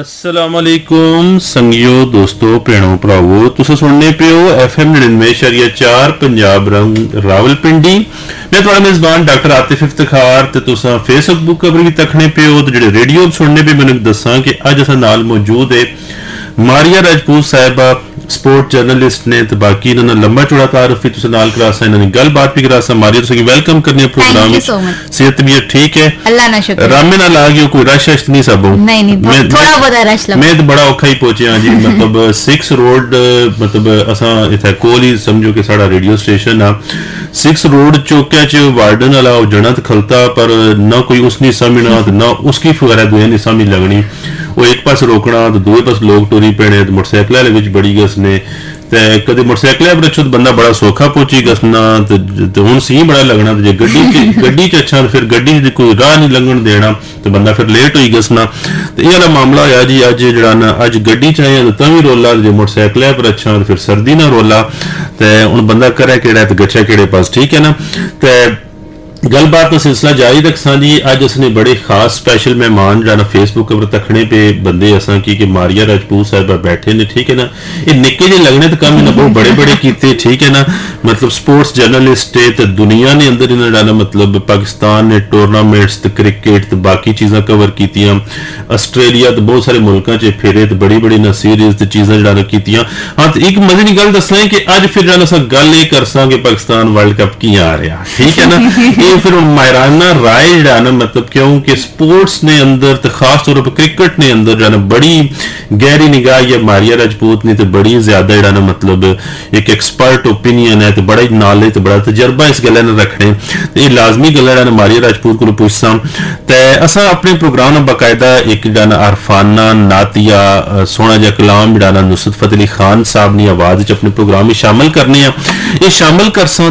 ਅਸਲਾਮ ਅਲੈਕੁਮ ਸੰਗਿਓ ਦੋਸਤੋ, ਭੈਣੋ, ਭਰਾਵੋ, ਤੁਸੀਂ ਸੁਣਨੇ ਪਿਓ FM 99.4 ਪੰਜਾਬ ਰੰਗ ਰਾਵਲਪਿੰਡੀ। ਮੈਂ ਤੁਹਾਡਾ ਮੇਜ਼ਬਾਨ ਡਾਕਟਰ ਆਤਿਫ ਇਫਤਖਾਰ ਤੇ ਤੁਸੀਂ ਫੇਸਬੁੱਕ ਕਵਰ ਵੀ ਤੱਕਣੇ ਪਿਓ ਤੇ ਜਿਹੜੇ ਰੇਡੀਓ ਸੁਣਨੇ ਪਏ, ਮੈਨੂੰ ਦੱਸਾਂ ਕਿ ਅੱਜ ਅਸਾਂ ਨਾਲ ਮੌਜੂਦ ਹੈ ਮਾਰੀਆ ਰਾਜਪੂਤ ਸਾਹਿਬਾ ਸਪੋਰਟ ਜਰਨਲਿਸਟ ਨੇ ਤੇ ਬਾਕੀ ਇਹਨਾਂ ਨਾਲ ਲੰਬਾ ਚੌੜਾ ਤਾਰਫ ਵੀ ਤੁਸੀਂ ਨਾਲ ਕਰਾਸਾ ਇਹਨਾਂ ਨੇ ਗੱਲਬਾਤ ਵੀ ਕਰਾਸਾ ਮਾਰੀ ਤੁਸੀਂ ਵੈਲਕਮ ਕਰਨੀ ਹੈ ਪ੍ਰੋਗਰਾਮ ਵਿੱਚ ਸਿਹਤ ਵੀ ਠੀਕ ਹੈ ਅੱਲਾ ਨਾ ਸ਼ੁਕਰ ਰਾਮੇ ਨਾਲ ਆ ਗਿਓ ਕੋਈ ਰਸ਼ ਰਸ਼ ਨਹੀਂ ਸਭੋ ਨਹੀਂ ਨਹੀਂ ਥੋੜਾ ਬੜਾ ਰਸ਼ ਲੱਗਾ ਮੈਂ ਤਾਂ ਬੜਾ ਔਖਾ ਹੀ ਪਹੁੰਚਿਆ ਜੀ ਮਤਲਬ 6 ਰੋਡ ਮਤਲਬ ਅਸਾਂ ਇਥੇ ਕੋਲ ਹੀ ਸਮਝੋ ਕਿ ਸਾਡਾ ਰੇਡੀਓ ਸਟੇਸ਼ਨ ਆ 6 ਰੋਡ ਚੌਕਿਆ ਚ ਵਾਰਡਨ ਵਾਲਾ ਉਹ ਜਣਤ ਖਲਤਾ ਪਰ ਨਾ ਕੋਈ ਉਸਨੀ ਸਮਝਣਾ ਨਾ ਉਸकी ਫਗਰਾ ਦੁਆ ਨਹੀਂ ਸਮਝ ਲੱਗਣੀ ਉਹ ਇੱਕ ਪਾਸ ਰੋਕਣਾ ਤੇ ਦੂਏ ਪਾਸ ਲੋਕ ਟੋਰੀ ਪੈਣੇ ਤੇ ਮੋਟਰਸਾਈਕਲ ਵਾਲੇ ਵਿੱਚ ਬੜੀ ਗਸ ਨੇ। ਤੇ ਕਦੇ ਮੋਟਰਸਾਈਕਲ ਪਰ ਅੱਛਾ ਬੰਦਾ ਬੜਾ ਸੌਖਾ ਪਹੁੰਚੀ ਗਸਨਾ ਤੇ ਹੁਣ ਸੀ ਬੜਾ ਲੱਗਣਾ ਤੇ ਜੇ ਗੱਡੀ ਚ ਗੱਡੀ ਚ ਅੱਛਾ ਫਿਰ ਗੱਡੀ ਚ ਕੋਈ ਰਾਹ ਨਹੀਂ ਲੰਘਣ ਦੇਣਾ ਤੇ ਬੰਦਾ ਫਿਰ ਲੇਟ ਹੋਈ ਗਸਨਾ ਤੇ ਇਹ ਵਾਲਾ ਮਾਮਲਾ ਹੋਇਆ ਜੀ ਅੱਜ ਜਿਹੜਾ ਨਾ ਅੱਜ ਗੱਡੀ ਚ ਆਏ ਤਾਂ ਵੀ ਰੋਲਾ ਜੇ ਮੋਟਰਸਾਈਕਲ ਪਰ ਅੱਛਾ ਫਿਰ ਸਰਦੀ ਨਾ ਰੋਲਾ। ਤੇ ਹੁਣ ਬੰਦਾ ਕਰੇ ਕਿਹੜਾ ਤੇ ਗੱਛਾ ਕਿਹੜੇ ਪਾਸ ਠੀਕ ਹੈ ਨਾ? ਤੇ ਗੱਲਬਾਤ ਦਾ ਸਿਲਸਿਲਾ ਜਾਰੀ ਰੱਖਾਂ ਜੀ ਅੱਜ ਉਸਨੇ ਬੜੇ ਖਾਸ ਸਪੈਸ਼ਲ ਮਹਿਮਾਨ ਜਿਹੜਾ ਫੇਸਬੁੱਕ ਉੱਪਰ ਤਖਣੇ ਪੇ ਬੰਦੇ ਅਸਾਂ ਕੀ ਕਿ ਮਾਰੀਆ ਰਾਜਪੂਤ ਸਾਹਿਬਾ ਬੈਠੇ ਨੇ ਠੀਕ ਹੈ ਨਾ ਇਹ ਨਿੱਕੇ ਜਿਹੇ ਲੱਗਣੇ ਤੇ ਕੰਮ ਇਹਨਾਂ ਬਹੁਤ ਬੜੇ ਬੜੇ ਕੀਤੇ ਠੀਕ ਹੈ ਨਾ ਮਤਲਬ ਸਪੋਰਟਸ ਜਰਨਲਿਸਟ ਹੈ ਤੇ ਦੁਨੀਆ ਨੇ ਅੰਦਰ ਇਹਨਾਂ ਦਾ ਮਤਲਬ ਪਾਕਿਸਤਾਨ ਨੇ ਟੂਰਨਾਮੈਂਟਸ ਤੇ ਕ੍ਰਿਕਟ ਤੇ ਬਾਕੀ ਚੀਜ਼ਾਂ ਕਵਰ ਕੀਤੀਆਂ ਆਸਟ੍ਰੇਲੀਆ ਤੇ ਬਹੁਤ ਸਾਰੇ ਮੁਲਕਾਂ 'ਚ ਫਿਰੇ ਤੇ ਬੜੀ ਬੜੀ ਨਾ ਸੀਰੀਜ਼ ਤੇ ਚੀਜ਼ਾਂ ਜਿਹੜਾ ਕੀਤੀਆਂ ਹਾਂ ਤੇ ਇੱਕ ਮਜ਼ੇ ਦੀ ਗੱਲ ਦੱਸਣਾ ਹੈ ਕਿ ਅੱਜ ਫਿਰ ਜਿਹੜਾ ਅਸਾਂ ਗੱਲ ਇਹ ਕਰਸਾਂਗੇ ਪਾਕਿਸਤਾਨ ਵਰਲਡ ਕੱਪ ਕੀ ਆ ਰਿਹਾ ਠੀਕ ਹੈ ਨਾ ये फिर मायराना राय जाना मतलब क्यों कि स्पोर्ट्स ने अंदर तो खास तौर पर क्रिकेट ने अंदर जाना बड़ी गहरी निगाह, या मारिया राजपूत ने तो बड़ी ज़्यादा जाना मतलब एक एक्सपर्ट ओपीनियन है तो बड़ा ही नॉलेज तो बड़ा तजर्बा इस गल रखने। तो ये लाजमी गल मारिया राजपूत को पूछसा। तो असा अपने प्रोग्राम ने बाकायदा एक जाना अरफाना नातिया सोना जहा कलाम, जाना नुसरत फतेह अली खान साहब ने आवाज़ अपने प्रोग्राम में शामिल करने शामिल कर सो,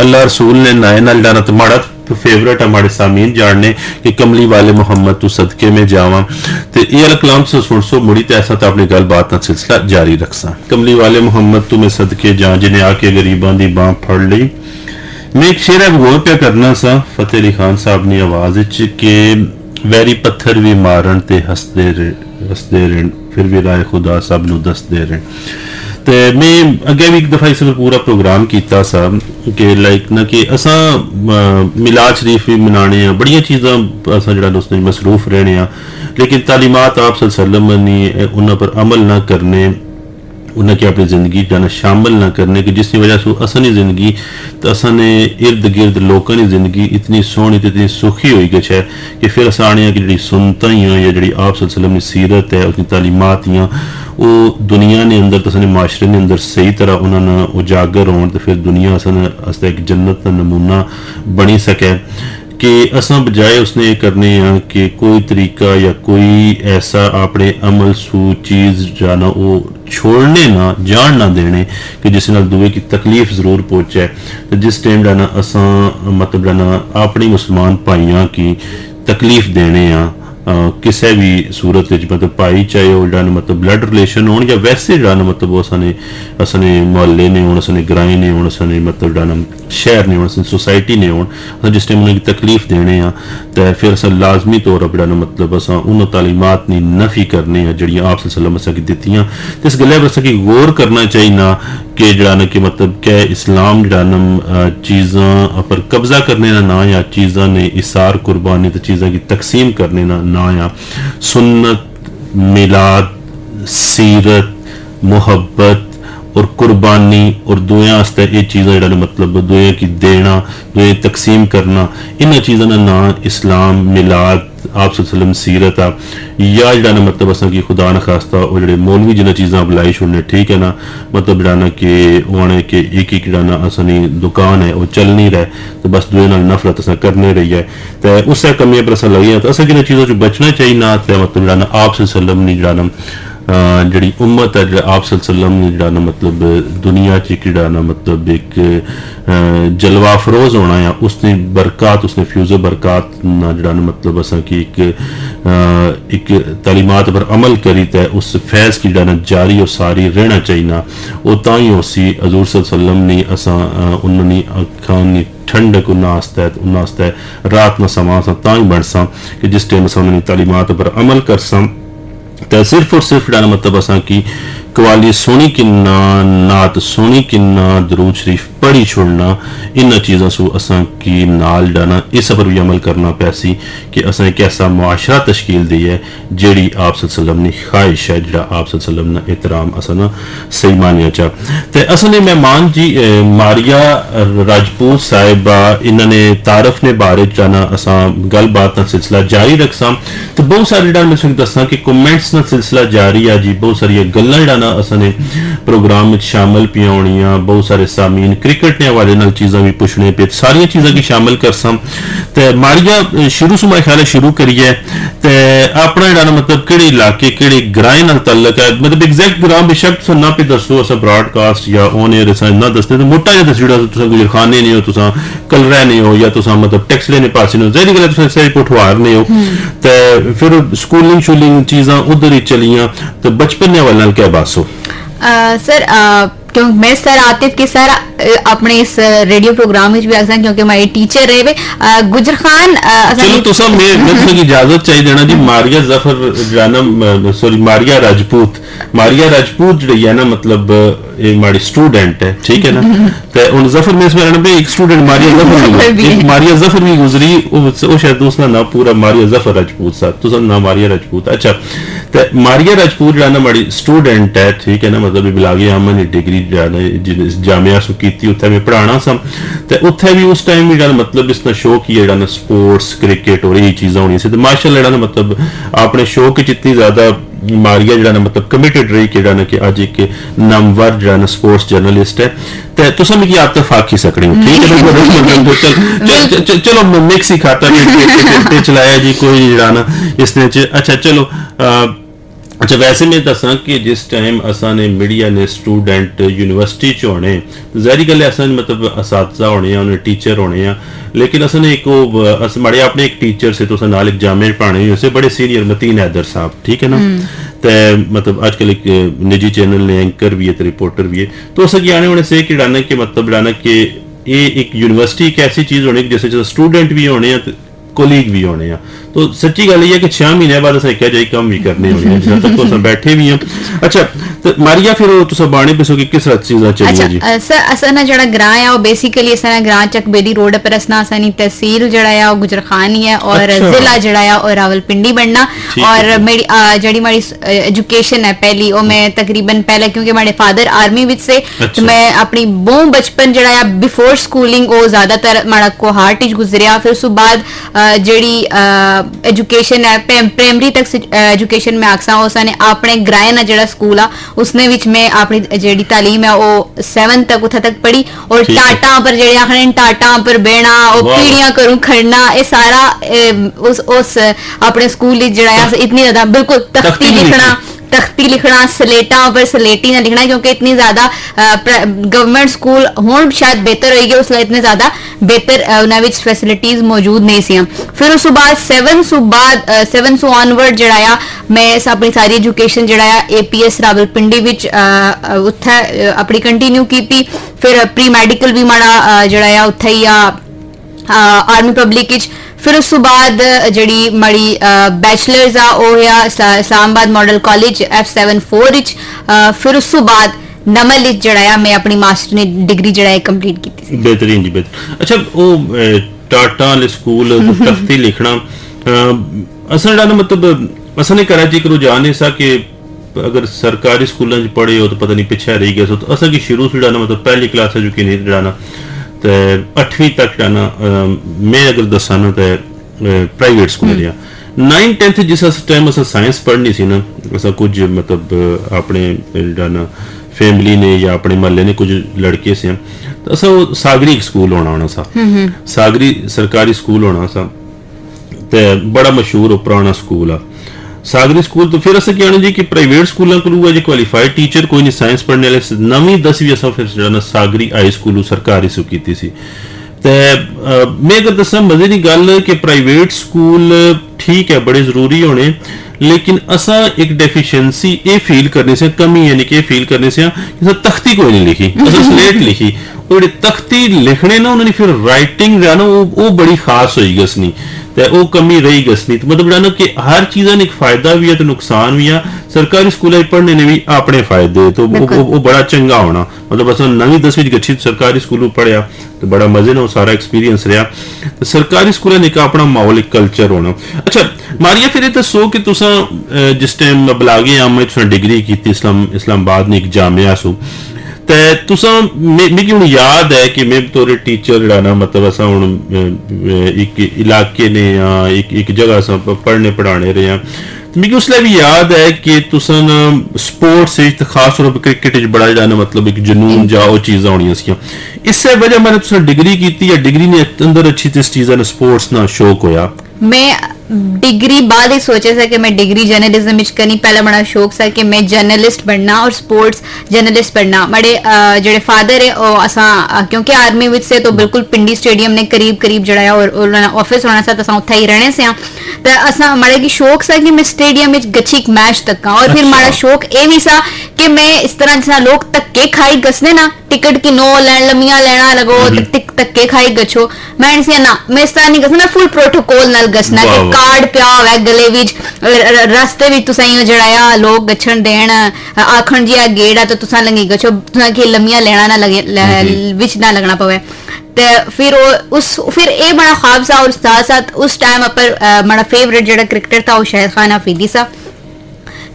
अल्लाह रसूल ने नाए ਤੁਸੀਂ ਸੁਣ ਸੋ ਅੱਲਾਹ ਰਸੂਲ ਨੇ ਨਾਏ ਨਾਲ ਜਿਹੜਾ ਨਾ ਤੁਹਾਡਾ ਫੇਵਰਟ ਹਮਾਰੇ ਸਾਮੀਨ ਜਾਣਨੇ ਕਿ ਕਮਲੀ ਵਾਲੇ ਮੁਹੰਮਦ ਤੂੰ ਸਦਕੇ में जावा ਤੇ ਇਹ ਵਾਲਾ ਕਲਾਮ से सुन सो मुड़ी ते ऐसा तो अपनी गलबात का सिलसिला जारी रखसा कमली वाले मुहम्मद तू मैं सदके जा जिन्हें आके गरीबां दी बांह फड़ ਲਈ ਮੈਂ ਇੱਕ ਸ਼ੇਰ ਗੌਰ ਪਿਆ ਕਰਨਾ ਸਾ ਫਤਿਹ ਅਲੀ ਖਾਨ ਸਾਹਿਬ ਦੀ ਆਵਾਜ਼ ਵਿੱਚ ਕਿ ਵੈਰੀ ਪੱਥਰ ਵੀ ਮਾਰਨ ਤੇ ਹੱਸਦੇ ਰਹਿ- ਹੱਸਦੇ ਰਹਿਣ ਫਿਰ ਵੀ ਰਾਏ ਖੁਦਾ ਸਭ ਨੂੰ ਦੱਸਦੇ ਰਹਿਣ ते में अग्गें भी एक दफ़ा इस पूरा प्रोग्राम किया कि लाइक ना कि अस मिलाद शरीफ भी मनाने बड़िया चीजा असा जो मसरूफ रहने लेकिन तालीमात आप सल्लम पर अमल ना करने उनके अपनी ज़िंदगी जाना शामिल ना करने की जिसकी वजह से असनी ज़िंदगी तो असाने इर्द गिर्द लोगों की ज़िंदगी इतनी सोहनी तो इतनी सुखी हुई गई है कि फिर अस आने की जी सुनता ही या जी आप की सीरत है उसकी तालीमात या ही वो दुनिया ने अंदर तो असने माशरे ने अंदर सही तरह उन्होंने उजागर होने तो फिर दुनिया असन आस्ते एक जन्नत का नमूना बनी सके कि असा बजाय उसने ये करने हैं कि कोई तरीका या कोई ऐसा अपने अमल सू चीज़ जाना वो छोड़ने ना जान ना देने कि जिस दुए की तकलीफ़ ज़रूर पहुँचे ते जिस टाइम जाना असा मतलब जाना अपनी मुसलमान भाइयों की तकलीफ़ देने ਅਹ ਕਿਸੇ ਵੀ ਸੂਰਤ ਵਿੱਚ ਮਤਲਬ ਭਾਈ ਚਾਹੇ ਉਹ ਜਿਹੜਾ ਨਾ ਮਤਲਬ ਬਲੱਡ ਰਿਲੇਸ਼ਨ ਹੋਣ ਜਾਂ ਵੈਸੇ ਜਿਹੜਾ ਨਾ ਮਤਲਬ ਉਹ ਅਸਾਂ ਨੇ ਅਸਾਂ ਨੇ ਮੁਹੱਲੇ ਨੇ ਹੋਣ ਅਸਾਂ ਨੇ ਗ੍ਰਾਈ ਨੇ ਹੋਣ ਅਸਾਂ ਨੇ ਮਤਲਬ ਜਿਹੜਾ ਨਾ ਸ਼ਹਿਰ ਨੇ ਹੋਣ ਅਸਾਂ ਸੋਸਾਇਟੀ ਨੇ ਹੋਣ ਅਸਾਂ ਜਿਸ ਟਾਈਮ ਉਹਨਾਂ ਦੀ ਤਕਲੀਫ ਦੇਣੇ ਆ ਤੇ ਫਿਰ ਅਸਾਂ ਲਾਜ਼ਮੀ ਤੌਰ ਤੇ ਜਿਹੜਾ ਨਾ ਮਤਲਬ ਅਸਾਂ ਉਹਨਾਂ ਤਾਲੀਮਾਤ ਦੀ ਨਫੀ ਕਰਨੇ ਆ ਜਿਹੜੀਆਂ ਆਪ ਸੱਲਮ ਅਸਾਂ ਕੀ ਦਿੱਤੀਆਂ ਤੇ ਇਸ ਗੱਲੇ ਪਰ ਅਸਾਂ ਕੀ ਗੌਰ ਕਰਨਾ ਚਾਹੀਦਾ के जेड़ा कि मतलब क्या इस्लाम जेड़ा चीज़ा, पर कब्जा करने ना ना या चीज़ा ने इसार, कुर्बानी तो चीज़ा की तकसीम करने ना ना या सुन्नत, मिलाद, सीरत, मोहब्बत और कुर्बानी और दुएँ ये एह् चीज़ां मतलब दुए की देना, दुए तकसीम करना इन चीज़ों का ना इस्लाम, मिलाद, आप सीरत आ। या जो ना मतलब असा कि खुदा न खास्ता और जो मौलवी जिन्ना चीज़ा बुलाई छोड़ने, ठीक है ना? मतलब जरा ना कि ओह् आने कि एक एक जेह्ड़ा ना असें दुकान है ओह् चलनी रहे तो बस दुए ना नफरत असा करने रही है तो उस कमी पर असर लगे तो असा जिन्ना चीज़ों च बचना चाहिए ना ते मतलब जेह्ड़ा ना आप वसलम ने जेह्ड़ा ना ਜਿਹੜੀ ਉਮਤ ਹੈ ਜਿਹੜਾ ਆਪ ਸੱਲਮ ਨੇ ਜਿਹੜਾ ਨਾ ਮਤਲਬ ਦੁਨੀਆ 'ਚ ਜਿਹੜਾ ਨਾ ਮਤਲਬ ਇੱਕ ਅਹ ਜਲਵਾ ਫਰੋਜ਼ ਹੋਣਾ ਆ ਉਸਨੇ ਬਰਕਤ ਉਸਨੇ ਫਿਊਜ਼ ਬਰਕਤ ਨਾ ਜਿਹੜਾ ਨਾ ਮਤਲਬ ਅਸਾਂ ਕੀ ਇੱਕ ਅਹ ਇੱਕ ਤਾਲੀਮਾਤ ਪਰ ਅਮਲ ਕਰੀ ਤੇ ਉਸ ਫੈਜ਼ ਕੀ ਜਿਹੜਾ ਨਾ ਜਾਰੀ ਔਰ ਸਾਰੀ ਰਹਿਣਾ ਚਾਹੀਦਾ ਉਹ ਤਾਂ ਹੀ ਉਸੀ ਹਜ਼ੂਰ ਸੱਲਮ ਨੇ ਅਸਾਂ ਅਹ ਉਹਨਾਂ ਨੇ ਅੱਖਾਂ ਨੇ ਠੰਡਕ ਉਹਨਾਂ ਵਾਸਤੇ ਉਹਨਾਂ ਵਾਸਤੇ ਰਾਤ ਨਾ ਸਮਾਂ ਸਾਂ ਤਾਂ ਹੀ ਬਣ ਸਾਂ ਕਿ ਜਿਸ ਟਾਈਮ ਅਸਾਂ ਉਹਨਾਂ ਦੀ ਤਾਲੀਮਾਤ ਪਰ तो सिर्फ़ और सिर्फ़ इन मतिलबु असांखे कवाली सोनी किन्ना नात, सोनी कि दरूद शरीफ पढ़ी छोड़ना। इन चीज़ों से असा की नाल डाना इस पर भी अमल करना पैसी कि असें एक ऐसा मुआशरा तश्कील दी है जी आप सलम की ख्वाहिश है जो आप सलम ने एहतराम असा ना सही मानिया चा। तो असल मेहमान जी मारिया राजपूत साहिबा, इन्होंने तारफ ने बारे जाना। असा गलबात का सिलसिला जारी रखसा। तो बहुत सारे मैं दसा कि कमेंट्स का सिलसिला जारी है जी, बहुत सारिया गल् ਮੌਜੂਦਾ ਅਸਾਂ ਨੇ ਪ੍ਰੋਗਰਾਮ ਵਿੱਚ ਸ਼ਾਮਲ ਪਿਆਉਣੀਆਂ ਬਹੁਤ ਸਾਰੇ ਸਾਮੀਨ ਕ੍ਰਿਕਟ ਦੇ ਹਵਾਲੇ ਨਾਲ ਚੀਜ਼ਾਂ ਵੀ ਪੁੱਛਣੇ ਪਏ ਸਾਰੀਆਂ ਚੀਜ਼ਾਂ ਕੀ ਸ਼ਾਮਲ ਕਰਸਾਂ ਤੇ ਮਾਰੀਆ ਸ਼ੁਰੂ ਸੁਮਾ ਖਿਆਲ ਸ਼ੁਰੂ ਕਰੀਏ ਤੇ ਆਪਣਾ ਜਿਹੜਾ ਮਤਲਬ ਕਿਹੜੇ ਇਲਾਕੇ ਕਿਹੜੇ ਗ੍ਰਾਮ ਨਾਲ ਤਾਲੁਕ ਹੈ ਮਤਲਬ ਐਗਜ਼ੈਕਟ ਗ੍ਰਾਮ ਬਿਸ਼ਕ ਸੁਣਨਾ ਪੇ ਦੱਸੋ ਅਸਾਂ ਬ੍ਰਾਡਕਾਸਟ ਜਾਂ ਔਨ 에ਅਰ ਅਸਾਂ ਨਾ ਦੱਸਦੇ ਤੇ ਮੋਟਾ ਜਿਹਾ ਜਿਹੜਾ ਤੁਸੀਂ ਗੁਜਰਖਾਨੇ ਨਹੀਂ ਹੋ ਤੁਸੀਂ ਕਲਰਾ ਨਹੀਂ ਹੋ ਜਾਂ ਤੁਸੀਂ ਮਤਲਬ ਟੈਕਸਲੇ ਨੇ ਪਾਸੇ ਨੂੰ ਜ਼ਹਿਰੀ ਗੱਲ ਤੁਸੀਂ ਸਾਰੇ ਪਟਵਾਰ ਨੇ ਹੋ ਤੇ ਫਿਰ ਸਕੂਲਿੰਗ ਸ਼ੂਲਿੰਗ ਚੀਜ਼ਾਂ ਉਧਰ ਹੀ ਚਲੀਆਂ ਤੇ ਬਚਪਨ ਵਾਲਾ ਨਾਲ ਕੀ ਬਾਤ दसो सर क्यों मैं सर आतिफ के सर अपने इस रेडियो प्रोग्राम में भी आसान क्योंकि मैं टीचर रहे गुजर खान चलो तो सब मैं मैं तुम्हें इजाज़त चाहिए देना जी मारिया ज़फ़र जाना sorry Maria Rajput Maria Rajput जड़ी है ना मतलब एक हमारी स्टूडेंट है ठीक है ना तो उन जफर में इसमें पे एक स्टूडेंट मारिया जफर भी एक मारिया जफर भी गुजरी वो शायद उसका नाम पूरा मारिया जफर राजपूत साहब तो नाम मारिया राजपूत अच्छा तो मारिया राजपूत जरा ना हमारी स्टूडेंट है ठीक है ना मतलब बिलागे अमन डिग्री जामिया सु की उत्थे मैं पढ़ाना सा तो उत्थे भी उस टाइम भी मतलब इसका शौक ही है स्पोर्ट्स क्रिकेट और यही चीज़ा होनी सी तो माशाल्लाह मतलब अपने शौक इतनी ज़्यादा ਆਪਣੇ ਸ਼ੌਕ ਵਿੱਚ ਇਤਨੀ ਜ਼ਿਆਦਾ ਮਾਰੀਆ ਜਿਹੜਾ ਨਾ ਮਤਲਬ ਕਮਿਟਡ ਰਹੀ ਕਿ ਜਿਹੜਾ ਨਾ ਕਿ ਅੱਜ ਇੱਕ ਨਾਮਵਰ ਜਿਹੜਾ ਨਾ ਸਪੋਰਟਸ ਜਰਨਲਿਸਟ ਹੈ ਤੇ ਤੁਸੀਂ ਵੀ ਕੀ ਆਪ ਤਫਾਕ ਹੀ ਸਕਣੀ ਠੀਕ ਹੈ ਨਾ ਚਲ ਚਲੋ ਮਿਕਸ ਹੀ ਖਾਤਾ ਤੇ ਚਲਾਇਆ ਜੀ ਕੋਈ ਜਿਹੜਾ ਨਾ ਇਸ ਨੇ ਅੱਛਾ ਚਲੋ ਅੱਛਾ ਵੈਸੇ ਮੈਂ ਦੱਸਾਂ ਕਿ ਜਿਸ ਟਾਈਮ ਅਸਾਂ ਨੇ ਮੀਡੀਆ ਨੇ ਸਟੂਡੈਂਟ ਯੂਨੀਵਰਸਿਟੀ ਚ ਹੋਣੇ ਜ਼ਾਰੀ ਗੱਲ ਅਸਾਂ ਮਤਲਬ ਅਸਾਤਜ਼ਾ ਹੋਣੇ ਆ ਉਹਨੇ ਟੀਚਰ ਹੋਣੇ ਆ ਲੇਕਿਨ ਅਸਾਂ ਨੇ ਇੱਕ ਉਹ ਅਸ ਮੜੇ ਆਪਣੇ ਇੱਕ ਟੀਚਰ ਸੇ ਤੋਂ ਨਾਲ ਇੱਕ ਜਾਮੇ ਪੜਾਣੇ ਉਸੇ ਬੜੇ ਸੀਨੀਅਰ ਮਤੀਨ ਹੈਦਰ ਸਾਹਿਬ ਠੀਕ ਹੈ ਨਾ ਤੇ ਮਤਲਬ ਅੱਜ ਕੱਲ ਇੱਕ ਨਿੱਜੀ ਚੈਨਲ ਨੇ ਐਂਕਰ ਵੀ ਹੈ ਤੇ ਰਿਪੋਰਟਰ ਵੀ ਹੈ तो असा आने होने से कि डाना के मतलब डाना कि ये एक यूनिवर्सिटी एक ऐसी चीज होनी जैसे जैसे स्टूडेंट भी होने हैं कोलीग भी होने हैं तो सच्ची गल है कि छह महीने बाद असें क्या जाई कम भी करने होने हैं जिस तक असें बैठे भी हैं अच्छा तो मारिया फिर तुस बाणी पिसो कि किस चीज़ां चाहिए जी सर असा ना जड़ा ग्रां है वो बेसिकली असा ना ग्रां रोड पर असना असानी तहसील जड़ा है गुजरखान ही है और जिला जड़ा है और रावलपिंडी बनना और मेरी जड़ी हमारी एजुकेशन है पहली मैं तकरीबन पहले क्योंकि फादर आर्मी विच से तो मैं अपनी बहु बचपन जड़ा है बिफोर स्कूलिंग वो ज़्यादातर माड़ा को हार्ट इच गुजरिया फिर उस बाद जड़ी एजुकेशन है प्राइमरी तक एजुकेशन में आखसा उसने अपने ग्राए ना जड़ा स्कूल आ उसने विच मैं अपनी जेडी तालीम है वो 7 तक उथा तक पढ़ी और टाटा पर जेड़े आखने टाटा पर बेना और पीड़ियाँ करूँ खड़ना ये सारा उस उस अपने स्कूल जड़ा इतनी ज़्यादा बिल्कुल तख्ती लिखना तख्ती लिखना सलेटा पर सलेटी ना लिखना क्योंकि इतनी ज़्यादा गवर्नमेंट स्कूल हूँ शायद बेहतर होगी उसलिए इतने ज़्यादा बेहतर उन्हें फैसिलिटीज़ मौजूद नहीं सी फिर उस बाद सेवन सु बाद सेवन सु ऑनवर्ड जड़ाया मैं अपनी सारी एजुकेशन जड़ाया ए पी एस रावलपिंडी विच उत्थे अपनी कंटिन्यू की फिर प्री मैडिकल भी माड़ा जड़ाया उत्थे ही आर्मी पब्लिक फिर उस बाद जड़ी मड़ी बैचलर्स आ ओ या Islamabad model college F seven four etch फिर उस बाद नमल इच जड़ाया मैं अपनी मास्टर ने डिग्री जड़ाया कंप्लीट की बेहतरीन जी बेहतर अच्छा वो टाटा वाले स्कूल तख्ती लिखना असल डाना मतलब असल ने कराची को रुझान ऐसा कि अगर सरकारी स्कूलों पढ़े हो तो पता नहीं पिछे रही गए तो असल की शुरू से डाना मतलब पहली क्लास जो कि नहीं ਤੇ 8ਵੀਂ ਤੱਕ ਜਾਣਾ ਮੈਂ ਅਗਰ ਦੱਸਾਂ ਨਾ ਤੇ ਪ੍ਰਾਈਵੇਟ ਸਕੂਲ ਰਿਹਾ 9 10th ਜਿਸ ਟਾਈਮ ਅਸਾਂ ਸਾਇੰਸ ਪੜ੍ਹਨੀ ਸੀ ਨਾ ਅਸਾਂ ਕੁਝ ਮਤਲਬ ਆਪਣੇ ਜਿਹੜਾ ਨਾ ਫੈਮਿਲੀ ਨੇ ਜਾਂ ਆਪਣੇ ਮਹੱਲੇ ਨੇ ਕੁਝ ਲੜਕੇ ਸੀ ਤਾਂ ਅਸਾਂ ਉਹ ਸਾਗਰੀ ਸਕੂਲ ਹੋਣਾ ਹੋਣਾ ਸਾ ਸਾਗਰੀ ਸਰਕਾਰੀ ਸਕੂਲ ਹੋਣਾ ਸਾ ਤੇ ਬੜਾ ਮਸ਼ਹੂਰ ਪੁਰਾਣਾ ਸਕੂਲ ਆ। सागरी स्कूल तो फिर असं कहना जी कि प्राइवेट स्कूलों को जे क्वालिफाइड टीचर कोई नहीं साइंस पढ़ने वाले नवीं दसवीं असां फिर जाना सागरी हाई स्कूल सरकारी सु की सी ते मैं अगर दसा मज़े की गल कि प्राइवेट स्कूल ठीक है बड़े ज़रूरी होने लेकिन असा एक डेफिशिएंसी ए फील करने से कमी यानी कि फील करने से कि तख्ती कोई नहीं लिखी असा स्लेट लिखी और तख्ती लिखने ना उन्होंने फिर राइटिंग जो है ना वो वो बड़ी खास होई गसनी ਤੇ ਉਹ ਕਮੀ ਰਹੀ ਗਸਨੀ ਤੇ ਮਤਲਬ ਜਾਨੋ ਕਿ ਹਰ ਚੀਜ਼ਾਂ ਦਾ ਇੱਕ ਫਾਇਦਾ ਵੀ ਹੈ ਤੇ ਨੁਕਸਾਨ ਵੀ ਆ ਸਰਕਾਰੀ ਸਕੂਲਾਂ ਵਿੱਚ ਪੜ੍ਹਨੇ ਨੇ ਵੀ ਆਪਣੇ ਫਾਇਦੇ ਤੇ ਉਹ ਉਹ ਬੜਾ ਚੰਗਾ ਹੋਣਾ ਮਤਲਬ ਅਸਾਂ ਨਵੀਂ 10ਵੀਂ ਚ ਗੱਛੀ ਸਰਕਾਰੀ ਸਕੂਲੋਂ ਪੜਿਆ ਤੇ ਬੜਾ ਮਜ਼ੇ ਨਾਲ ਸਾਰਾ ਐਕਸਪੀਰੀਅੰਸ ਰਿਹਾ ਤੇ ਸਰਕਾਰੀ ਸਕੂਲਾਂ ਨੇ ਇੱਕ ਆਪਣਾ ਮਾਹੌਲ ਇੱਕ ਕਲਚਰ ਹੋਣਾ ਅੱਛਾ ਮਾਰੀਆ ਫਿਰ ਇਹ ਦੱਸੋ ਕਿ ਤੁਸੀਂ अच्छा, असां जिस टाइम मैं बलागे आम में तुसां डिग्री कीती इस्लाम, इस्लामाबाद ने इक जामिया सो। ते तुसां मिगी हुन याद है कि मैं बतौर टीचर जेह्ड़ा ना मतलब असां हुन इक इलाके ने जां इक इक जगह पढ़ने पढ़ाने रहे आं। मिगी उसलै बी याद है कि तुसां स्पोर्ट्स च खास तौर पर क्रिकेट बड़ा जेह्ड़ा ना मतलब इक जुनून जा ओह् चीज़ां होनियाँ सियाँ। वजह मैंने तुसें डिग्री की या डिग्री ने अंदर अच्छी जिस चीज़ा ने स्पोर्ट्स ना शौक होया? मैं डिग्री बाद ही सोचे था कि मैं डिग्री जर्नलिज्म करनी पहला बड़ा शौक था कि मैं जर्नलिस्ट बनना और स्पोर्ट्स जर्नलिस्ट बनना। बड़े जेडे फादर है और असा क्योंकि आर्मी विच से तो बिल्कुल पिंडी स्टेडियम ने करीब करीब जड़ाया और ऑफ़िस होना सा तो ही रहने से तो असा माड़े की शौक सा कि मैं स्टेडियम में गच्छी एक मैच तक और फिर माड़ा शौक ए भी सा कि मैं इस तरह जिस लोग धक्के खाई गसने ना टिकट की नो लैन लमिया लेना लगो धक्के खाई गच्छो। मैं ना मैं इस तरह नहीं गसना फुल प्रोटोकॉल नाल गसना कि कार्ड ਪਿਆ ਹੋਵੇ ਗਲੇ ਵਿੱਚ ਰਸਤੇ ਵਿੱਚ ਤੁਸੀਂ ਜੜਾਇਆ ਲੋਕ ਗੱਛਣ ਦੇਣ ਆਖਣ ਜੀ ਆ ਗੇੜਾ ਤਾਂ ਤੁਸੀਂ ਲੰਗੀ ਗਛੋ ਤੁਸੀਂ ਕਿ ਲੰਮੀਆਂ ਲੈਣਾ ਨਾ ਲਗੇ ਵਿੱਚ ਨਾ लगना पवे ਤੇ ਫਿਰ ਉਹ ਉਸ ਫਿਰ ਇਹ ਬੜਾ ਖਾਬ ਸਾ ਔਰ ਸਾਥ ਸਾਥ ਉਸ ਟਾਈਮ ਅਪਰ ਮੇਰਾ ਫੇਵਰਿਟ ਜਿਹੜਾ ਕ੍ਰਿਕਟਰ था ਉਹ शाहिद खान अफरीदी सा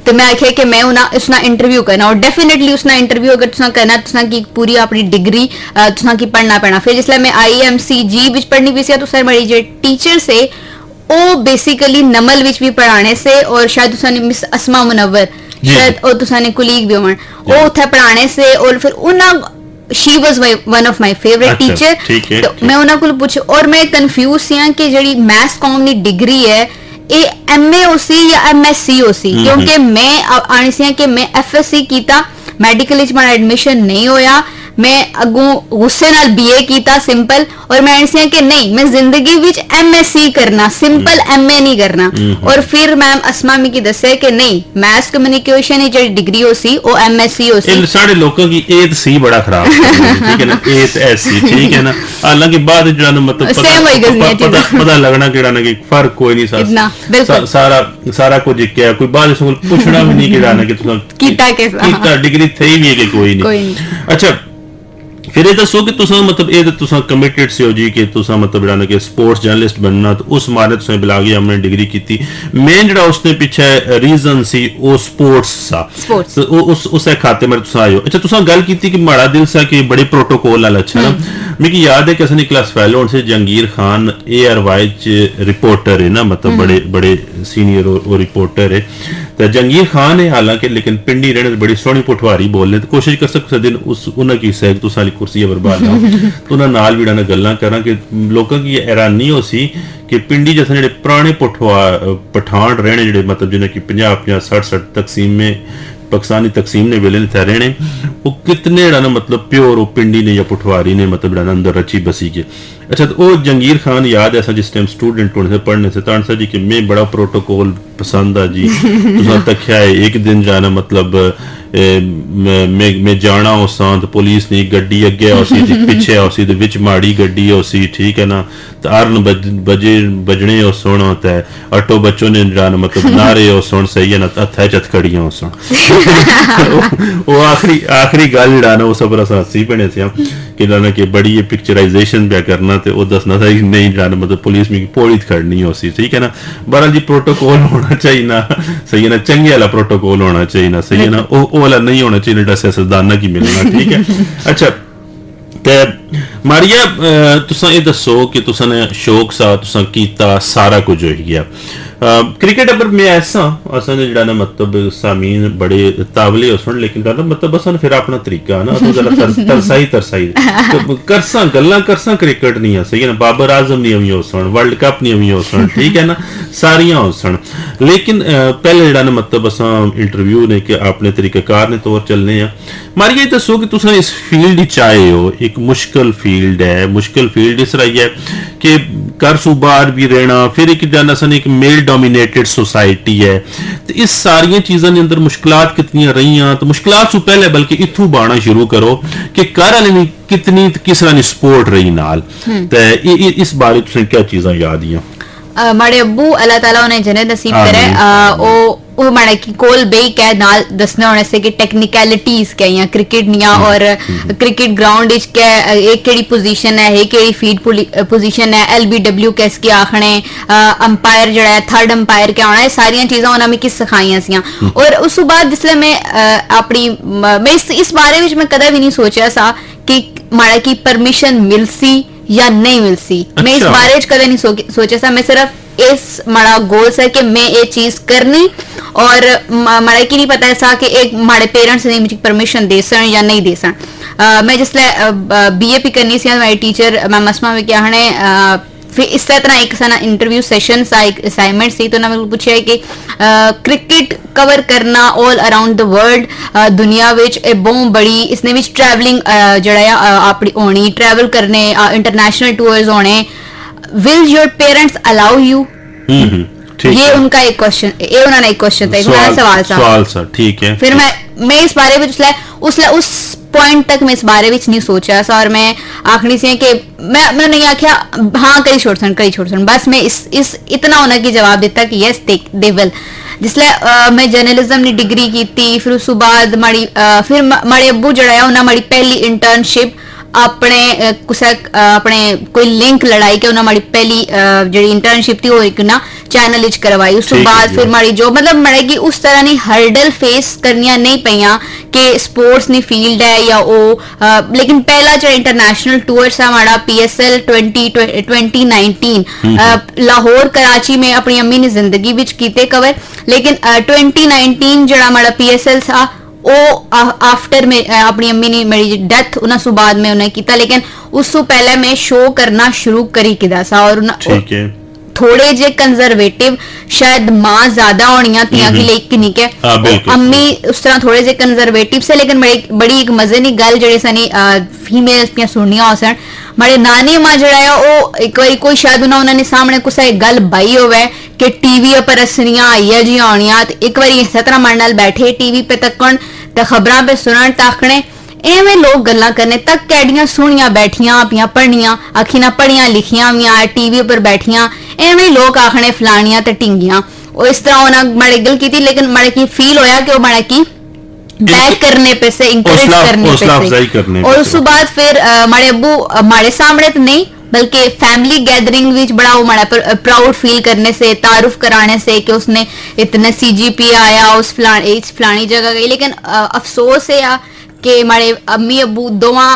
तो मैं आखे कि मैं उना उसना इंटरव्यू करना और डेफिनेटली उसना इंटरव्यू अगर तुसा करना तुसा की पूरी अपनी डिग्री तुसा की पढ़ना पैना फिर जिसले मैं आईएमसी जी विच पढ़नी पी सी तो सर मेरी जो टीचर से ਉਹ ਬੇਸਿਕਲੀ ਨਮਲ ਵਿੱਚ ਵੀ ਪੜਾਣੇ ਸੇ ਔਰ ਸ਼ਾਇਦ ਤੁਸਾਂ ਨੇ ਮਿਸ ਅਸਮਾ ਮੁਨਵਰ ਸ਼ਾਇਦ ਉਹ ਤੁਸਾਂ ਨੇ ਕੁਲੀਗ ਵੀ ਹੋਣ। ਉਹ ਉੱਥੇ ਪੜਾਣੇ ਸੇ ਔਰ ਫਿਰ ਉਹਨਾਂ my one of my favorite teacher तो मैं ਉਹਨਾਂ ਕੋਲ ਪੁੱਛ ਔਰ ਮੈਂ ਕਨਫਿਊਜ਼ ਸੀ ਕਿ ਜਿਹੜੀ ਮੈਥ ਕੌਮ ਦੀ ਡਿਗਰੀ ਹੈ ਇਹ ਐਮਏ ਹੋਸੀ ਜਾਂ ਐਮਐਸਸੀ ਹੋਸੀ ਕਿਉਂਕਿ ਮੈਂ ਆਣੀ ਸੀ ਕਿ ਮੈਂ ਐਫਐਸਸੀ ਕੀਤਾ ਮੈਡੀਕਲ ਵਿੱਚ ਮੇਰਾ ਐਡਮਿਸ਼ਨ ਨਹੀਂ ਹੋਇਆ। ਮੈਂ ਅਗੋਂ ਗੁੱਸੇ ਨਾਲ ਬੀਏ ਕੀਤਾ ਸਿੰਪਲ ਔਰ ਮੈਂ ਐਂਸਿਆ ਕਿ ਨਹੀਂ ਮੈਂ ਜ਼ਿੰਦਗੀ ਵਿੱਚ ਐਮਐਸਸੀ ਕਰਨਾ ਸਿੰਪਲ ਐਮਏ ਨਹੀਂ ਕਰਨਾ। ਔਰ ਫਿਰ ਮੈਮ ਅਸਮਾ ਮੀ ਕੀ ਦੱਸਿਆ ਕਿ ਨਹੀਂ ਮੈਥ ਕਮਿਊਨੀਕੇਸ਼ਨ ਜਿਹੜੀ ਡਿਗਰੀ ਹੋ ਸੀ ਉਹ ਐਮਐਸਸੀ ਹੋ ਸੀ। ਇਹ ਸਾਡੇ ਲੋਕਾਂ ਦੀ ਏਤ ਸੀ ਬੜਾ ਖਰਾਬ ਠੀਕ ਹੈ ਨਾ? ਏਤ ਐਸੀ ਠੀਕ ਹੈ ਨਾ? ਹਾਲਾਂਕਿ ਬਾਅਦ ਜਿਹੜਾ ਮਤਲਬ ਪਤਾ ਪਤਾ ਲੱਗਣਾ ਕਿਹੜਾ ਨਾ ਕਿ ਫ਼ਰਕ ਕੋਈ ਨਹੀਂ ਸਾਰਾ। ਸਾਰਾ ਕੁਝ ਇੱਕ ਹੈ ਕੋਈ ਬਾਅਦ ਸਕੂਲ ਪੁੱਛਣਾ ਵੀ ਨਹੀਂ ਕਿਹੜਾ ਨਾ ਕਿ ਤੁਸੀਂ ਕੀਤਾ ਕਿਸ ਕੀਤਾ ਡਿਗਰੀ થઈ ਵੀ ਹੈ ਕਿ ਕੋਈ ਨਹੀਂ। ਅੱਛਾ ਫਿਰ ਇਹ ਦੱਸੋ ਕਿ ਤੁਸੀਂ ਮਤਲਬ ਇਹ ਤੇ ਤੁਸੀਂ ਕਮਿਟਡ ਸੀ ਹੋ ਜੀ ਕਿ ਤੁਸੀਂ ਮਤਲਬ ਜਿਹੜਾ ਨਾ ਕਿ ਸਪੋਰਟਸ ਜਰਨਲਿਸਟ ਬਣਨਾ ਤੇ ਉਸ ਮਾਰੇ ਤੁਸੀਂ ਬਲਾਗੀ ਆਪਣੇ ਡਿਗਰੀ ਕੀਤੀ ਮੇਨ ਜਿਹੜਾ ਉਸਨੇ ਪਿੱਛੇ ਰੀਜ਼ਨ ਸੀ ਉਹ ਸਪੋਰਟਸ ਸਾ ਉਸ ਉਸੇ ਖਾਤੇ ਮਰ ਤੁਸੀਂ ਆਇਓ ਅੱਛਾ ਤੁਸੀਂ ਗੱਲ ਕੀਤੀ ਕਿ ਮਾੜਾ ਦਿਲ ਸਾ ਕਿ ਬੜੇ ਪ੍ਰੋਟੋਕੋਲ ਨਾਲ ਅੱਛਾ ਨਾ ਮੈਨੂੰ ਯਾਦ ਹੈ ਕਿ ਅਸਨੀ ਕਲਾਸ ਫੈਲੋ ਹੁਣ ਸੇ ਜੰਗੀਰ ਖਾਨ ਏਆਰਵਾਈ ਚ ਰਿਪੋਰਟਰ ਹੈ ਨਾ ਮਤਲਬ ਬੜੇ ਬੜੇ ਸੀਨੀਅਰ ਉਹ ਰਿਪੋਰਟਰ ਹੈ तो जंगीर खान है हालांकि लेकिन पिंडी रहने बड़ी सोहनी पठवारी बोलने तो कोशिश कर सकते दिन उस उन्हें की सैग तो साली ਕੁਰਸੀ ਬਰਬਾਦ ਨਾ तो ਉਹਨਾਂ ਨਾਲ ਵੀ ਨਾਲ ਗੱਲਾਂ ਕਰਾਂ ਕਿ ਲੋਕਾਂ ਕੀ ਹੈਰਾਨੀ ਹੋ ਸੀ ਕਿ ਪਿੰਡੀ ਜਿਹਾ ਜਿਹੜੇ ਪੁਰਾਣੇ ਪਠਵਾ ਪਠਾਨ ਰਹਿਣੇ ਜਿਹੜੇ ਮਤਲਬ ਜਿਹਨੇ ਕਿ 50 50 60 60 ਤਕਸੀਮ में पाकिस्तानी तकसीम ने वेले थे रहने वो कितने ना मतलब प्योर वो पिंडी ने या पुठवारी ने मतलब अंदर रची बसी के अच्छा तो वो जंगीर खान याद ऐसा जिस टाइम स्टूडेंट होने से पढ़ने से? तानसा जी कि मैं बड़ा प्रोटोकॉल पसंद आ जी। तो तुसा तख्या है? एक दिन जाना मतलब मैं मैं जाना उस तो पुलिस ने गड्डी अगे उसी पीछे उसी दे विच माड़ी गड्डी उसी ठीक है ना? तो आरन बज, बजे बजने और सुन होता है। अटो बच्चों ने जाना मतलब नारे और सुन सही है ना? तो हथा चत खड़ियाँ उस वो आखिरी आखिरी गल जाना वो सब हँसी बने थे कि बड़ी पिक्चराइजेशन पे करना ते वो दस्सना था कि नेईं मतलब पुलिस मिगी पौड़ी खड़नी उसी ठीक है ना? बहरहाल जी प्रोटोकॉल होना चाहिए सही है ना? चंगे वाला प्रोटोकॉल होना चाहिए सही है ना? ओह् नहीं होना चाहिए जेह्ड़ा तो सियासतदाना मिलना ठीक है? अच्छा तो ਮਾਰੀਆ ਤੁਸੀਂ ਇਹ ਦੱਸੋ ਕਿ ਤੁਸੀਂ ਨੇ ਸ਼ੌਕ ਸਾ ਤੁਸੀਂ ਕੀਤਾ ਸਾਰਾ ਕੁਝ ਹੋ ਗਿਆ क्रिकेट पर मैं ऐसा असन जेड़ा ना मतलब सामीन बड़े तावले हो सुन लेकिन ना मतलब असन फिर अपना तरीका ना तो जरा तर, तरसाई तरसाई तो करसा गल्ला करसा क्रिकेट नहीं है सही है ना बाबर आजम नहीं हुई हो सुन वर्ल्ड कप नहीं हुई हो सुन ठीक है ना सारियां हो सुन लेकिन पहले जेड़ा ना मतलब असा इंटरव्यू ने कि अपने तरीकेकार ने तौर चलने हैं मारी ये दसो कि तुम इस फील्ड च आए हो एक मुश्किल मुश्किल फ़ील्ड है मुश्किल फ़ील्ड इस तरह है कि कर सूबार भी रहना फिर एक सन एक मेल डोमिनेटेड सोसाइटी है। तो इस सारिया चीज़ों के अंदर मुश्किल कितनी रही तो मुश्किल तो पहले बल्कि इतू बहना शुरू करो कि कर आने कितनी किस तरह की सपोर्ट रही नाल। हम्म। ते इस बारे क्या चीजा याद हैं माड़े अबू अल्लाह ताला उन्हें जने नसीब करे। आ, ಮಡಕಿ ಕೋಲ್ ಬೇಕೆ ನಾಲ್ ದಸ್ನ ಒಣಸೆಗೆ ಟೆಕ್ನಿಕ್ಯಾಲಿಟೀಸ್ಗೆ या ಕ್ರಿಕೆಟ್ ನಿಯ हम्म, और क्रिकेट ग्राउंड ಇಸ್ಕೆ ಏಕ್ है हे केड़ी फ़ीड पोजीशन है एलबीडब्ल्यू के इसके आखने अंपायर जड़ा है थर्ड अंपायर के आना है सारियाँ चीज़ा उन्होंने किस सिखाइया सियाँ। हम्म। और उस बाद जिसले मैं अपनी मैं इस, इस बारे में मैं कदम भी नहीं सोचा सा कि माड़ा की परमिशन मिलसी या नहीं मिल सी अच्छा। मैं इस अच्छा। बारे कदम नहीं सोचा सा मैं सिर्फ़ इस माड़ा गोल सर कि मैं ये चीज़ करनी और माड़ा की नहीं पता है कि एक माड़े पेरेंट्स ने मुझे परमिशन दे सन या नहीं दे सन मैं जिसले ए पी करनी सी मेरी टीचर मैम असमा में क्या हने फिर इस तरह एक साना इंटरव्यू सेशन सा एक असाइनमेंट सी तो ना मैं पूछा है कि क्रिकेट कवर करना ऑल अराउंड द वर्ल्ड दुनिया विच बहुत बड़ी, इसने विच ट्रैवलिंग जड़ा अपनी होनी ट्रैवल करने इंटरनेशनल टूर्स होने will your parents allow you ये उनका एक क्वेश्चन ये उन्होंने एक क्वेश्चन था एक सवाल सवाल सवाल सर ठीक है। फिर मैं मैं इस बारे में उस उस पॉइंट तक मैं इस बारे में नहीं सोचा। सर मैं आखिरी से कि मैं मैं नहीं आख्या हाँ कई छोड़ सन कई छोड़ सन बस मैं इस इस इतना होना की जवाब देता कि यस दे विल जिसल मैं जर्नलिज्म की डिग्री की थी फिर उस तो बाद माड़ी फिर माड़े अबू जड़ा है उन्हें माड़ी पहली इंटर्नशिप ਆਪਣੇ ਕੁਸਾ ਆਪਣੇ ਕੋਈ ਲਿੰਕ ਲੜਾਈ ਕੇ ਉਹਨਾਂ ਮਾੜੀ ਪਹਿਲੀ ਜਿਹੜੀ ਇੰਟਰਨਸ਼ਿਪ ਸੀ ਉਹ ਇੱਕ ਨਾ ਚੈਨਲ ਵਿੱਚ ਕਰਵਾਈ। ਉਸ ਤੋਂ ਬਾਅਦ ਫਿਰ ਮਾੜੀ ਜੋ ਮਤਲਬ ਮੜੇ ਉਸ ਤਰ੍ਹਾਂ ਨਹੀਂ ਹਰਡਲ ਫੇਸ ਕਰਨੀਆਂ ਨਹੀਂ ਪਈਆਂ ਕਿ ਸਪੋਰਟਸ ਦੀ ਫੀਲਡ ਹੈ ਜਾਂ ਉਹ ਲੇਕਿਨ ਪਹਿਲਾ ਜਿਹੜਾ ਇੰਟਰਨੈਸ਼ਨਲ ਟੂਰ ਸਾ ਮਾੜਾ ਪੀਐਸਐਲ 20 2019 ਲਾਹੌਰ ਕਰਾਚੀ ਮੇ ਆਪਣੀ ਅੰਮੀ ਨੇ ਜ਼ਿੰਦਗੀ ਵਿੱਚ ਕੀਤੇ ਕਵਰ ਲੇਕਿਨ 2019 ਜਿਹੜਾ ਮਾੜਾ ਪੀਐਸਐਲ ਸਾ ਉਹ ਆਫਟਰ ਮੇ ਆਪਣੀ ਅੰਮੀ ਨੇ ਮੇਰੀ ਡੈਥ ਉਹਨਾਂ ਤੋਂ ਬਾਅਦ ਮੈਂ ਉਹਨੇ ਕੀਤਾ ਲੇਕਿਨ ਉਸ ਤੋਂ ਪਹਿਲਾਂ ਮੈਂ ਸ਼ੋ ਕਰਨਾ ਸ਼ੁਰੂ ਕਰੀ ਕਿਦਾ ਸਾ ਔਰ ਠੀਕ ਹੈ ਥੋੜੇ ਜੇ ਕੰਜ਼ਰਵੇਟਿਵ ਸ਼ਾਇਦ ਮਾਂ ਜ਼ਿਆਦਾ ਹੋਣੀਆਂ ਤੀਆਂ ਕਿ ਲਈ ਕਿੰਨੀ ਕੇ ਹਾਂ, ਬਿਲਕੁਲ। ਅੰਮੀ ਉਸ ਤਰ੍ਹਾਂ ਥੋੜੇ ਜੇ ਕੰਜ਼ਰਵੇਟਿਵ ਸੇ ਲੇਕਿਨ ਬੜੀ ਬੜੀ ਇੱਕ ਮਜ਼ੇ ਦੀ ਗੱਲ ਜਿਹੜੀ ਸਨੀ ਫੀਮੇਲਸ ਦੀਆਂ ਸੁਣਨੀਆਂ ਹੋ ਸਨ ਮਾਰੇ ਨਾਨੀ ਮਾਂ ਜਿਹੜਾ ਆ ਉਹ ਇੱਕ ਵਾਰੀ ਕੋਈ ਸ਼ਾਇਦ ਉਹਨਾਂ ਉਹਨਾਂ ਨੇ ਸਾਹਮਣੇ ਕੁਛ ਇੱਕ ਗੱਲ ਬਾਈ ਹੋਵੇ ਕਿ ਟੀਵੀ ਉੱਪਰ ਰਸਨੀਆਂ ਆਈਆਂ ਜੀ ਆਉਣੀਆਂ ਤੇ ਇੱਕ ਵਾਰੀ ਇਸੇ ਤਰ੍ਹਾਂ ਮਨ ਨਾਲ ਬੈਠੇ ਟੀਵੀ ਤੇ ਤੱਕਣ ਤੇ ਖਬਰਾਂ ਤੇ ਸੁਣਨ ਤਾਕਣੇ ਐਵੇਂ ਲੋਕ ਗੱਲਾਂ ਕਰਨੇ ਤੱਕ ਕੈਡੀਆਂ ਸੁਣੀਆਂ ਬੈਠੀਆਂ ਆਪੀਆਂ ਪੜਨੀਆਂ ਅੱਖੀਆਂ ਪੜੀਆਂ ਲਿਖੀਆਂ ਵੀਆਂ ਟੀਵੀ ਉੱਪਰ ਬੈਠੀਆਂ ਐਵੇਂ ਲੋਕ ਆਖਣੇ ਫਲਾਣੀਆਂ ਤੇ ਟਿੰਗੀਆਂ ਉਹ ਇਸ ਤਰ੍ਹਾਂ ਉਹਨਾਂ ਮਾੜੇ ਗੱਲ ਕੀਤੀ ਲੇਕਿਨ ਮਾੜੇ ਕੀ ਫੀਲ ਹੋਇਆ ਕਿ ਉਹ ਮਾੜਾ ਕੀ बैक करने पे से इंकरेज हौसला- करने पे हौसला से अफजाई करने पे और से। उस बाद फिर अ, हमारे अब्बू हमारे सामने तो नहीं बल्कि फैमिली गैदरिंग विच बड़ा वो हमारा प्राउड फील करने से तारुफ कराने से कि उसने इतने सीजीपी आया उस फलान इस फलानी जगह गई लेकिन अ, अफसोस है या ਕਿ ਮਾੜੇ ਅੰਮੀ ਅਬੂ ਦੋਵਾਂ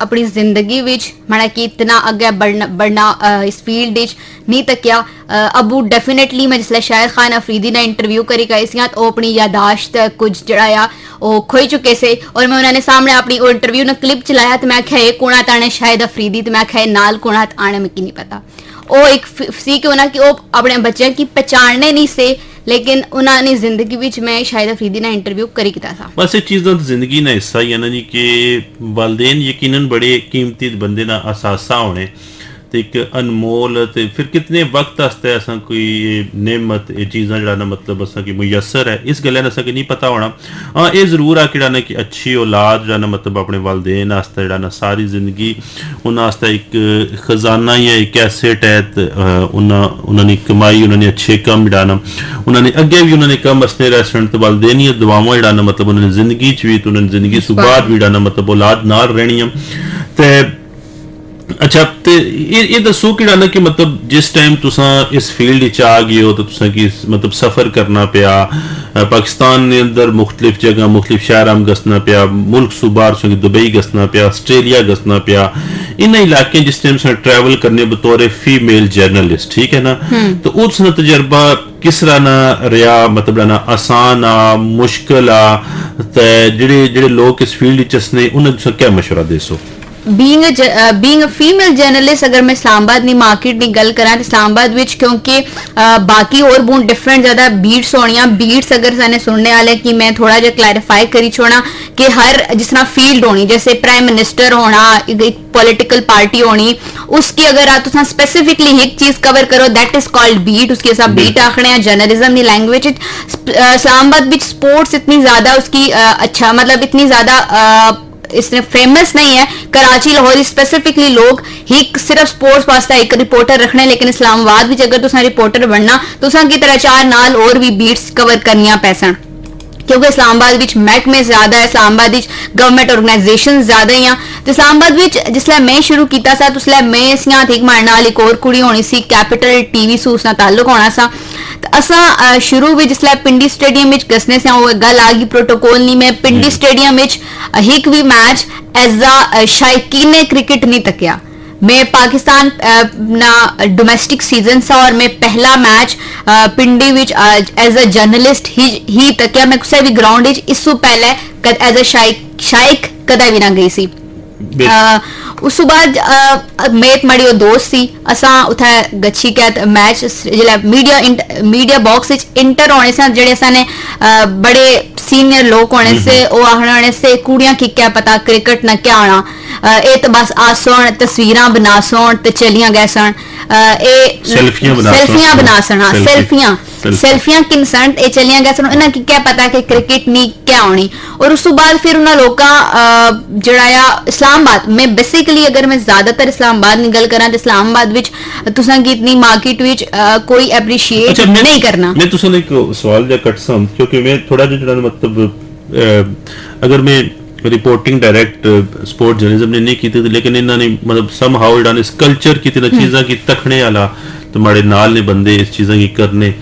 ਆਪਣੀ ਜ਼ਿੰਦਗੀ ਵਿੱਚ ਮਾੜਾ ਕਿ ਇਤਨਾ ਅੱਗੇ ਬੜਨਾ ਇਸ ਫੀਲਡ ਵਿੱਚ ਨਹੀਂ ਤੱਕਿਆ ਅਬੂ ਡੈਫੀਨਿਟਲੀ ਮੈਂ ਜਿਸਲੇ ਸ਼ਾਇਦ ਖਾਨ ਅਫਰੀਦੀ ਨੇ ਇੰਟਰਵਿਊ ਕਰੀ ਗਈ ਸੀ ਤਾਂ ਉਹ ਆਪਣੀ ਯਾਦਾਸ਼ਤ ਕੁਝ ਜਿਹੜਾ ਆ ਉਹ ਖੋਈ ਚੁੱਕੇ ਸੇ ਔਰ ਮੈਂ ਉਹਨਾਂ ਨੇ ਸਾਹਮਣੇ ਆਪਣੀ ਉਹ ਇੰਟਰਵਿਊ ਨੂੰ ਕਲਿੱਪ ਚਲਾਇਆ ਤੇ ਮੈਂ ਆਖਿਆ ਇਹ ਕੋਣਾ ਤਾਣੇ ਸ਼ਾਇਦ ਅਫਰੀਦੀ ਤੇ ਮੈਂ ਆਖਿਆ ਨਾਲ ਕੋਣਾ ਤਾਣੇ ਮੈਨੂੰ ਨਹੀਂ ਪਤਾ ਉਹ ਇੱਕ ਸੀ ਕਿ ਉਹਨਾਂ ਕਿ ਉਹ ਆਪਣੇ ਬੱਚਿਆਂ ਕੀ ਪਛਾਣਨੇ ਨਹੀਂ ਸੇ ਲੇਕਿਨ ਉਹਨਾਂ ਨੇ ਜ਼ਿੰਦਗੀ ਵਿੱਚ ਮੈਂ ਸ਼ਾਇਦ ਅਫਰੀਦੀ ਨਾਲ ਇੰਟਰਵਿਊ ਕਰੀ ਕੀਤਾ ਸੀ ਬਸ ਇਹ ਚੀਜ਼ਾਂ ਤਾਂ ਜ਼ਿੰਦਗੀ ਦਾ ਹਿੱਸਾ ਹੀ ਹੈ ਨਾ ਜੀ ਕਿ ਵਾਲਦੇਨ ਯਕੀਨਨ ਬੜੇ ਕੀਮਤੀ ਬੰਦੇ ਦਾ ਅਸਾਸਾ ਹੋਣੇ ਤੇ ਇੱਕ ਅਨਮੋਲ ਤੇ ਫਿਰ ਕਿਤਨੇ ਵਕਤ ਵਾਸਤੇ ਅਸਾਂ ਕੋਈ ਇਹ ਨੇਮਤ ਇਹ ਚੀਜ਼ਾਂ ਜਿਹੜਾ ਨਾ ਮਤਲਬ ਅਸਾਂ ਕੀ ਮੁਯਸਰ ਹੈ ਇਸ ਗੱਲਾਂ ਦਾ ਅਸਾਂ ਕੀ ਨਹੀਂ ਪਤਾ ਹੋਣਾ ਹਾਂ ਇਹ ਜ਼ਰੂਰ ਆ ਕਿਹੜਾ ਨਾ ਕਿ ਅੱਛੀ ਔਲਾਦ ਜਿਹੜਾ ਨਾ ਮਤਲਬ ਆਪਣੇ ਵਾਲਦੇਨ ਵਾਸਤੇ ਜਿਹੜਾ ਨਾ ਸਾਰੀ ਜ਼ਿੰਦਗੀ ਉਹਨਾਂ ਵਾਸਤੇ ਇੱਕ ਖਜ਼ਾਨਾ ਹੀ ਹੈ ਇੱਕ ਐਸੇਟ ਹੈ ਤੇ, ਅਹ, ਉਹਨਾਂ ਉਹਨਾਂ ਨੇ ਕਮਾਈ ਉਹਨਾਂ ਨੇ ਅੱਛੇ ਕੰਮ ਜਿਹੜਾ ਨਾ ਉਹਨਾਂ ਨੇ ਅੱਗੇ ਵੀ ਉਹਨਾਂ ਨੇ ਕੰਮ ਅਸਨੇ ਰੈਸਟੋਰੈਂਟ ਤੇ ਵਾਲਦੇਨੀ ਦੁਆਵਾਂ ਜਿਹੜਾ ਨਾ ਮਤਲਬ ਉਹਨਾਂ ਨੇ ਜ਼ਿੰਦਗੀ ਚ ਵੀ ਤੇ ਉਹਨਾਂ ਨੇ ਜ਼ਿੰਦਗੀ ਤੋਂ ਬਾਅਦ ਵੀ ਜਿਹੜਾ ਨਾ ਮਤਲਬ ਔਲਾਦ ਨਾਲ ਰਹਿਣੀਆਂ ਤੇ अच्छा ते दसो कि ना कि मतलब जिस टाइम इस फ़ील्ड च आ मतलब सफ़र करना पया पाकिस्तान ने जगह मुख्तलिफ़ शहर हम गसना पया मुल्क सुबार दुबई गसना पया ऑस्ट्रेलिया गसना पया इन इलाके जिस टाइम करने बतौर फीमेल जर्नलिस्ट ठीक है ना? हम्म। तो तजर्बा किस तरह ना रहा मतलब आसान आ मुश्किल आ ते लोग इस फ़ील्ड च क्या मशवरा दे सो? बीइंग बींग फीमेल जर्नलिस्ट अगर मैं इस्लामाबाद की मार्केट की गल करा तो इस्लामाबाद में क्योंकि uh, बाकी और बहुत डिफरेंट ज़्यादा बीट्स होनिया बीट्स अगर साने सुनने वाले कि मैं थोड़ा जहा क्लैरिफाई करी छोड़ा कि हर जिस तरह फ़ील्ड होनी जैसे प्राइम मिनिस्टर होना एक पॉलिटिकल पार्टी होनी उसकी अगर आप स्पेसिफिकली एक चीज़ कवर करो दैट इज़ कॉल्ड बीट उसकी साथ बीट आखने जर्नलिज्म की लैंग्वेज इस्लामाबाद में स्पोर्ट्स इतनी ज़्यादा उसकी uh, अच्छा मतलब इतनी ज़्यादा uh, इसने फ़ेमस नहीं है। कराची, लाहौर स्पेसिफिकली लोग ही सिर्फ़ स्पोर्ट्स वास्ते एक रिपोर्टर रखने, लेकिन इस्लामाबाद विच अगर तुसा रिपोर्टर बनना, तुसा की तरह चार नाल और भी बीट्स कवर करनियाँ पैसन क्योंकि इस्लामाबाद विच महकमे ज़्यादा है, इस्लामाबाद विच गवर्नमेंट ऑर्गेनाइजेशन ज़्यादा ही ते इस्लामाबाद विच जिसलै मैं शुरू कीता सा, उसलै मैं सियाँ ठीक मारने एक और कुड़ी होनी सी कैपिटल टीवी सू उसना ताल्लुक होना सा। तो असा शुरू में जिस पिंडी स्टेडियम में कसने से गल आ गई प्रोटोकॉल नहीं मैं पिंडी हम्म। स्टेडियम में एक भी मैच एज़ अ ने क्रिकेट नहीं तकिया मैं पाकिस्तान ना डोमेस्टिक सीज़न सा और मैं पहला मैच पिंडी विच एज अ जर्नलिस्ट ही ही तकिया मैं कुछ भी ग्राउंड इस पहले एज अ शायक शायक कदा भी ना गई सी। ਉਸ ਤੋਂ ਬਾਅਦ ਅ, ਮੇਤ ਮੜੀ ਉਹ ਦੋਸਤ ਸੀ ਅਸਾਂ ਉਥੇ ਗੱਛੀ ਕੈਤ ਮੈਚ ਜਿਹੜਾ ਮੀਡੀਆ ਮੀਡੀਆ ਬਾਕਸ ਵਿੱਚ ਇੰਟਰ ਹੋਣੇ ਸਨ ਜਿਹੜੇ ਅਸਾਂ ਨੇ ਅ, ਬੜੇ ਸੀਨੀਅਰ ਲੋਕ ਹੋਣੇ ਸੇ ਉਹ ਆਹਣੇ ਹੋਣੇ ਸੇ ਕੁੜੀਆਂ ਕੀ ਕਿਆ ਪਤਾ ਕ੍ਰਿਕਟ ਨਾ ਕਿਆ ਆਣਾ ਅ, ਇਹ ਤਾਂ ਬਸ ਆ ਸੋਣ ਤਸਵੀਰਾਂ ਬਣਾ ਸੋਣ ਤੇ ਚਲੀਆਂ ਗਏ ਸਣ ਇਹ ਸੈਲਫੀਆਂ ਬਣਾ ਸੈਲਫੀਆਂ ਬਣਾ ਸਣ ਸੈਲਫੀਆਂ ਸੈਲਫੀਆਂ ਕਿਨ ਸਣ ਇਹ ਚਲੀਆਂ ਗਏ ਸਣ ਉਹਨਾਂ ਕੀ ਕਿਆ ਪਤਾ ਕਿ ਕ੍ਰਿਕਟ ਨਹੀਂ ਕਿਆ ਆਉਣੀ ਔਰ ਉਸ ਤੋਂ ਬਾਅਦ ਫਿਰ ਉਹਨਾਂ ਲੋਕਾਂ ਜਿਹੜਾ ਆ ਇਸਲਾਮਾਬਾਦ ਮੈਂ ਬੇਸਿਕਲੀ ਅਗਰ ਮੈਂ ਜ਼ਿਆਦਾਤਰ ਇਸਲਾਮਾਬਾਦ ਦੀ ਗੱਲ ਕਰਾਂ ਤੇ ਇਸਲਾਮਾਬਾਦ ਵਿੱਚ ਤੁਸੀਂ ਕੀ ਇਤਨੀ ਮਾਰਕੀਟ ਵਿੱਚ ਕੋਈ ਐਪਰੀਸ਼ੀਏਟ ਨਹੀਂ ਕਰਨਾ ਮੈਂ ਤੁਸਾਂ ਨੂੰ ਇੱਕ ਸਵਾਲ ਜਾਂ ਕੱਟ ਸਮ ਕਿਉਂਕਿ ਮੈਂ ਥੋੜਾ ਜਿਹਾ ਜਿਹੜਾ ਮਤਲਬ ਅਗਰ ਮੈਂ ਰਿਪੋਰਟਿੰਗ ਡਾਇਰੈਕਟ ਸਪੋਰਟ ਜਰਨਲਿਜ਼ਮ ਨੇ ਨਹੀਂ ਕੀਤੀ ਲੇਕਿਨ ਇਹਨਾਂ ਨੇ ਮਤਲਬ ਸਮ ਹਾਊ ਡਨ ਇਸ ਕਲਚਰ ਕਿਤੇ ਨਾ ਚੀਜ਼ਾਂ ਕੀ ਤਖਣੇ ਵਾਲਾ ਤੁਹਾਡੇ ਨਾਲ ਨੇ ਬੰਦੇ ਇਸ ਚੀਜ਼ਾਂ ਕੀ ਕਰਨੇ।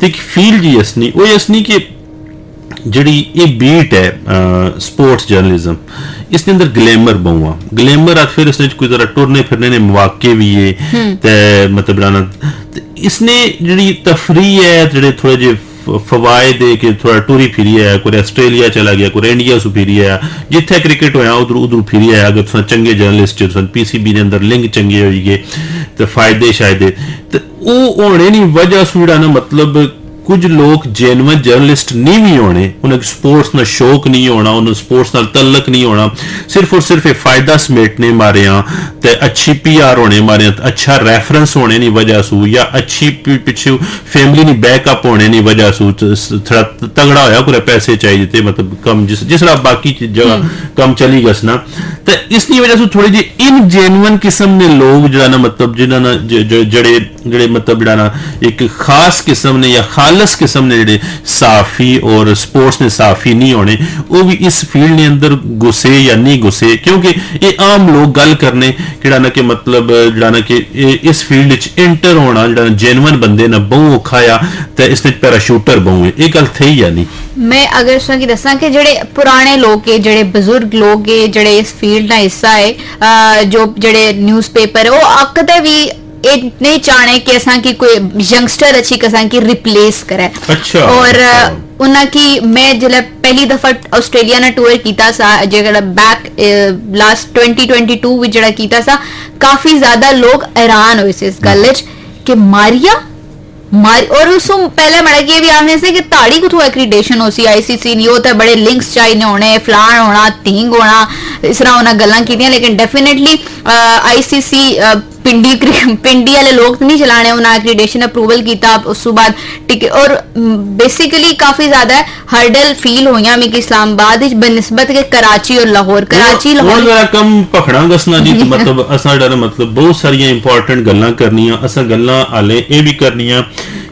ਤੇ ਇੱਕ ਫੀਲ ਜੀ ਅਸਨੀ ਉਹ ਅਸਨੀ ਕਿ ਜਿਹੜੀ ਇਹ ਬੀਟ ਹੈ ਸਪੋਰਟਸ ਜਰਨਲਿਜ਼ਮ ਇਸ ਦੇ ਅੰਦਰ ਗਲੈਮਰ ਬਹੁਆ। ਗਲੈਮਰ ਆ ਫਿਰ ਇਸ ਵਿੱਚ ਕੋਈ ਜ਼ਰਾ ਟੁਰਨੇ ਫਿਰਨੇ ਨੇ ਮੌਕੇ ਵੀ ਏ ਤੇ ਮਤਲਬ ਨਾ ਇਸ ਨੇ ਜਿਹੜੀ ਤਫਰੀਹ ਹੈ ਜਿਹੜੇ ਥੋੜੇ ਜਿਹੇ ਫਵਾਏ ਦੇ ਹੈ ਕਿ ਥੋੜਾ ਟੂਰੀ ਫਿਰੀ ਹੈ ਕੋਈ ਆਸਟ੍ਰੇਲੀਆ ਚਲਾ ਗਿਆ, ਕੋਈ ਇੰਡੀਆ ਸੁ ਫਿਰੀ ਹੈ ਜਿੱਥੇ ਕ੍ਰਿਕਟ ਹੋਇਆ, ਉਧਰ ਉਧਰ ਫਿਰੀ ਹੈ ਅਗਰ ਤੁਸੀਂ ਚੰਗੇ ਜਰਨਲਿਸਟ ਹੋ, ਤੁਸੀਂ ਪੀਸੀਬੀ ਦੇ ਅੰਦਰ ਲਿੰਕ ਚੰਗੇ ਹੋਈਗੇ ਤੇ ਫਾਇਦੇ ਸ਼ਾਇਦ, ਤੇ ਉਹ ਹੋਣੇ ਨਹੀਂ, ਵਜ੍ਹਾ ਸੁੜਾ ਨਾ ਮਤਲਬ ਕੁਝ ਲੋਕ ਜੈਨੂਇਨ ਜਰਨਲਿਸਟ ਨਹੀਂ ਵੀ ਹੋਣੇ ਉਹਨਾਂ ਨੂੰ ਸਪੋਰਟਸ ਨਾਲ ਸ਼ੌਕ ਨਹੀਂ ਹੋਣਾ ਉਹਨਾਂ ਨੂੰ ਸਪੋਰਟਸ ਨਾਲ ਤਲਕ ਨਹੀਂ ਹੋਣਾ ਸਿਰਫ ਔਰ ਸਿਰਫ ਇਹ ਫਾਇਦਾ ਸਮੇਟਨੇ ਮਾਰਿਆ ਤੇ ਅੱਛੀ ਪੀਆਰ ਹੋਣੇ ਮਾਰਿਆ ਤੇ ਅੱਛਾ ਰੈਫਰੈਂਸ ਹੋਣੇ ਨਹੀਂ ਵਜ੍ਹਾ ਸੂ ਜਾਂ ਅੱਛੀ ਪਿ- ਪਿੱਛੇ ਫੈਮਿਲੀ ਨਹੀਂ ਬੈਕਅਪ ਹੋਣੇ ਨਹੀਂ ਵਜ੍ਹਾ ਸੂ ਤੇ ਸ- ਥੋੜਾ ਤਗੜਾ ਹੋਇਆ ਕੋਈ ਪੈਸੇ ਚਾਹੀਦੇ ਤੇ ਮਤਲਬ ਕਮ ਜਿਸ ਜਿਸ ਤਰ੍ਹਾਂ ਬਾਕੀ ਚੀ- ਜਗ੍ਹਾ ਕੰਮ ਚਲੀ ਗਸਨਾ ਤੇ ਇਸ ਦੀ ਵਜ੍ਹਾ ਸੂ ਥੋੜੀ ਜਿਹੀ ਇਨ ਜੈਨੂਇਨ ਕਿਸਮ ਦੇ ਲੋਕ ਜਿਹੜਾ ਨਾ ਮਤਲਬ ਜਿਨ੍ਹਾਂ ਨਾਲ ਜ- ਜ- ਜਿਹੜੇ ਜਿਹੜੇ ਮਤਲਬ ਜਿਹੜਾ ਨਾ ਇੱਕ ਖਾਸ ਕਿਸਮ ਨੇ ਜਾਂ ਖਾਲਸ ਕਿਸਮ ਨੇ ਜਿਹੜੇ ਸਾਫੀ ਔਰ ਸਪੋਰਟਸ ਨੇ ਸਾਫੀ ਨਹੀਂ ਹੋਣੇ ਉਹ ਵੀ ਇਸ ਫੀਲਡ ਦੇ ਅੰਦਰ ਗੁੱਸੇ ਜਾਂ ਨਹੀਂ ਗੁੱਸੇ ਕਿਉਂਕਿ ਇਹ ਆਮ ਲੋਕ ਗੱਲ ਕਰਨੇ ਜਿਹੜਾ ਨਾ ਕਿ ਮਤਲਬ ਜਿਹੜਾ ਨਾ ਕਿ ਇਹ ਇਸ ਫੀਲਡ ਵਿੱਚ ਐਂਟਰ ਹੋਣਾ ਜਿਹੜਾ ਜੈਨੂਇਨ ਬੰਦੇ ਨਾ ਬਹੁ ਔਖਾ ਆ ਤੇ ਇਸ ਵਿੱਚ ਪੈਰਾਸ਼ੂਟਰ ਬਹੁ ਹੈ ਇਹ ਗੱਲ ਥਈ ਜਾਂ ਨਹੀਂ ਮੈਂ ਅਗਰ ਉਸ ਕੀ ਦੱਸਾਂ ਕਿ ਜਿਹੜੇ ਪੁਰਾਣੇ ਲੋਕ ਹੈ ਜਿਹੜੇ ਬਜ਼ੁਰਗ ਲੋਕ ਹੈ ਜਿਹੜੇ ਇਸ ਫੀਲਡ ਦਾ ਹਿੱਸਾ ਹੈ ਅਹ ਜੋ ਜਿਹੜੇ ਨਿਊਜ਼ਪੇਪਰ ਉਹ ਅਕਦੇ ਵੀ ਇਹ ਨਹੀਂ ਚਾਹਣੇ ਕਿ ਅਸਾਂ ਕੀ ਕੋਈ ਯੰਗਸਟਰ ਅੱਛੀ ਕਸਾਂ ਕੀ ਰਿਪਲੇਸ ਕਰੇ ਅੱਛਾ, ਔਰ ਅੱਛਾ। ਉਹਨਾਂ ਕੀ ਮੈਂ ਜਿਹੜਾ ਪਹਿਲੀ ਦਫਾ ਆਸਟ੍ਰੇਲੀਆ ਨਾਲ ਟੂਰ ਕੀਤਾ ਸਾ ਜਿਹੜਾ ਬੈਕ ਲਾਸਟ 2022 ਵਿੱਚ ਜਿਹੜਾ ਕੀਤਾ ਸਾ ਕਾਫੀ ਜ਼ਿਆਦਾ ਲੋਕ ਹੈਰਾਨ ਹੋਏ ਸੀ ਇਸ ਗੱਲ ਵਿੱਚ ਕਿ ਮਾਰੀਆ ਮਾਰੀ ਔਰ ਉਸ ਤੋਂ ਪਹਿਲੇ ਮੜਾ ਕਿ ਇਹ ਵੀ ਆਖਦੇ ਸੀ ਕਿ ਤਾੜੀ ਕਿਥੋਂ ਐਕ੍ਰੀਡੇਸ਼ਨ ਹੋ ਸੀ ਆਈਸੀਸੀ ਨਹੀਂ ਉਹ ਤਾਂ ਬੜੇ ਲਿੰਕਸ ਚਾਹੀਦੇ ਹੋਣੇ ਫਲਾਣ ਹੋਣਾ ਥਿੰਗ ਹੋਣਾ ਇਸ ਤਰ੍ਹਾਂ ਉਹਨਾਂ ਗੱਲਾਂ ਕੀਤੀਆਂ ਲੇਕਿਨ ਡੈਫੀਨਿਟਲੀ ਆਈਸੀਸੀ ਪਿੰਡੀ ਕ੍ਰਿ- ਪਿੰਡੀ ਵਾਲੇ ਲੋਕ ਤਾਂ ਨਹੀਂ ਚਲਾਣੇ ਉਹਨਾਂ ਐਕ੍ਰੀਡੇਸ਼ਨ ਅਪਰੂਵਲ ਕੀਤਾ ਉਸ ਤੋਂ ਬਾਅਦ ਟਿਕ ਔਰ ਬੇਸਿਕਲੀ ਕਾਫੀ ਜ਼ਿਆਦਾ ਹਰਡਲ ਫੀਲ ਹੋਈਆਂ ਮੈਂ ਕਿ ਇਸਲਾਮਾਬਾਦ ਵਿੱਚ ਬਨਿਸਬਤ ਕੇ ਕਰਾਚੀ ਔਰ ਲਾਹੌਰ ਕਰਾਚੀ ਹੁਣ ਲਾਹੌਰ ਮੇਰਾ ਕੰਮ ਭਖਣਾ ਗਸਣਾ ਜੀ ਤੇ ਮਤਲਬ ਅਸਾਂ ਜਿਹੜਾ ਨਾ ਮਤਲਬ ਬਹੁਤ ਸਾਰੀਆਂ ਇੰਪੋਰਟੈਂਟ ਗੱਲਾਂ ਕਰਨੀਆਂ ਅਸਾਂ ਗੱਲਾਂ ਆਲੇ ਇਹ ਵੀ ਕਰਨੀਆਂ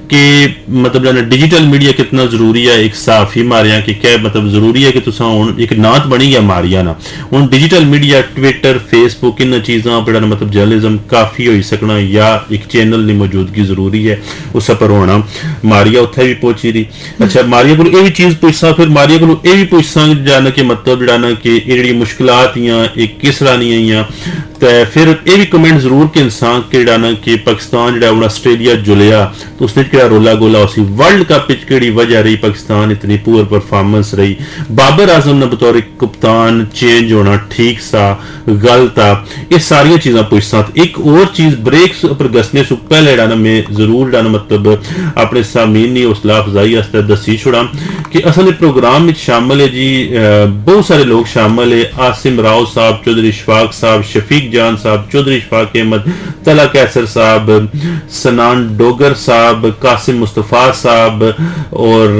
ਕਿ ਮਤਲਬ ਜਿਹੜਾ ਡਿਜੀਟਲ ਮੀਡੀਆ ਕਿੰਨਾ ਜ਼ਰੂਰੀ ਹੈ ਇੱਕ ਸਾਫੀ ਮਾਰਿਆ ਕਿ ਕਿਹ ਮਤਲਬ ਜ਼ਰੂਰੀ ਹੈ ਕਿ ਤੁਸੀਂ ਹੁਣ ਇੱਕ ਨਾਤ ਬਣੀ ਗਿਆ ਮਾਰਿਆ ਨਾ ਹੁਣ ਡਿਜੀਟਲ ਮੀਡੀਆ ਟਵਿੱਟਰ ਫੇਸਬੁੱਕ ਇਹਨਾਂ ਚੀਜ਼ਾਂ ਪਰ ਜਿਹੜਾ ਮਤਲਬ ਜਰਨਲਿਜ਼ਮ ਕਾਫੀ ਹੋਈ ਸਕਣਾ ਜਾਂ ਇੱਕ ਚੈਨਲ ਦੀ ਮੌਜੂਦਗੀ ਜ਼ਰੂਰੀ ਹੈ ਉਸ ਪਰ ਹੋਣਾ ਮਾਰੀਆ ਉੱਥੇ ਵੀ ਪਹੁੰਚੀ ਰਹੀ ਅੱਛਾ ਮਾਰੀਆ ਕੋਲ ਇਹ ਵੀ ਚੀਜ਼ ਪੁੱਛਾਂ ਫਿਰ ਮਾਰੀਆ ਕੋਲ ਇਹ ਵੀ ਪੁੱਛਾਂ ਜਾਨ ਕਿ ਮਤਲਬ ਜਿਹੜਾ ਨਾ ਕਿ ਇਹ ਜਿਹੜੀ ਮੁਸ਼ਕਲਾਂ ਆਈਆਂ ਇਹ ਕਿਸ ਤਰ੍ਹਾਂ ਦੀਆਂ ਆਈਆਂ ਤੇ ਫਿਰ ਇਹ ਵੀ ਕਮੈਂਟ ਜ਼ਰੂਰ ਕਿ ਇਨਸਾਨ ਕਿਹੜਾ ਨਾ ਕਿ ਪਾਕਿਸਤਾਨ ਜਿਹੜਾ ਹੁਣ ਆਸਟ੍ਰੇਲੀਆ ਜੁਲਿਆ, ਤੇ ਉਸਨੇ ਕਿਹੜਾ ਰੋਲਾ ਗੋਲਾ ਉਸੀ ਵਰਲਡ ਕੱਪ ਵਿੱਚ ਕਿਹੜੀ ਵਜ੍ਹਾ ਰਹੀ ਪਾਕਿਸਤਾਨ, ਇਤਨੀ ਪੂਰ ਪਰਫਾਰਮੈਂਸ ਰਹੀ। ਬਾਬਰ ਆਜ਼ਮ ਨੇ ਬਤੌਰ ਕਪਤਾਨ ਚੇਂਜ ਹੋਣਾ ਠੀਕ ਸਾ ਗਲਤ ਆ ਇਹ ਸਾਰੀਆਂ ਚੀਜ਼ਾਂ ਪੁੱਛ ਸਾਥ। ਇੱਕ ਹੋਰ ਚੀਜ਼ ਬ੍ਰੇਕਸ ਉੱਪਰ ਗਸਨੇ ਸੁ ਪਹਿਲੇ ਜਿਹੜਾ ਨਾ ਮੈਂ ਜ਼ਰੂਰ ਜਿਹੜਾ ਮਤਲਬ ਆਪਣੇ ਸਾਮੀਨ ਨੇ ਉਸ ਲਾਫਜ਼ਾਈ ਅਸਤੇ ਦੱਸੀ ਛੁੜਾ ਕਿ ਅਸਲ ਪ੍ਰੋਗਰਾਮ ਵਿੱਚ ਸ਼ਾਮਲ ਹੈ ਜੀ ਬਹੁਤ ਸਾਰੇ ਲੋਕ ਸ਼ਾਮਲ ਹੈ। ਆਸਿਮ ਰਾਓ ਸਾਹਿਬ, ਚੌਧਰੀ ਸ਼ਫਾਕ ਸਾਹਿਬ, ਸ਼ਫੀਕ जान साहब, चौधरी इशफाक अहमद, तला कैसर साहब, सनान डोगर साहब, कासिम मुस्तफ़ा साहब, और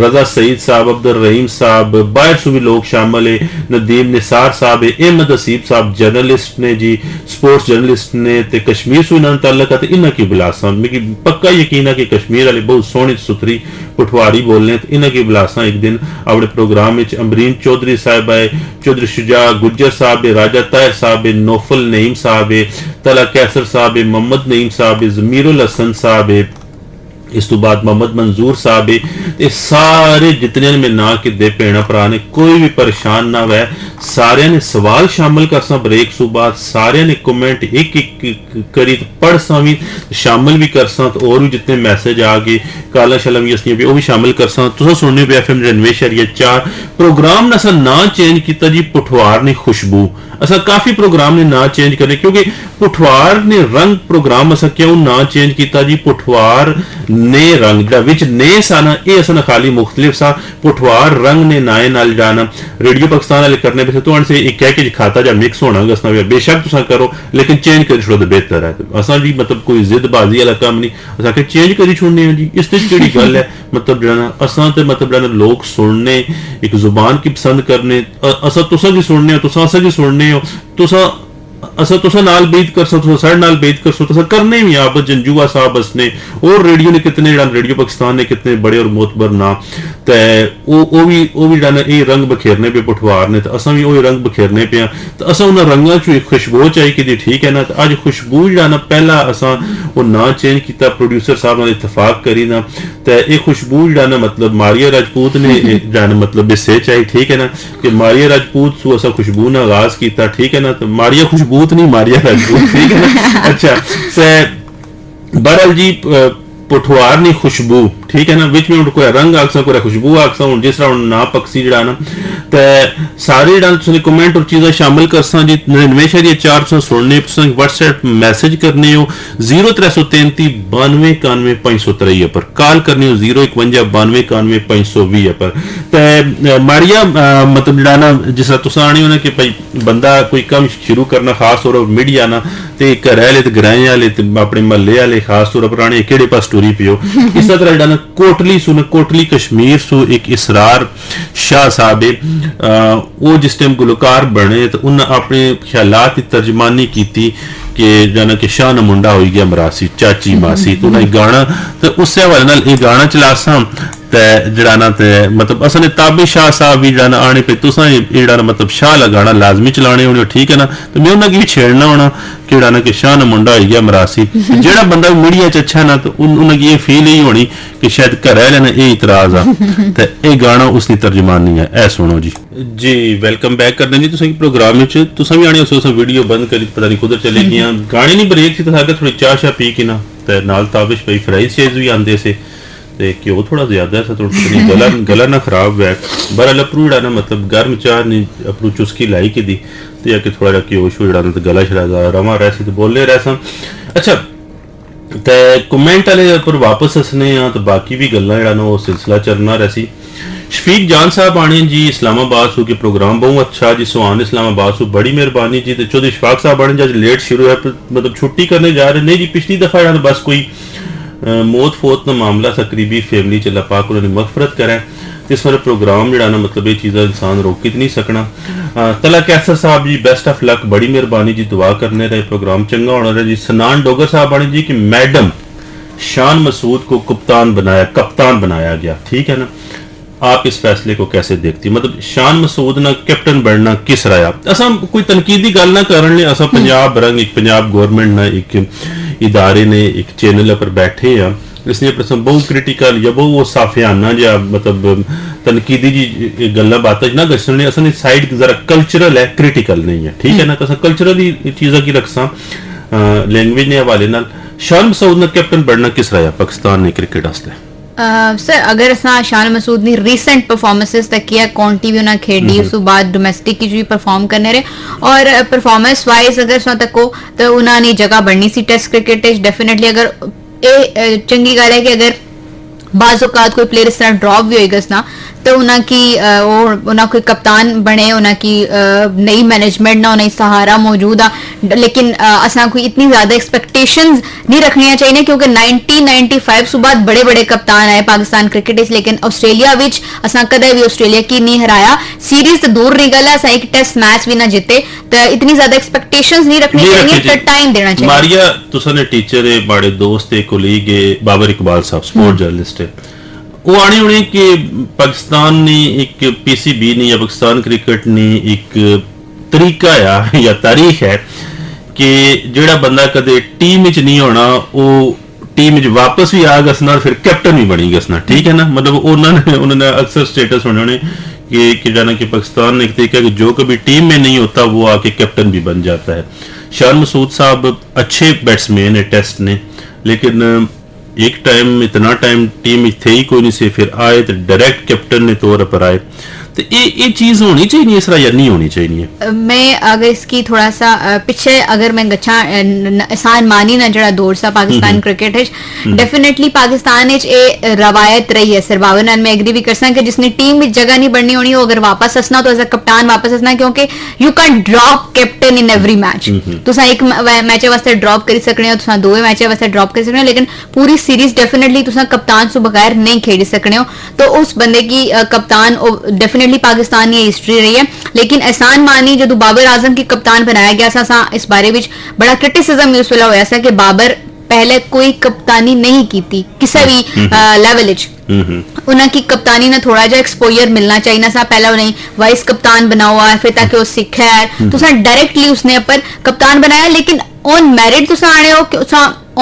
रजा सईद साहब, अब्दुल रहीम साहब, बाहर भी लोग शामिल है। नदीम निसार साहब है, अहमद हसीब साहब, जर्नलिस्ट ने जी, स्पोर्ट्स जर्नलिस्ट ने, ते कश्मीर से इन्होंने तल्लक है इन्हों की बुलासा मिगी पक्का यकीन है कि कश्मीर वाले बहुत सोहनी सुथरी पठवारी बोलने तो इन्हों की बुलासा एक दिन अपने प्रोग्राम में अमरीन चौधरी साहब है चौधरी शुजा गुज्जर साहब है राजा ताहिर साहब है नौफल नईम साहब है तला कैसर साहब है मोहम्मद नईम साहब है जमीरुल हसन साहब है ਇਸ ਤੋਂ ਬਾਅਦ ਮੁਹੰਮਦ ਮਨਜ਼ੂਰ ਸਾਹਿਬ ਇਹ ਸਾਰੇ ਜਿਤਨੇ ਨੇ ਨਾ ਕਿ ਦੇ ਭੈਣਾ ਭਰਾ ਨੇ ਕੋਈ ਵੀ ਪਰੇਸ਼ਾਨ ਨਾ ਹੋਵੇ ਸਾਰਿਆਂ ਨੇ ਸਵਾਲ ਸ਼ਾਮਲ ਕਰਸਾਂ ਬ੍ਰੇਕ ਤੋਂ ਬਾਅਦ ਸਾਰਿਆਂ ਨੇ ਕਮੈਂਟ ਇੱਕ ਇੱਕ ਕਰੀ ਪੜ ਸਾਂ ਵੀ ਸ਼ਾਮਲ ਵੀ ਕਰਸਾਂ ਤੇ ਹੋਰ ਵੀ ਜਿੰਨੇ ਮੈਸੇਜ ਆ ਗਏ ਕਾਲਾ ਸ਼ਲਮ ਯਸਨੀਆਂ ਵੀ ਉਹ ਵੀ ਸ਼ਾਮਲ ਕਰਸਾਂ ਤੁਸੀਂ ਸੁਣਨੇ ਪਏ ਐਫਐਮ 99 ਸ਼ਰੀਆ 4 ਪ੍ਰੋਗਰਾਮ ਨਾ ਨਾ ਚੇਂਜ ਕੀਤਾ ਜੀ ਪੁਠਵਾਰ ਨੇ ਖੁਸ਼ਬੂ असा काफ़ी प्रोग्राम ने ना चेंज करे, क्योंकि पुठवार ने रंग प्रोग्राम असा क्यों ना चेंज किया जी? पुठवार ने रंग विच ने साना ये असा खाली मुख्तलिफ़ सा पुठवार रंग ने नाए नाल जाना। रेडियो पाकिस्तान वाले करने पे तो से एक कह के खाता जा मिक्स होना गसना बेशक तुसा करो, लेकिन चेंज कर छोड़ो तो बेहतर है। असा जी मतलब कोई जिदबाजी वाला काम नहीं। असा के चेंज करी छोड़ने जी। इस केड़ी गल है? मतलब जड़ा असा ते मतलब जड़ा लोग सुनने, एक ज़ुबान की पसंद करने असा तुसा की सुनने तुसा असा की सुनने हो तुसा असा तुसा नाल बेत कर सो, तुसा साढ़े नाल बेत कर सो, तुसा करने भी आप जंजुआ साहब हसने और रेडियो ने कितने जड़ा रेडियो पाकिस्तान ने कितने बड़े और मोतबर ना। ते ओ ओ भी ओ भी जड़ा ये रंग बखेरने पे पठवार ने, ते असा भी ओ रंग बखेरने पे ते असा उन रंगां चो खुशबू चाहिए कि ठीक है ना, ते आज खुशबू जड़ा ना, पहला असा वो ना चेंज किया प्रोड्यूसर साहब नाल इत्तेफाक करी ना। ते ये खुशबू जड़ा ना मतलब मारिया राजपूत ने जड़ा मतलब हिस्से चाहिए ठीक है ना, कि मारिया राजपूत सु असा खुशबू ना आगाज़ किया ठीक है ना तो मारिया राजपूत नहीं मारिया राजपूत ठीक है ना? अच्छा बहरल बरल जी पुठवार नहीं खुशबू। ठीक है ना? विच में कोई रंग आखसा, कोई खुशबू आखसा हूँ जिस तरह ना पक्षी ना। ते सारे तुम कमेंट और चीज़ें शामिल करसा जी। नवे शहरी चार सौ सुनने व्हाट्सएप मैसेज करने हो। ज़ीरो त्रै सौ तैंती बानवे इकानवे पंज सौ तरैया पर। कॉल करनी हो ज़ीरो इकवंजा बानवे इकानवे पंज सौ भी पर। ते मारिया मतलब ना, जिस तरह तुस आने हो ना कि भाई बंदा कोई कम शुरू करना खास तौर पर मीडिया ना ते घर आह्ले ते ग्राएँ आह्ले ते अपने महल्ले आह्ले खास तौर पर आने केह्ड़े पास टुरी पियो इस तरह जड़ा ना कोटली सुन कोटली कश्मीर सु एक इसरार शाह साहब है वो जिस टाइम गुलकार बने तो उन्हें अपने ख्यालात की तर्जमानी की कि जाना कि शाह मुंडा हो गया मरासी चाची मासी तो उन्हें गाना तो उस हवाले नाल ये गाना चलासा ते जड़ा ना ते मतलब असल ताबे शाह साहब भी जड़ा आने पे तुसा जेड़ा मतलब शाह लगाना लाजमी चलाने होने ठीक है ना तो मैं उन्हें भी छेड़ना होना कि जड़ा ना कि शाह ना मुंडा हो गया मरासी जेड़ा बंदा मीडिया च अच्छा ना तो उन्हें ये फील ही होनी कि शायद घर आह्ले ने ये इतराज आ ते ये गाना उसकी तर्जमानी है ऐ सुनो जी जी वेलकम बैक करने जी तुसें प्रोग्राम में तुसें भी आने उस वीडियो बंद करी पता नहीं कुदर चले गई गाने नहीं ब्रेक थी तो थोड़ी चाह शाह पी के ना ते नाल ताबिश भाई फ्राइज शेज भी आंदे से ਤੇ ਘਿਓ ਥੋੜਾ ਜ਼ਿਆਦਾ ਹੈ ਥੋੜਾ ਗਲਾ ਗਲਾ ਨਾ ਖਰਾਬ ਹੈ ਬਰਲ ਅਪਰੂ ਜਿਹੜਾ ਨਾ ਮਤਲਬ ਗਰਮ ਚਾਹ ਨਹੀਂ ਅਪਰੂ ਚੁਸਕੀ ਲਾਈ ਕਿ ਦੀ ਤੇ ਆ ਕਿ ਥੋੜਾ ਜਿਹਾ ਘਿਓ ਸ਼ੋ ਜਿਹੜਾ ਨਾ ਗਲਾ ਛੜਾ ਰਮਾ ਰਹਿ ਸੀ ਤੇ ਬੋਲੇ ਰਹਿ ਸਾਂ ਅੱਛਾ ਤੇ ਕਮੈਂਟ ਵਾਲੇ ਉੱਪਰ ਵਾਪਸ ਹਸਨੇ ਆ ਤੇ ਬਾਕੀ ਵੀ ਗੱਲਾਂ ਜਿਹੜਾ ਨਾ ਉਹ ਸਿਲਸਿਲਾ ਚੱਲਣਾ ਰਹਿ ਸੀ शफीक जान साहब आने जी इस्लामाबाद सू के प्रोग्राम बहुत अच्छा जी सुहान इस्लामाबाद सू बड़ी मेहरबानी जी तो चौधरी शफाक साहब आने जी लेट शुरू है मतलब छुट्टी करने जा रहे नहीं जी पिछली दफा यार बस कोई मौत फोत का मामला सा करीबी फैमिली च अल्लाह पाक उन्होंने मगफरत करें इस वाले प्रोग्राम जड़ा मतलब ये चीज़ा इंसान रोकी नहीं सकना। तला कैसर साहब जी बेस्ट ऑफ़ लक बड़ी मेहरबानी जी, दुआ करने रहे प्रोग्राम चंगा होना रहा जी, सनान डोगर साहब आने जी कि मैडम शान मसूद को कप्तान बनाया कप्तान बनाया गया। ठीक है ना? आप इस फैसले को कैसे देखती? मतलब शान मसूद ना, कैप्टन बनना किस रहा असा कोई तनकीदी गल ना करने असा पंजाब रंग, एक पंजाब गवर्नमेंट ना, एक इदारे ने, एक चैनल पर बैठे हैं। इसलिए प्रसंग बहु क्रिटिकल या बहु साफियाना या मतलब तनकीदी जी गल्ला बात ना गच्छन ने साइड जरा कल्चरल है क्रिटिकल नहीं है। ठीक है ना? तो कल्चरली चीज़ा की रखसा लैंग्वेज ने हवाले शान मसूद ने, कैप्टन बनना किस रहा पाकिस्तान ने क्रिकेट आस्ते। सर अगर असां शान मसूद ने रीसेंट परफॉर्मेंसेस तक किया काउंटी भी उन्हें खेडी उस बाद डोमेस्टिक की भी परफॉर्म करने रहे और परफॉर्मेंस वाइज अगर असां तको तो उन्होंने जगह बढ़नी सी टेस्ट क्रिकेट डेफिनेटली अगर ए चंगी गल है कि अगर बाज़ कोई प्लेयर इस तरह ड्रॉप भी होएगा ना तो उनकी उन्हें कोई कप्तान बने उनकी नई मैनेजमेंट ना उन्हें सहारा मौजूद आ। लेकिन असा कोई इतनी ज़्यादा एक्सपेक्टेशंस नहीं रखनी चाहिए क्योंकि 1995 सुबह बड़े बड़े कप्तान आए पाकिस्तान क्रिकेट लेकिन ऑस्ट्रेलिया विच असा कदे भी ऑस्ट्रेलिया की नहीं हराया। सीरीज़ तो दूर नहीं गल असा एक टेस्ट मैच भी ना जीते। तो इतनी ज़्यादा एक्सपेक्टेशंस नहीं रखनी चाहिए तो टाइम देना चाहिए। मारिया तुसने टीचर है बड़े दोस्त है कोलीग है बाबर इकबाल साहब स्पोर्ट जर्नलिस्ट है। वो आने होने कि पाकिस्तान ने एक पीसीबी ने या पाकिस्तान क्रिकेट ने एक तरीका या या तारीख है कि जेड़ा बंदा कदे टीम नहीं होना वो टीम च वापस भी आ गसना फिर कैप्टन भी बनी गसना ठीक है ना? मतलब उन्होंने उन्होंने अक्सर स्टेटस होने कि कि जाना कि पाकिस्तान ने एक तरीका कि जो कभी टीम में नहीं होता, वो आके कैप्टन भी बन जाता है। शान मसूद साहब अच्छे बैट्समैन है टेस्ट ने, लेकिन एक टाइम इतना टाइम टीम थे ही कोई नहीं से फिर आए तो डायरेक्ट कैप्टन ने तौर पर आए। तो ये ये चीज़ होनी चाहिए या नहीं होनी चाहिए। मैं अगर इसकी थोड़ा सा पीछे अगर मैं गच्छा एहसान मानी ना जड़ा दौर सा पाकिस्तान क्रिकेट है डेफिनेटली पाकिस्तान ए रवायत रही है सर बावन मैं एग्री भी कर सकता जिसने टीम में जगह नहीं बढ़नी होनी हो अगर वापस तो एज अ कप्तान वापस क्योंकि you can drop captain in every match तुम एक मैच वास्ते ड्रॉप कर सकने हो तुम दो मैच वास्ते ड्रॉप कर सकने हो लेकिन पूरी सीरीज़ डेफिनेटली तुम कप्तान सु बगैर नहीं खेल सकने हो। तो उस बंदे की कप्तान डेफिनेटली डेफिनेटली पाकिस्तान की हिस्ट्री रही है। लेकिन एहसान मानी जो बाबर आज़म की कप्तान बनाया गया सा इस बारे में बड़ा क्रिटिसिज्म उस वेला होया कि बाबर पहले कोई कप्तानी नहीं की थी किसी भी लेवल उनकी कप्तानी ने थोड़ा जा एक्सपोजर मिलना चाहिए सा पहले उन्हें वाइस कप्तान बना हुआ है फिर ताकि वो सीखा है तो डायरेक्टली उसने पर कप्तान बनाया लेकिन ऑन मेरिट तुसा आने हो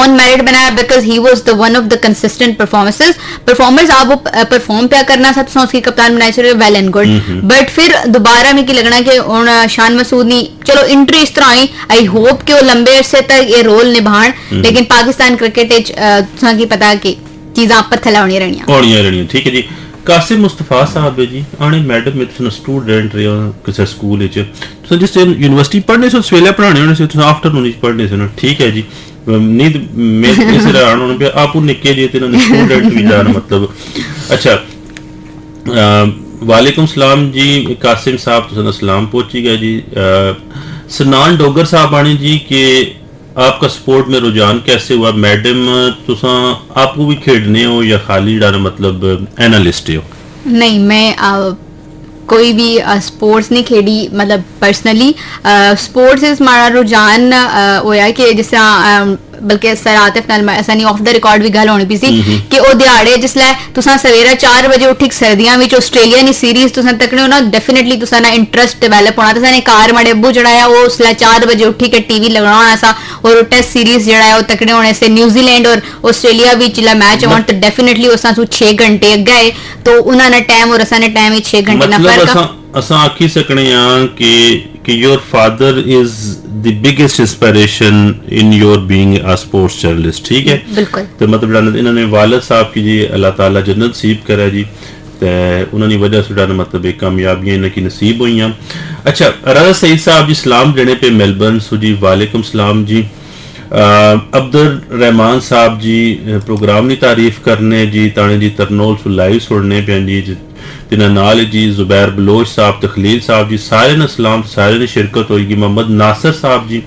ऑन मेरिट बनाया because he was the one of the consistent performances performance आप वो परफॉर्म पे करना तो उसकी कप्तान बनाई चलो वेल एंड गुड बट फिर दोबारा में की लगना कि हूँ शान मसूद नी चलो इंट्री इस तरह आई. आई होप कि वो लंबे अरसे तक ये रोल निभाण. Mm-hmm. लेकिन पाकिस्तान क्रिकेट की पता कि चीज़ां आप पर थला होनी रहनियाँ होनी रहनियाँ ठीक है जी। कासिम मुस्तफ़ा साहब है जी आने मैडम में तुम स्टूडेंट रहे हो किसी स्कूल विच तुम जिस यूनिवर्सिटी पढ़ने से सवेले पढ़ाने होने से तुम आफ्टरनून पढ़ने से ठीक है जी नींद मेरे से हैरान होने पे आप निके जी तेरे स्टूडेंट भी जाना मतलब अच्छा वालेकुम सलाम जी कासिम साहब तुम सलाम पहुँची गया जी सनान डोगर साहब आने जी के आपका स्पोर्ट में रुझान कैसे हुआ? मैडम तुसा आपको भी खेडने हो या खाली डाना मतलब एनालिस्ट हो नहीं मैं आ, कोई भी स्पोर्ट्स नहीं खेडी मतलब पर्सनली स्पोर्ट्स इस मारा रुझान होया कि जिस तरह बल्कि सर आतिफ नाल असानी ऑफ़ द रिकॉर्ड भी गल होनी पी सी कि ओ दिहाड़े जिसले तुसा सवेरा 4 बजे उठी सर्दियाँ विच ऑस्ट्रेलिया नी सीरीज़ तुसा तकने ना डेफिनेटली तुसा ना इंटरेस्ट डेवलप होना। तुसा ने कार मड़े अब्बू जड़ा है वो उसले 4 बजे उठी के टीवी लगाना सा और टेस्ट सीरीज़ जड़ा है वो तकने होने से न्यूजीलैंड और ऑस्ट्रेलिया विच ला मैच होना तो डेफिनेटली उसा सु 6 घंटे अगे तो उना ने टाइम और असा ने टाइम 6 घंटे ना फ़र्क असा आखी सकने आ कि कि your father is the biggest inspiration in your being a sports journalist ठीक है? बिल्कुल। तो मतलब इन्होंने वालिद साहब की जी अल्लाह ताला जन्नत नसीब करे जी ते उन्होंने वजह से मतलब एक कामयाबियाँ इनकी नसीब हुई अच्छा रजा सईद साहब जी सलाम देने पे मेलबर्न सो जी वालेकुम सलाम जी। अब्दुल रहमान साहब जी प्रोग्राम की तारीफ़ करने जी, ताने जी तरनोल लाइव सुनने पे तिना नाल जी जुबैर बलोच साहब तखलील साहब जी, सारे ने सलाम सारे ने शिरकत होगी मोहम्मद नासिर साहब जी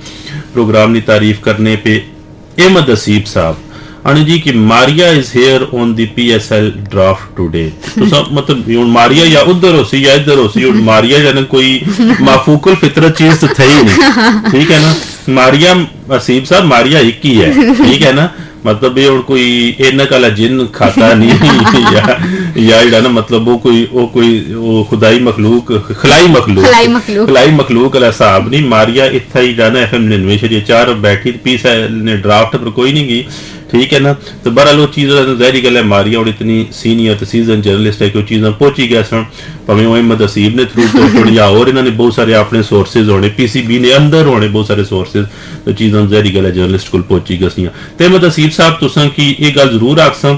प्रोग्राम की तारीफ़ करने पे अहमद असीब साहब। अनु जी की Maria is here on the PSL draft today. तो सब मतलब मारिया या उधर होसी या इधर होसी हुन मारिया जाने कोई माफूकुल फितरत चीज़ तो थई नहीं। ठीक है ना? मारिया असीब साहब मारिया एक ही है ठीक है ना मतलब ये कोई एनक वाला जिन खाता नहीं या या इड़ा ना मतलब वो कोई वो कोई वो खुदाई मखलूक खलाई मखलूक खलाई मखलूक खलाई मखलूक वाला नहीं मारिया इतना ही जाना एफएम 99 शरीय चार बैठी पीस ने ड्राफ्ट पर कोई नहीं गई ठीक है ना? तो बहरहाल वो चीज़ जहरी गल है मारिया और इतनी सीनियर तो सीज़न जर्नलिस्ट है कि वो चीज़ां पहुँची गया सन भावें अहमद हसीब ने थ्रू तो या और इन्होंने बहुत सारे अपने सोर्सेज होने पीसीबी ने अंदर होने बहुत सारे सोर्सेज तो चीज़ां जहरी गल है जर्नलिस्ट को पहुँची गई ते अहमद हसीब साहब तुसां की ये गल ज़रूर आखसां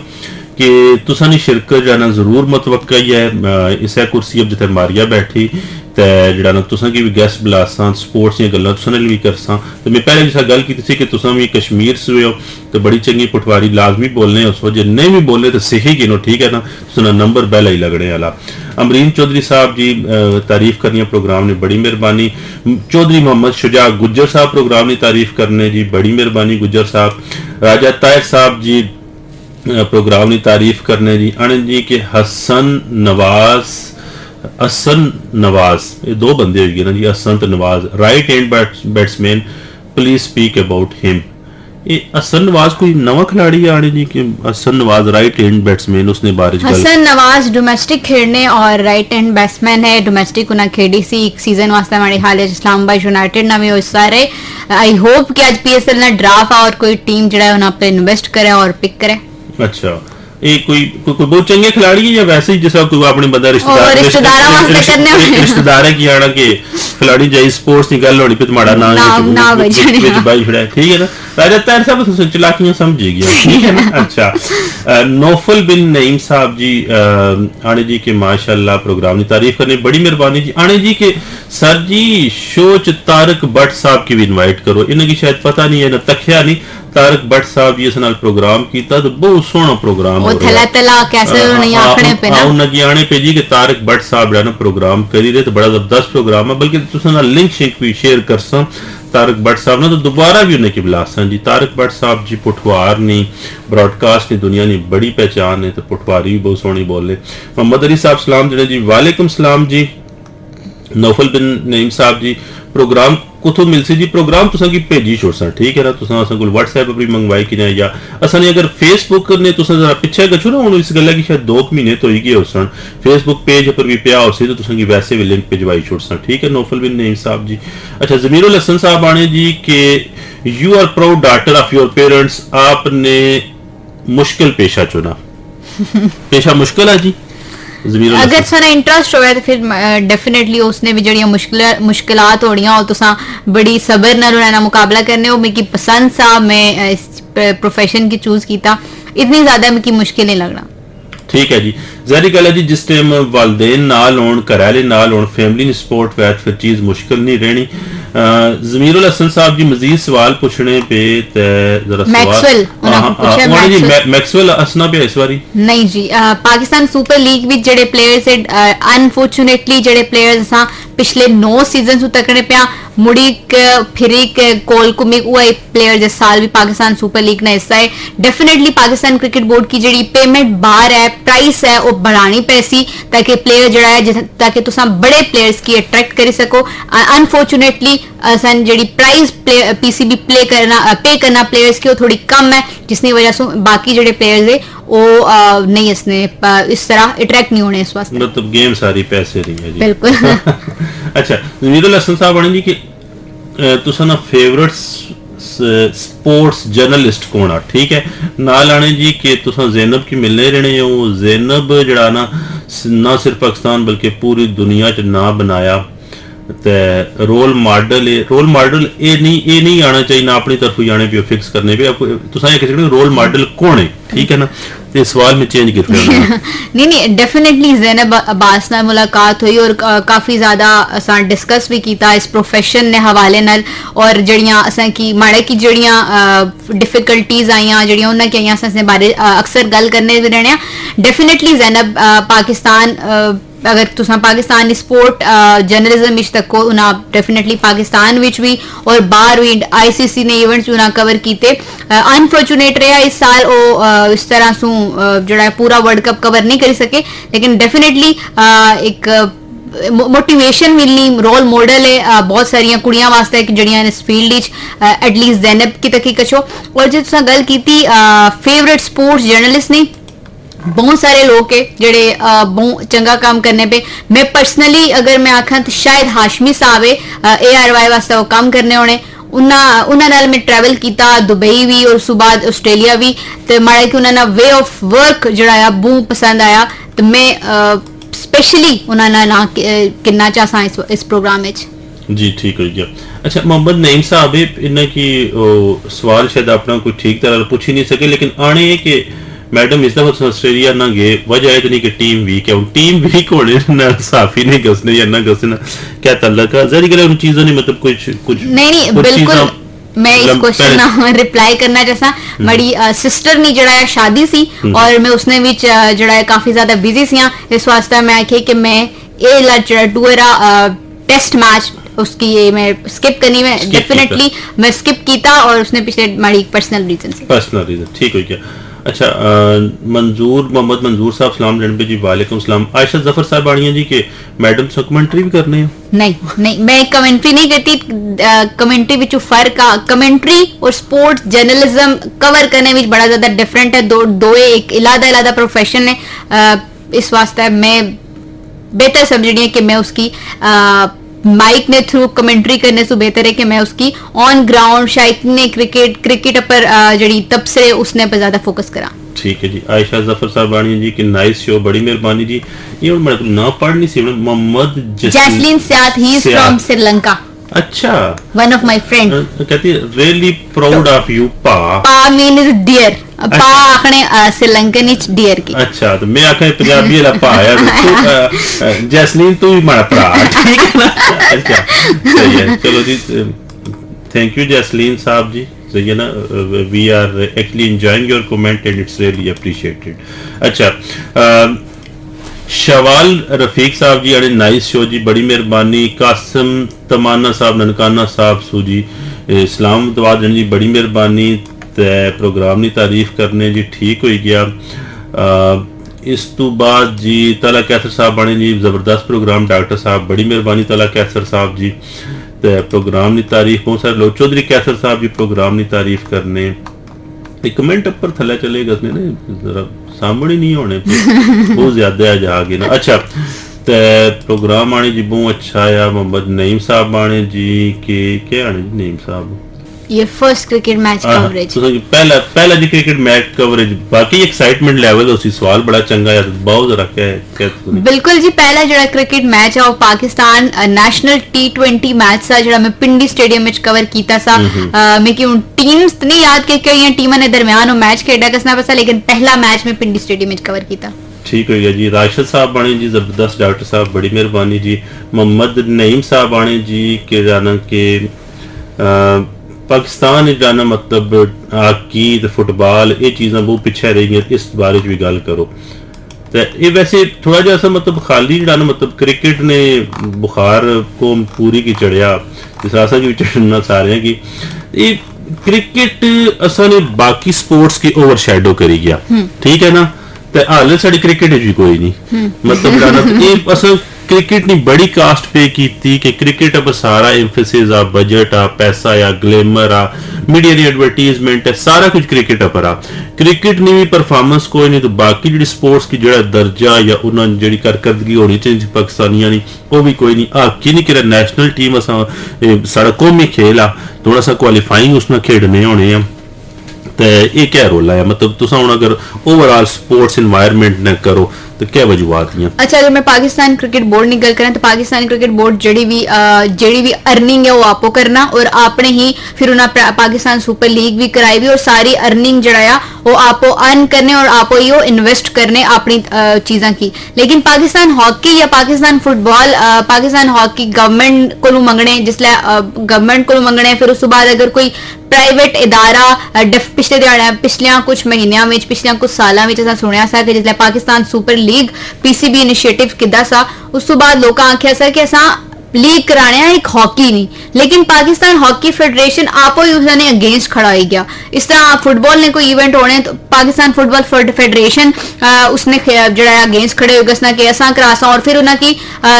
कि तुसां दी शिरकत जाना ज़रूर मुतवक्का है इस कुर्सी अब जिथे मारिया बैठी ਤੇ ਜਿਹੜਾ ਨਾ ਤੁਸੀਂ ਕੀ ਵੀ ਗੈਸਟ ਬੁਲਾਸਾਂ ਸਪੋਰਟਸ ਦੀਆਂ ਗੱਲਾਂ ਤੁਸੀਂ ਨਾਲ ਵੀ ਕਰਸਾਂ ਤੇ ਮੈਂ ਪਹਿਲੇ ਜਿਸਾ ਗੱਲ ਕੀਤੀ ਸੀ ਕਿ ਤੁਸੀਂ ਵੀ ਕਸ਼ਮੀਰ ਸੇ ਹੋ ਤੇ ਬੜੀ ਚੰਗੀ ਪਟਵਾਰੀ ਲਾਜ਼ਮੀ ਬੋਲਨੇ ਉਸ ਵਜੇ ਨਹੀਂ ਵੀ ਬੋਲੇ ਤੇ ਸਹੀ ਗਿਨੋ ਠੀਕ ਹੈ ਨਾ ਤੁਸੀਂ ਨੰਬਰ ਪਹਿਲਾ ਹੀ लगने वाला अमरीन चौधरी साहब जी तारीफ करनी है प्रोग्राम ने बड़ी मेहरबानी चौधरी मोहम्मद शुजा गुज्जर साहब प्रोग्राम ने तारीफ करने जी बड़ी मेहरबानी गुज्जर साहब राजा तायर साहब जी प्रोग्राम की तारीफ करने जी आनंद जी के हसन नवाज असन नवाज़ ये दो बंदे हो गए ना जी असंत Nawaz right hand batsman please speak about him ये असन नवाज़ कोई नवा खिलाड़ी है आने जी कि Hasan Nawaz right hand batsman उसने बारिश हसन नवाज़ डोमेस्टिक खेलने और राइट हैंड बैट्समैन है। डोमेस्टिक उन्हें खेड़ी सी एक सीज़न वास्ते हमारे हाल इस्लामाबाद यूनाइटेड ना भी हिस्सा रहे आई होप कि आज पीएसएल ना ड्राफ्ट और कोई टीम जड़ा है उन्हें पे इन्वेस्ट करे और पिक करे। अच्छा। एक कोई को, कोई बहुत चंगे खिलाड़ी है या वैसे ही जैसा कोई अपने बंदा रिश्तेदार रिश्तेदार है कि आना के खिलाड़ी जाई स्पोर्ट्स की गल होनी पे तुम्हारा नाम ना भाई फिर ठीक है ना? राजा तार साहब चलाकियाँ समझ गया। ठीक है ना? अच्छा। नौफल बिन नईम साहब जी आने जी के माशाल्लाह प्रोग्राम की तारीफ़ करने बड़ी मेहरबानी जी। आने जी के सर जी शो च तारक भट्ट साहब की भी इनवाइट करो। इन्हें शायद पता नहीं है ना तख्या नहीं। तारक भट्ट साहब जी नाल प्रोग्राम किया तो बहुत सोहना प्रोग्राम हो थला तला कैसे नहीं आखने पे ना। उन जी आने पे जी कि तारक भट्ट साहब जो प्रोग्राम करी रहे तो बड़ा ज़बरदस्त प्रोग्राम है। बल्कि तुम लिंक शिंक भी शेयर कर सा तारक भट्ट साहब ने तो दोबारा भी उन्हें की बुलासा जी। तारक भट्ट साहब जी पुठवार नी ब्रॉडकास्ट नी दुनिया नी बड़ी पहचान है तो पुठवारी भी बहुत सोहनी बोले मोहम्मद अली साहब सलाम जी। वालेकुम सलाम जी। नौफल बिन नईम साहब जी प्रोग्राम कुथों मिल सी जी? प्रोग्राम तुसा की भेजी छोड़ सा ठीक है ना? तुसा असा कोई व्हाट्सएप पर मंगवाई कि या असा ने अगर फेसबुक ने तुसा जरा पीछे गछो ना हुन इस गल्ला की शायद 2 महीने तो ही गए होसन। फेसबुक पेज पर भी पिया होसी तो तुसा की वैसे भी लिंक भिजवाई छोड़ सा ठीक है? नौफल बिन नईम साहब जी। अच्छा जमीरुल हसन साहब आने जी के you are proud daughter of your parents आपने मुश्किल पेशा चुना। पेशा मुश्किल है जी? अगर सारा इंटरेस्ट होवे तो फिर डेफिनेटली उसने भी जड़ियाँ मुश्किल मुश्किलात होड़ियाँ और तुसा बड़ी सबर नाल उन्हें मुकाबला करने हो मिकी पसंद सा मैं इस प्रोफेशन की चूज़ कीता इतनी ज़्यादा मिकी मुश्किल नहीं लगना ठीक है जी जहरी गल है जी जिस टाइम वालदेन नाल होन घरैले नाल होन फैमिली ने सपोर्ट वैत फिर चीज़ मुश्किल नहीं रहनी जमीरुल हसन साहब जी मजीद सवाल पूछने पे ते जरा मैक्सवेल उन्होंने जी मैक्सवेल। हसना पे इस बारी। नहीं जी आ, पाकिस्तान सुपर लीग विच जेड़े प्लेयर्स अनफॉर्चुनेटली जेड़े प्लेयर्स असा पिछले 9 सीज़न तकने पिया मुड़ीक, फिरिक कोलकुमिक हुआ एक प्लेयर जिस साल भी पाकिस्तान सुपर लीग ना हिस्सा है। डेफिनेटली पाकिस्तान क्रिकेट बोर्ड की जी पेमेंट बार है प्राइस है, वो बढ़ानी पैसी, ताकि प्लेयर जड़ा है ताकि तुसा बड़े प्लेयर्स की अट्रैक्ट करी सको। अनफॉर्चुनेटली सन जी प्राइस पीसीबी प्ले करना पे करना प्लेयर्स की वो थोड़ी कम है, जिसकी वजह से बाकी जो प्लेयर्स है वो नहीं इसने इस तरह अट्रैक्ट नहीं होने इस वास्ते। मतलब गेम सारी पैसे नहीं है जी। बिल्कुल। अच्छा जमीरुल हसन साहब जी कि तुसा ना फेवरेट स्पोर्ट्स जर्नलिस्ट कौन आ? ठीक है? नाल आने जी कि तुसा जैनब की मिलने रहने हो। जैनब जड़ा ना ना सिर्फ़ पाकिस्तान बल्कि पूरी दुनिया च ना बनाया। ते रोल मॉडल रोल मॉडल ये नहीं ये नहीं आना चाहिए, ना अपनी तरफ़ जाने पे फिक्स करने पे। तुसा ये किसी रोल मॉडल कौन है? ठीक है ना? ते सवाल में चेंज कर नहीं नहीं डेफिनेटली जैनब अब्बास ना मुलाकात हुई और काफ़ी ज़्यादा असा डिस्कस भी कीता इस प्रोफेशन ने हवाले नाल। और जड़ियाँ असा की, माड़े की जड़ियाँ डिफिकल्टीज आईयां जड़ियाँ उन्हें की आईयां असें बारे अक्सर गल करने रहने डेफिनेटली जैनब पाकिस्तान अगर तुस पाकिस्तान स्पोर्ट जर्नलिज्म विच तको उन्हें डेफिनेटली पाकिस्तान विच भी और बाहर भी आईसीसी ने इवेंट्स उन्हें कवर किए अनफॉर्चुनेट रहा इस साल वो इस तरह सू जड़ा पूरा वर्ल्ड कप कवर नहीं कर सके। लेकिन डेफिनेटली एक मोटिवेशन मिलनी रोल मॉडल है। बहुत सारिया कुड़ियाँ वास्ते जड़ियाँ इस फ़ील्ड एटलीस्ट जैनब की तकी कचो और जो गल की फेवरेट स्पोर्ट्स जर्नलिस्ट ने बहुत सारे लोग है जेड़े बहुत चंगा काम करने पे मैं पर्सनली अगर मैं आखा तो शायद हाशमी साहब है ए आर वाई वास्ते वो काम करने होने ਉਹਨਾਂ ਉਹਨਾਂ ਨਾਲ ਮੈਂ ਟਰੈਵਲ ਕੀਤਾ ਦੁਬਈ ਵੀ ਔਰ ਉਸ ਤੋਂ ਬਾਅਦ ਆਸਟ੍ਰੇਲੀਆ ਵੀ ਤੇ ਮਾੜਾ ਕਿ ਉਹਨਾਂ ਦਾ ਵੇ ਆਫ ਵਰਕ ਜਿਹੜਾ ਆ ਬਹੁਤ ਪਸੰਦ ਆਇਆ ਤੇ ਮੈਂ ਸਪੈਸ਼ਲੀ ਉਹਨਾਂ ਨਾਲ ਨਾ ਕਿ- ਕਿੰਨਾ ਚਾਹਾਂ ਇਸ ਇਸ ਪ੍ਰੋਗਰਾਮ ਵਿੱਚ जी ठीक हो गया अच्छा मोहम्मद नईम साहब ये इन्हें की ओ, सवाल शायद अपना कोई ठीक तरह पूछ ही नहीं सके लेकिन आने है कि मैडम इस दफा ऑस्ट्रेलिया ना गए वजह है नहीं कि टीम वीक है उन टीम वीक होने ना साफी नहीं घसने या ना घसना क्या तल्लक है जरी करे उन चीजों ने मतलब कुछ कुछ नहीं नहीं कुछ बिल्कुल चीज़ां मैं इस लम- क्वेश्चन पहले- ਨਾਲ ਰਿਪਲਾਈ ਕਰਨਾ ਚਾਹਾਂ ਮੜੀ ਸਿਸਟਰ ਨਹੀਂ ਜਿਹੜਾ ਹੈ ਸ਼ਾਦੀ ਸੀ ਔਰ ਮੈਂ ਉਸਨੇ ਵਿੱਚ ਅ, ਜਿਹੜਾ ਹੈ ਕਾਫੀ ਜ਼ਿਆਦਾ ਬਿਜ਼ੀ ਸੀਆਂ ਇਸ ਵਾਸਤੇ ਮੈਂ ਆਖੀ ਕਿ ਮੈਂ ਇਹ ਲਾ ਜਿਹੜਾ ਟੂਰ ਆ टेस्ट मैच उसकी ये मैं स्किप करनी में Skip डेफिनेटली मैं स्किप कीता और उसने पिछले माड़ी पर्सनल रीजन से पर्सनल रीजन ठीक हो गया अच्छा मंजूर मोहम्मद मंजूर साहब सलाम लड़बे जी वालेकुम सलाम। आयशा ज़फ़र साहब आनी जी के मैडम डॉक्यूमेंट्री भी करने हैं। नहीं नहीं मैं कमेंट्री नहीं करती कमेंट्री विच फ़र्क आ कमेंट्री और स्पोर्ट्स जर्नलिज्म कवर करने में बड़ा ज़्यादा डिफरेंट है। दो दो एक इलादा इलादा प्रोफेशन है। अ, इस वास्ते मैं बेहतर समझनी है कि मैं उसकी माइक ने थ्रू कमेंट्री करने से बेहतर है कि मैं उसकी ऑन ग्राउंड शायद ने क्रिकेट क्रिकेट पर जड़ी जड़ी तबसरे उसने पर ज़्यादा फोकस करा। ठीक है जी। आयशा ज़फ़र साहब वाणी जी की नाइस शो बड़ी मेहरबानी जी। ये मैं ना पढ़नी सी मोहम्मद जैसलीन सियात ही इज़ फ्रॉम श्रीलंका अच्छा। वन ऑफ़ माय फ्रेंड कहती रियली प्राउड ऑफ़ यू पा पा मीन इज़ डियर पा आखने श्रीलंकन इच डियर की। अच्छा तो मैं आखा पंजाबी वाला पाया तू अ, अ, तू ही माड़ा भरा ठीक है ना? अच्छा सही है। चलो जी थैंक यू जैसलीन साहब जी। सही है ना? We are actually enjoying your comment and it's really appreciated अच्छा अ, शवाल रफीक साहब जी, अड़े नाइस शो जी, बड़ी मेहरबानी। कासम तमाना साहब, ननकाना साहब, सूजी इस्लाम दवाद जी, बड़ी मेहरबानी। ते प्रोग्राम की तारीफ़ करने जी, ठीक हो गया। इस तू बाद जी, तला कैसर साहब बने जी, ज़बरदस्त प्रोग्राम, डॉक्टर साहब, बड़ी मेहरबानी तला कैसर साहब जी। ते प्रोग्राम की तारीफ़ बहुत सारे लोग चौधरी कैसर साहब जी, प्रोग्राम की तारीफ़ करने। एक मिनट उपर थले चले गए जरा ਸਾਹਮਣੇ ਨਹੀਂ ਹੋਣੇ ਬਹੁਤ ਜ਼ਿਆਦਾ ਆ ਜਾਗੇ ਨਾ। ਅੱਛਾ, ਤੇ ਪ੍ਰੋਗਰਾਮ ਆਣੇ ਜੀ ਬਹੁਤ ਅੱਛਾ ਆ। ਮੁਹੰਮਦ ਨਈਮ ਸਾਹਿਬ ਆਣੇ ਜੀ, ਕਿ ਕੀ ਆਣੇ ਜੀ, ਨਈਮ ਸਾਹਿਬ? ये फ़र्स्ट क्रिकेट मैच कवरेज तो पहला पहला जी क्रिकेट मैच कवरेज बाकी एक्साइटमेंट लेवल उसी सवाल बड़ा चंगा है बहुत जरा क्या है तो बिल्कुल जी पहला जरा क्रिकेट मैच है और पाकिस्तान नेशनल टी20 मैच सा जरा मैं पिंडी स्टेडियम में कवर कीता सा। हम्म, हम्म। मैं कि टीम्स नहीं याद के कई टीमां ने दरमियान मैच खेडा कसना पसा लेकिन पहला मैच में पिंडी स्टेडियम में कवर कीता। ठीक होगा जी। राशिद साहब आने जी ज़बरदस्त डॉक्टर साहब बड़ी मेहरबानी जी। मोहम्मद नईम साहब आने जी के जाना के पाकिस्तान जाना मतलब हाकी ते फुटबाल ये चीज़ा बहुत पिछे रह गई इस बारे भी गल करो। तो एह् वैसे थोड़ा जहा सा मतलब खाली जेह्ड़ा मतलब क्रिकेट ने बुखार को पूरी की चढ़िया जिस असां बी चढ़ना सारें की एह् क्रिकेट असा ने बाकी स्पोर्ट्स की ओवर शेडो करी गया हम्म। ठीक है ना? ते हाल क्रिकेट च कोई नहीं हम्म। मतलब एह् ક્રિકેટની બડી કાસ્ટ પે ਕੀਤੀ ਕਿ क्रिकेट પર सारा એમ્ફસિસ ਆ ਬਜਟ ਆ ਪੈਸਾ ਆ ਗਲੇਮਰ ਆ मीडिया की एडवरटीजमेंट है सारा कुछ क्रिकेट पर आ। क्रिकेट ने भी परफॉर्मेंस कोई नहीं तो बाकी जी स्पोर्ट्स की जो दर्जा या उन्होंने जी कारकर्दगी होनी चाहिए पाकिस्तानिया की वह भी कोई नहीं आ, कि नहीं कि नैशनल टीम असा साढ़ा कौमी खेल आ, थोड़ा सा क्वालिफाइंग उसने खेडने होने आ। तो यह क्या रोला है मतलब तुम हूँ अगर ओवरऑल स्पोर्ट्स इन्वायरमेंट ने करो तो क्या वजूहत हैं अच्छा अगर मैं पाकिस्तान क्रिकेट बोर्ड की गल करें तो पाकिस्तान क्रिकेट बोर्ड जड़ी भी जड़ी भी अर्निंग है, वो आपको करना, और आपने ही फिर उन्हें पाकिस्तान सुपर लीग भी कराई भी, और सारी अर्निंग जड़ाया वो आपको अर्न करने और आपको यो इन्वेस्ट करने अपनी चीज़ा की। लेकिन पाकिस्तान हॉकी या Pakistan football Pakistan hockey government को मंगने जिसलै गवर्नमेंट को मंगने फिर उस बाद अगर कोई प्राइवेट इदारा डिफ, पिछले दिहाड़े पिछलिया कुछ महीनों में पिछलिया कुछ साल में सुनिया सा कि जिसलै Pakistan super ਕਿ ਜਿਸਲੇ Pakistan super league PCB initiative ਕਿੱਦਾਂ ਸਾ ਉਸ ਤੋਂ ਬਾਅਦ ਲੋਕਾਂ ਆਖਿਆ ਸਾ ਕਿ ਅਸਾਂ लीग कराने हैं एक हॉकी नहीं। लेकिन पाकिस्तान हॉकी फेडरेशन आपो यूज़र ने अगेंस्ट खड़ा ही गया इस तरह आप फुटबॉल ने कोई इवेंट होने तो पाकिस्तान फुटबॉल फेडरेशन उसने जरा अगेंस्ट खड़े हो गए उसने कि असा करासा और फिर उन्हें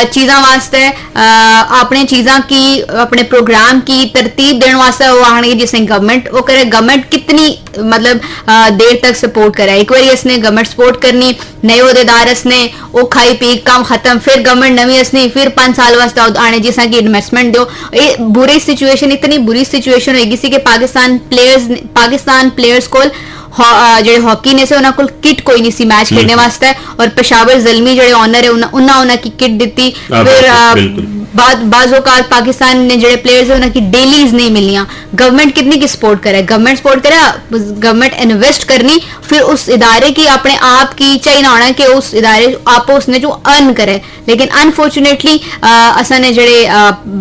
चीज़ों वास्ते अपने चीज़ों की, अपने प्रोग्राम की तरतीब देने वास्ते वो आने जिसने गवर्नमेंट वो करे गवर्नमेंट कितनी मतलब देर तक सपोर्ट करे। एक बार इसने गवर्नमेंट सपोर्ट करनी, नए अहदेदार इसने, वो खाई पी काम खत्म, फिर गवर्नमेंट नवी इसने, फिर पाँच साल वास्ते आने जिस की इन्वेस्टमेंट दो। ये बुरी सिचुएशन इतनी बुरी सिचुएशन होगी कि पाकिस्तान प्लेयर्स पाकिस्तान प्लेयर्स को ਜਿਹੜੇ ਹਾਕੀ ਨੇ ਸੇ ਉਹਨਾਂ ਕੋਲ ਕਿਟ ਕੋਈ ਨਹੀਂ ਸੀ ਮੈਚ ਖੇਡਣ ਵਾਸਤੇ ਔਰ ਪਸ਼ਾਵਰ ਜ਼ਲਮੀ ਜਿਹੜੇ ਓਨਰ ਹੈ ਉਹਨਾਂ ਉਹਨਾਂ की किट ਦਿੱਤੀ ਫਿਰ बाद बाजोकाल पाकिस्तान ने जड़े प्लेयर्स है उनकी डेलीज नहीं मिलियां गवर्नमेंट कितनी की सपोर्ट करे गवर्नमेंट सपोर्ट करे गवर्नमेंट इन्वेस्ट करनी फिर उस इदारे की अपने आप की चाहिए ना होना कि उस इदारे आप उसने जो अर्न करे लेकिन अनफॉर्चुनेटली असा ने जड़े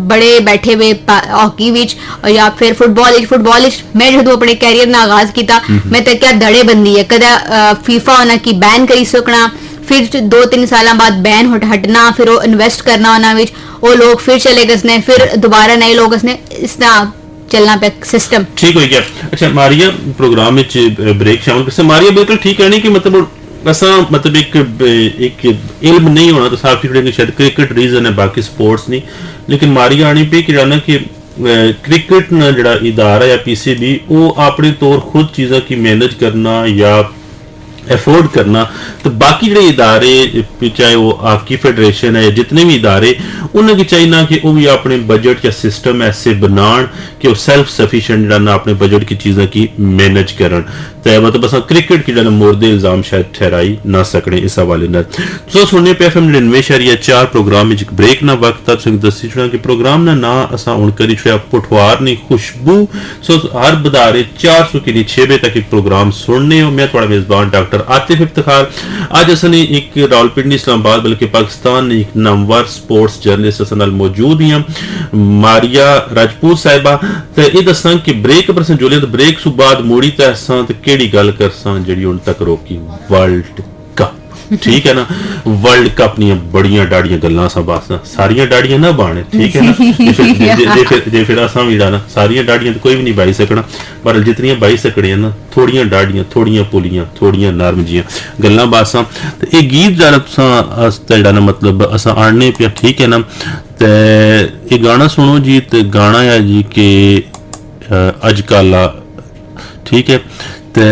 बड़े बैठे हुए हॉकी विच या फिर फुटबॉल फुटबॉल मैं जो अपने कैरियर ने आगाज किया मैं तो क्या दड़े बंदी है? कदा फीफा उन्हें की बैन करी सकना, फिर दो तीन साल बाद बैन हटना, फिर वो इन्वेस्ट करना उन्होंने वो लोग फिर चले गए फिर दोबारा नए लोग इसने इस चलना पे सिस्टम ठीक हो गया। अच्छा मारिया प्रोग्राम में ब्रेक शामिल कर मारिया बिल्कुल ठीक है नहीं कि मतलब ऐसा मतलब एक एक इल्म नहीं होना तो साफ़ क्रिकेट रीजन है, बाकी स्पोर्ट्स नहीं। लेकिन मारिया आनी पे कि जाना कि क्रिकेट ना जड़ा इदारा या पीसीबी वो अपने तौर खुद चीज़ों की मैनेज करना या अफोर्ड करना तो बाकी जो इदारे, चाहे वो आपकी फेडरेशन है जितने भी इदारे, उन्हें चाहिए कि वो भी अपने बजट या सिस्टम ऐसे बनान कि सेल्फ सफिशेंट ना अपने बजट की चीज़ें की मैनेज करन। तो मतलब अस क्रिकेट की जरा मुर्दे इल्ज़ाम शायद ठहराई ना सकने इस हवाले सो सुनने पे एफ़ एम निन्वे शरिया चार प्रोग्राम में ब्रेक ना वक्त संग दसी छुड़ा कि प्रोग्राम ना ना असा हुन करी छुड़ा पुठवार नहीं खुशबू। सो हर बदारे चार सौ के छह बजे तक एक प्रोग्राम सुनने मैं थोड़ा मेजबान डॉक्टर आतिफ इफ्तार आज असने एक रावलपिंडी इस्लामाबाद बल्कि पाकिस्तान एक नामवर स्पोर्ट्स जर्नलिस्ट असन मौजूद ही मारिया राजपूत साहिबा ते ये दसा कि ब्रेक पर जुले तो ब्रेक सु बाद मुड़ी ते असा ते केड़ी गल करसा जेड़ी हुन तक रोकी वर्ल्ड ठीक है ना वर्ल्ड कप नी बड़िया डाड़ियाँ गल्लां सा बस सारियाँ डाड़ियाँ ना बाने ठीक है ना जे फिर जे फिर असा भी डाना सारियाँ डाड़ियाँ तो कोई भी नहीं बाई सकना पर जितनियाँ बाई सकने ना थोड़ियाँ डाड़ियाँ थोड़ियाँ पुलियाँ थोड़ियाँ नरम जियाँ गल्लां बासां ते ये गीत जरा तुसां जेड़ा ना मतलब असा आने पे ठीक है ना ते ये गाना सुनो जी ते गाना है जी के अजकल ठीक है ते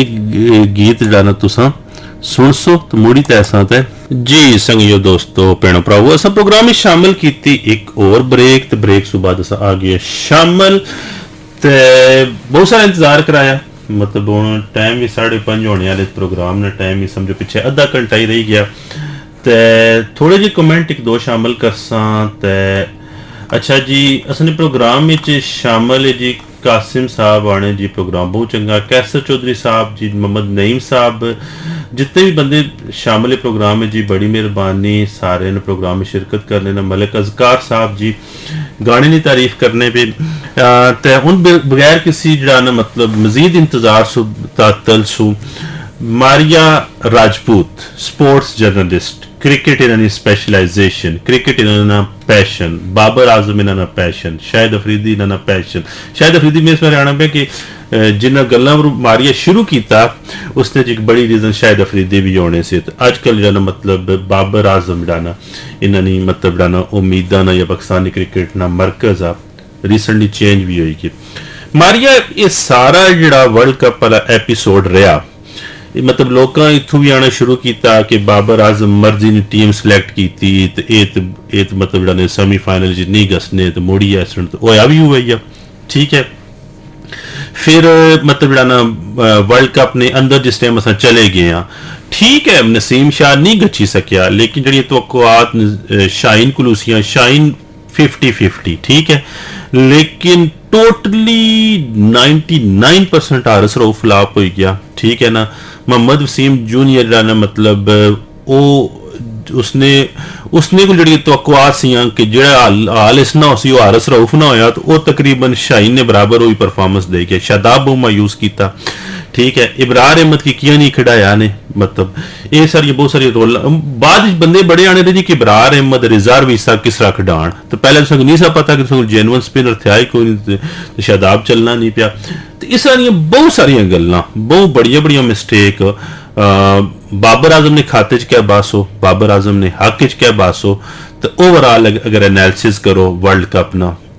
एक गीत जेड़ा ना तुसां सुन सो तो मुड़ी तैसा ते जी संगियो दोस्तों भैनों भरावो असा प्रोग्राम शामिल की एक और ब्रेक ते ब्रेक सु बाद असा आ गए शामिल ते बहुत सारा इंतज़ार कराया मतलब हूँ टाइम भी साढ़े पंज होने वाले प्रोग्राम ने टाइम भी समझो पिछे अद्धा घंटा ही रही गया ते थोड़े जे कमेंट एक दो शामिल करसा ते अच्छा जी असने प्रोग्राम में शामिल है कासिम साहब आने जी प्रोग्राम, बहुत चंगा। कैसर चौधरी साहब जी, मोहम्मद नईम साहब, जितने भी बंदे शामिल प्रोग्राम में जी, बड़ी मेहरबानी। सारे ने प्रोग्राम में शिरकत कर लेना। मलिक अजकार साहब जी, गाने की तारीफ़ करने पे। ते हूँ बगैर किसी जरा ना मतलब मजीद इंतज़ार सु तातल सु, मारिया राजपूत क्रिकेट इन स्पेशलाइजेशन क्रिकेट इन पैशन बाबर आज़म इन पैशन शायद अफरीदी इन पैशन शायद अफरीदी में इस बार आना पे कि जिन्हें गल्ला मारिया शुरू किया उसने एक बड़ी रीजन शायद अफरीदी भी होने से। तो अजकल जो मतलब बाबर आज़म डाना, इन्होंने मतलब डाना उम्मीदा ना या पाकिस्तानी क्रिकेट ना मरकज आ। रिसेंटली चेंज भी हुई मारिया, ये सारा जड़ा वर्ल्ड कप वाला एपीसोड रहा। मतलब लोकां इत्थों भी आना शुरू किया कि बाबर आज़म मर्ज़ी ने टीम सिलेक्ट की ते एह् ते मतलब जेह्ड़ा सेमीफाइनल नहीं गसने ते मुड़ी एक्सीडेंट होया भी होया ठीक है फिर मतलब ना वर्ल्ड कप ने अंदर जिस टाइम अस चले गए हैं ठीक है नसीम शाह नहीं गच्छी सकेआ लेकिन जेह्ड़ी तवक्कुआत शाइन कुलूसियाँ शाइन फिफ्टी फिफ्टी ठीक है लेकिन टोटली 99 परसेंट आरस रो फ्लॉप हो गया। ठीक है ना? मोहम्मद वसीम जूनियर डाना मतलब ओ, उसने उसने को जी तो सी कि जोड़ा हाल इसना हो आरस रऊफ ना हो तो तकरीबन शाहीन ने बराबर वही परफॉर्मेंस दे के शादाब मायूस किया ठीक है, इबरार अहमद की किया नहीं खिड़ाया ने? मतलब ये सारी, बहुत सारी रोल बाद बंदे बड़े आने रहे जी कि इबरार अहमद रिज़र्व हिस्सा किस तरह खिडाण तो पहले तो नहीं सा पता कि जेनवन स्पिनर थे ही कोई तो शादाब चलना नहीं पिया। तो इस सारिया बहुत सारिया गल्ला, बहुत बड़िया बड़िया मिसटेक बाबर आज़म ने खाते च क्या बास बाबर आज़म ने हक च क्या बास तो ओवरऑल अगर एनालिसिस करो वर्ल्ड कप ना।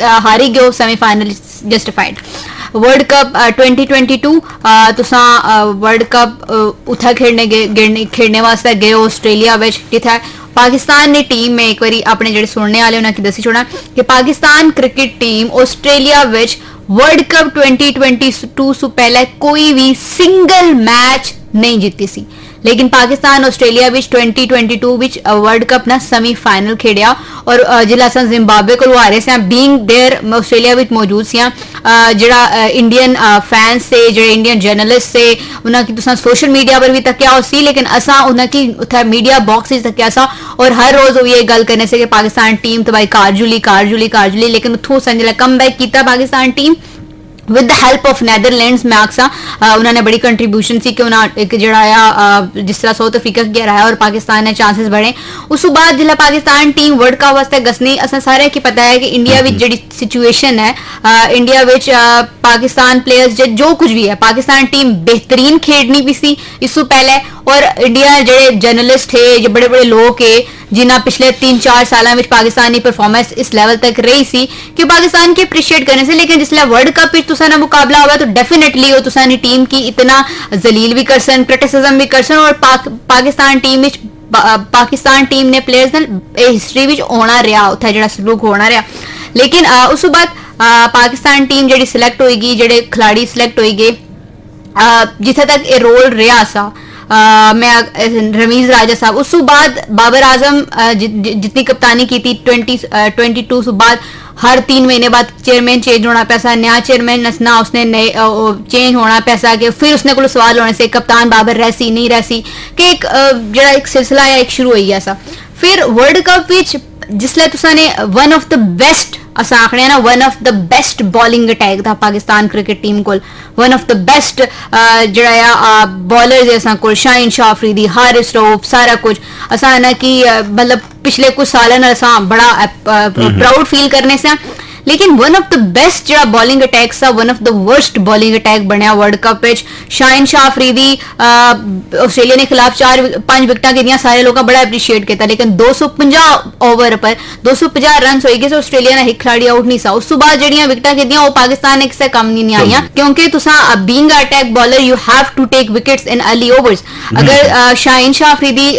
हारी गयो सेमीफाइनल, जस्टिफाइड। वर्ल्ड कप 2022 तुसा वर्ल्ड कप उथा खेलने खेलने वास्ते गए ऑस्ट्रेलिया विच जिथे पाकिस्तान ने टीम में एक बार अपने जो सुनने वाले उन्होंने दसी छोड़ा कि पाकिस्तान क्रिकेट टीम ऑस्ट्रेलिया विच वर्ल्ड कप 2022 टू सू पहले कोई भी सिंगल मैच नहीं जीती सी। लेकिन पाकिस्तान ऑस्ट्रेलिया विच 2022 विच वर्ल्ड कप ना सेमीफाइनल खेडिया और जिला असा जिम्बाबे को आ रहे से बीइंग देयर ऑस्ट्रेलिया विच मौजूद से जड़ा इंडियन फैंस से जो इंडियन जर्नलिस्ट से उन्होंने तुसा सोशल मीडिया पर भी तकिया सी, लेकिन असा उन्होंने उत मीडिया बॉक्स में तकिया सा, और हर रोज ये गल करने से कि पाकिस्तान टीम तो भाई कारजुली कारजुली कारजुली, लेकिन तो उथों संजला कम बैक किया Pakistan team with the help of Netherlands मैक्सा उन्होंने बड़ी कंट्रीब्यूशन सी कि उन्होंने जोड़ा है जिस तरह साउथ अफ्रीका गया रहा है और पाकिस्तान ने चांसेस बढ़े। उस बाद जिला पाकिस्तान टीम वर्ल्ड कप वास्ते गसनी असा सारे की पता है कि इंडिया विच जी सिचुएशन है। आ, इंडिया विच आ, पाकिस्तान प्लेयर्स जो कुछ भी है। पाकिस्तान टीम बेहतरीन खेडनी भी सी इस पहले। और इंडिया जे जर्नलिस्ट है जो बड़े बड़े लोग है। जिन्हें पिछले तीन चार साल में पाकिस्तानी परफॉर्मेंस इस लेवल तक रही सी कि पाकिस्तान की अप्रिशिएट करने से लेकिन जिसले वर्ल्ड कप में तुसा ना मुकाबला हुआ तो डेफिनेटली वो तुसा नी टीम की इतना जलील भी कर सन क्रिटिसिज्म भी कर सन और पाक, पाकिस्तान टीम विच पा- पाकिस्तान टीम ने प्लेयर्स ਨਾਲ ਹਿਸਟਰੀ ਵਿੱਚ ਹੋਣਾ ਰਿਹਾ ਉੱਥੇ ਜਿਹੜਾ ਸਲੂਕ ਹੋਣਾ ਰਿਹਾ ਲੇਕਿਨ ਅ, ਉਸ ਤੋਂ ਬਾਅਦ ਅ, ਪਾਕਿਸਤਾਨ ਟੀਮ ਜਿਹੜੀ ਸਿਲੈਕਟ ਹੋਏਗੀ ਜਿਹੜੇ ਖਿਲਾੜੀ ਸਿਲੈਕਟ ਹੋਏਗੇ ਅ, ਜਿੱਥੇ ਤੱਕ ਇਹ मैं रमीज राजा साहब, उस बाद बाबर आज़म जितनी कप्तानी की थी, ट्वेंटी ट्वेंटी टू बाद हर तीन महीने बाद चेयरमैन चेंज होना पैसा, नया चेयरमैन नसना, उसने नए चेंज होना पैसा, के फिर उसने कुल सवाल होने से कप्तान बाबर रहसी, नहीं रहसी, कि एक जरा एक सिलसिला या एक शुरू हुई ऐसा। फिर वर्ल्ड कप विच, जिसल तुसा ने वन ऑफ़ द बेस्ट असां आखने ना one of the best bowling attack था पाकिस्तान क्रिकेट टीम को वन ऑफ़ द बेस्ट जड़ा बॉलर असां कोल शाहिन शाह अफरीदी हारिस रऊफ सारा कुछ। असा ना कि मतलब पिछले कुछ सालन असां बड़ा प्राउड फील करने से लेकिन वन ऑफ़ द बेस्ट जरा बॉलिंग अटैक था one of the worst bowling attack बनया world cup Shaheen Shah Afridi Australia ने खिलाफ चार पाँच विकेट गिरिया सारे लोग बड़ा अप्रिशिएट किया लेकिन 250 ओवर पर 250 रन हो गए ऑस्ट्रेलिया ने एक खिलाड़ी आउट नहीं सा उस तो बाद जड़िया विकटा गिरिया पाकिस्तान ने किसी कम नहीं आई क्योंकि being attack bowler you have to take wicket in early over अगर शाइन शाह अफरीदी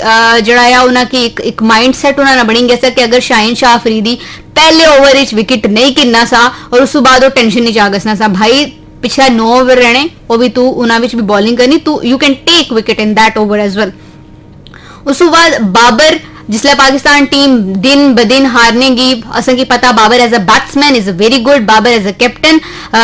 जड़ा उन्होंने एक, माइंड सैट उन्होंने बनी गया कि अगर शाइन शाह अफरीदी पहले ओवर विकेट नहीं गिरना सा और उस बाद वो टेंशन नहीं जागसना सा भाई पिछला नौ ओवर रहने वो भी तू उना विच भी बॉलिंग करनी तू you can take wicket in that over as well उस तो बाद बाबर जिसले पाकिस्तान टीम दिन ब दिन हारने की असन की पता Babar as a batsman is a very good Babar as a captain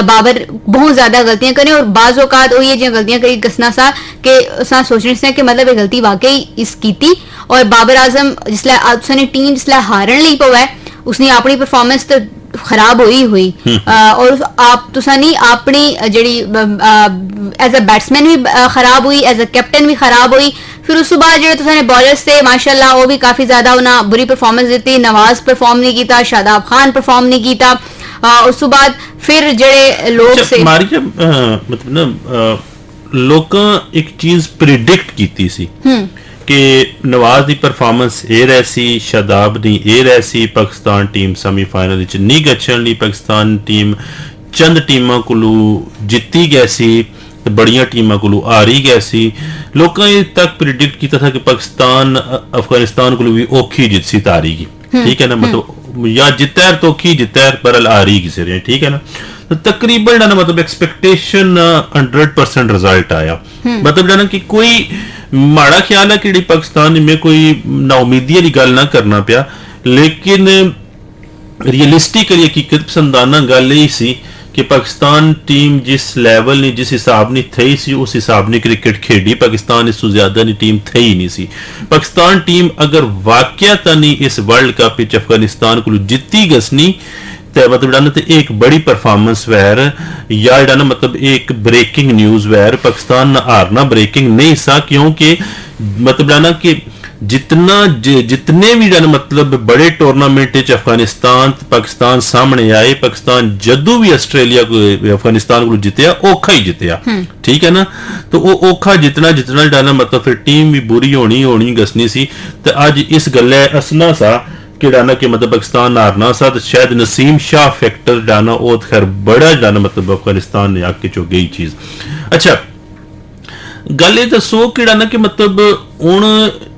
Babar बहुत ज़्यादा गलतियाँ करें और बाज औकात ये जो गलतियाँ करी गसना सा कि असा सोचने से कि मतलब ये गलती वाकई इस कीती और बाबर आज़म जिसले उसने टीम जिसले हारन ली पवा उसने अपनी परफॉर्मेंस तो खराब होई हुई अ, और उस- आप तुसा नहीं अपनी जेड़ी एज अ बैट्समैन भी अ, खराब हुई एज अ कैप्टन भी खराब हुई फिर उस तो बाद जेह्ड़े तुसा ने बॉलर्स थे माशाल्लाह वो भी काफी ज्यादा उन्हें बुरी परफॉर्मेंस दित्ती नवाज परफॉर्म नहीं कीता शादाब खान परफॉर्म नहीं कीता अ, उस तो बाद फिर जेह्ड़े लोग ਅੱਛਾ, से ਮਾਰੀਆ ਅਹ, ਮਤਲਬ ਨਾ ਅਹ, ਲੋਕਾਂ ਇੱਕ ਚੀਜ਼ ਪ੍ਰਿਡਿਕਟ ਕੀਤੀ ਸੀ ਕਿ ਨਵਾਜ਼ ਦੀ ਪਰਫਾਰਮੈਂਸ ਇਹ ਰਹਿ ਸੀ ਸ਼ਾਦਾਬ ਦੀ ਇਹ ਰਹਿ ਸੀ ਪਾਕਿਸਤਾਨ ਟੀਮ ਸੈਮੀਫਾਈਨਲ ਵਿੱਚ ਨਹੀਂ ਗੱਛਣ ਲਈ ਪਾਕਿਸਤਾਨ ਟੀਮ ਚੰਦ ਟੀਮਾਂ ਕੋਲੋਂ ਜਿੱਤੀ ਗਈ ਸੀ ਤੇ ਬੜੀਆਂ ਟੀਮਾਂ ਕੋਲੋਂ ਹਾਰੀ ਗਈ ਸੀ ਲੋਕਾਂ ਇਹ ਤੱਕ ਪ੍ਰਿਡਿਕਟ ਕੀਤਾ ਸੀ ਕਿ ਪਾਕਿਸਤਾਨ ਅ- ਅਫਗਾਨਿਸਤਾਨ ਕੋਲੋਂ ਵੀ ਔਖੀ ਜਿੱਤ ਸੀ ਤਾਰੀਗੀ ਠੀਕ ਹੈ ਨਾ ਮਤਲਬ ਜਾਂ ਜਿੱਤੈਰ ਤੋਂ ਕੀ ਜਿੱਤੈਰ ਪਰਲ ਹਾਰੀ ਕਿਸੇ ਨੇ ਠੀਕ ਹੈ ਨਾ ਤਾਂ ਤਕਰੀਬਨ ਜਿਹੜਾ ਨਾ ਮਤਲਬ ਐਕਸਪੈਕਟੇਸ਼ਨ 100% ਰਿਜ਼ਲਟ ਆਇਆ ਮਤਲਬ ਜਿਹੜਾ ਨਾ ਕਿ माड़ा ख्याल है कि पाकिस्तान में कोई नाउमीदी वाली गल ना करना पाया, लेकिन रियलिस्टिक हकीकत पसंदाना गल यही सी कि पाकिस्तान टीम जिस लैवल ने जिस हिसाब ने थी सी, उस हिसाब ने क्रिकेट खेडी। पाकिस्तान इस ज़्यादा नहीं टीम थी ही नहीं सी। पाकिस्तान टीम अगर वाकया तो नहीं इस वर्ल्ड कप अफ़गानिस्तान को जीती गसनी ਵਿੱਚ ਅਫਗਾਨਿਸਤਾਨ ਕੋਲ ਜਿੱਤੀ ਗਸਨੀ ਤੇ ਮਤਲਬ ਜਿਹੜਾ ਨਾ ਤੇ ਇੱਕ ਬੜੀ ਪਰਫਾਰਮੈਂਸ ਵੈਰ ਜਾਂ ਜਿਹੜਾ ਨਾ ਮਤਲਬ ਇੱਕ ਬ੍ਰੇਕਿੰਗ ਨਿਊਜ਼ ਵੈਰ ਪਾਕਿਸਤਾਨ ਨਾ ਹਾਰਨਾ ब्रेकिंग नहीं सा क्योंकि मतलब ਜਿਹੜਾ ਨਾ ਕਿ जितना ज- जितने भी जन मतलब बड़े टूर्नामेंट च अफगानिस्तान ते पाकिस्तान सामने आए पाकिस्तान जदू भी आस्ट्रेलिया को अफगानिस्तान को जितया औखा ही जितया ठीक है ना तो वो औखा जितना जितना डाला मतलब फिर टीम भी बुरी होनी होनी गसनी सी ते अज इस गल्ले असना सा कि डाना कि मतलब पाकिस्तान हारना सा ते शायद नसीम शाह फैक्टर डाना वो तो खैर बड़ा डाना मतलब अफगानिस्तान ने आके चो गई चीज अच्छा ਗੱਲ ਇਹ ਦੱਸੋ ਕਿਹੜਾ ਨਾ ਕਿ ਮਤਲਬ ਹੁਣ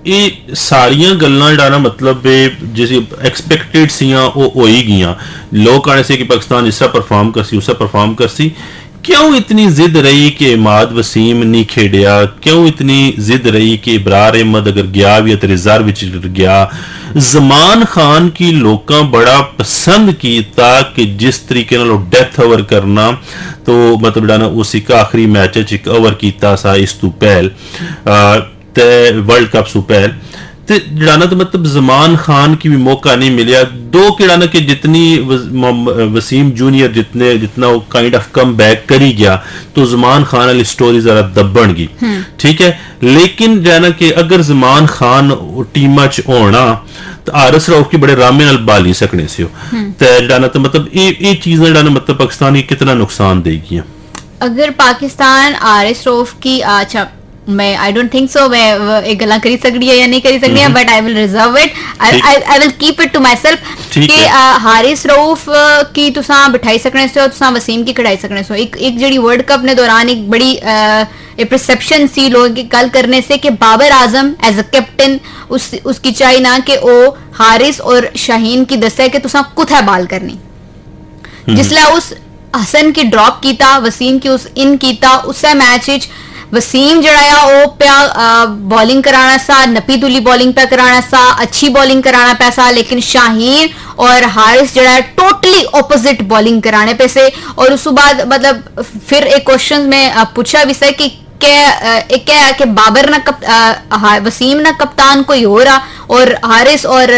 ਇਹ ਸਾਰੀਆਂ ਗੱਲਾਂ ਜਿਹੜਾ ਨਾ ਮਤਲਬ ਇਹ ਜਿਸ ਐਕਸਪੈਕਟਡ ਸੀਆਂ ਉਹ ਹੋ ਹੀ ਗਈਆਂ ਲੋਕ ਆਣੇ ਸੀ ਕਿ ਪਾਕਿਸਤਾਨ ਇਸ ਤਰ੍ਹਾਂ ਪਰਫਾਰਮ ਕਰਸੀ ਉਸ ਤਰ੍ਹਾਂ ਪਰਫਾਰਮ ਕਰਸੀ क्यों इतनी जिद रही कि माद वसीम नहीं खेड़िया? क्यों इतनी जिद रही कि इबरार अहमद अगर गया भी या रिज़र्व गया? जमान खान की लोग बड़ा पसंद किया कि जिस तरीके डेथ ओवर करना तो मतलब जरा उस एक आखिरी मैच एक ओवर किया इस तू पहल। वर्ल्ड कप सू पहल। मतलब जमान खान की भी मौका नहीं मिले दो ਨਹੀਂ ਮਿਲਿਆ जितनी वसीम जूनियर जितने जितना वो काइंड ऑफ़ कम बैक करी गया तो जमान खान वाली स्टोरी जरा दबण गई। हम्म। ठीक है? लेकिन जाना है कि अगर जमान खान टीम च होना तो आरस एस राउफ की बड़े रामे नाल नहीं सकने से हो। तो जो तो मतलब ये चीज़ें जो मतलब पाकिस्तान की कितना नुकसान देगी अगर पाकिस्तान आरिस रोफ की अच्छा मैं आई डोंट थिंक सो मैं एक गल्ला करी सकदी है या नहीं करी सकदी है but I will reserve it. I will keep it to myself कि हारिस रऊफ की तुसा बिठाई सकने से और तुसा वसीम की कढ़ाई सकने से एक एक जड़ी वर्ल्ड कप ने दौरान एक बड़ी परसेप्शन सी लोगों की कल करने से कि Babar Azam as a captain उस उसकी चाहिए ना कि ओ हारिस और शाहीन की दस्से कि तुसा कुत्थै बाल करनी। जिसलै उस हसन की ड्रॉप कीता वसीम की उस इन कीता उस मैच वसीम जड़ाया ओ प्या बॉलिंग कराना सा नपी दुली बॉलिंग पे कराना सा अच्छी बॉलिंग कराना सा लेकिन शाहीन और हारिस जड़ा है टोटली ओपोजिट बॉलिंग कराने पे से। और उस बाद मतलब फिर एक क्वेश्चन में पूछा भी सर कि के क्या है कि बाबर ना कप आ, वसीम ना कप्तान कोई हो रहा और हारिस और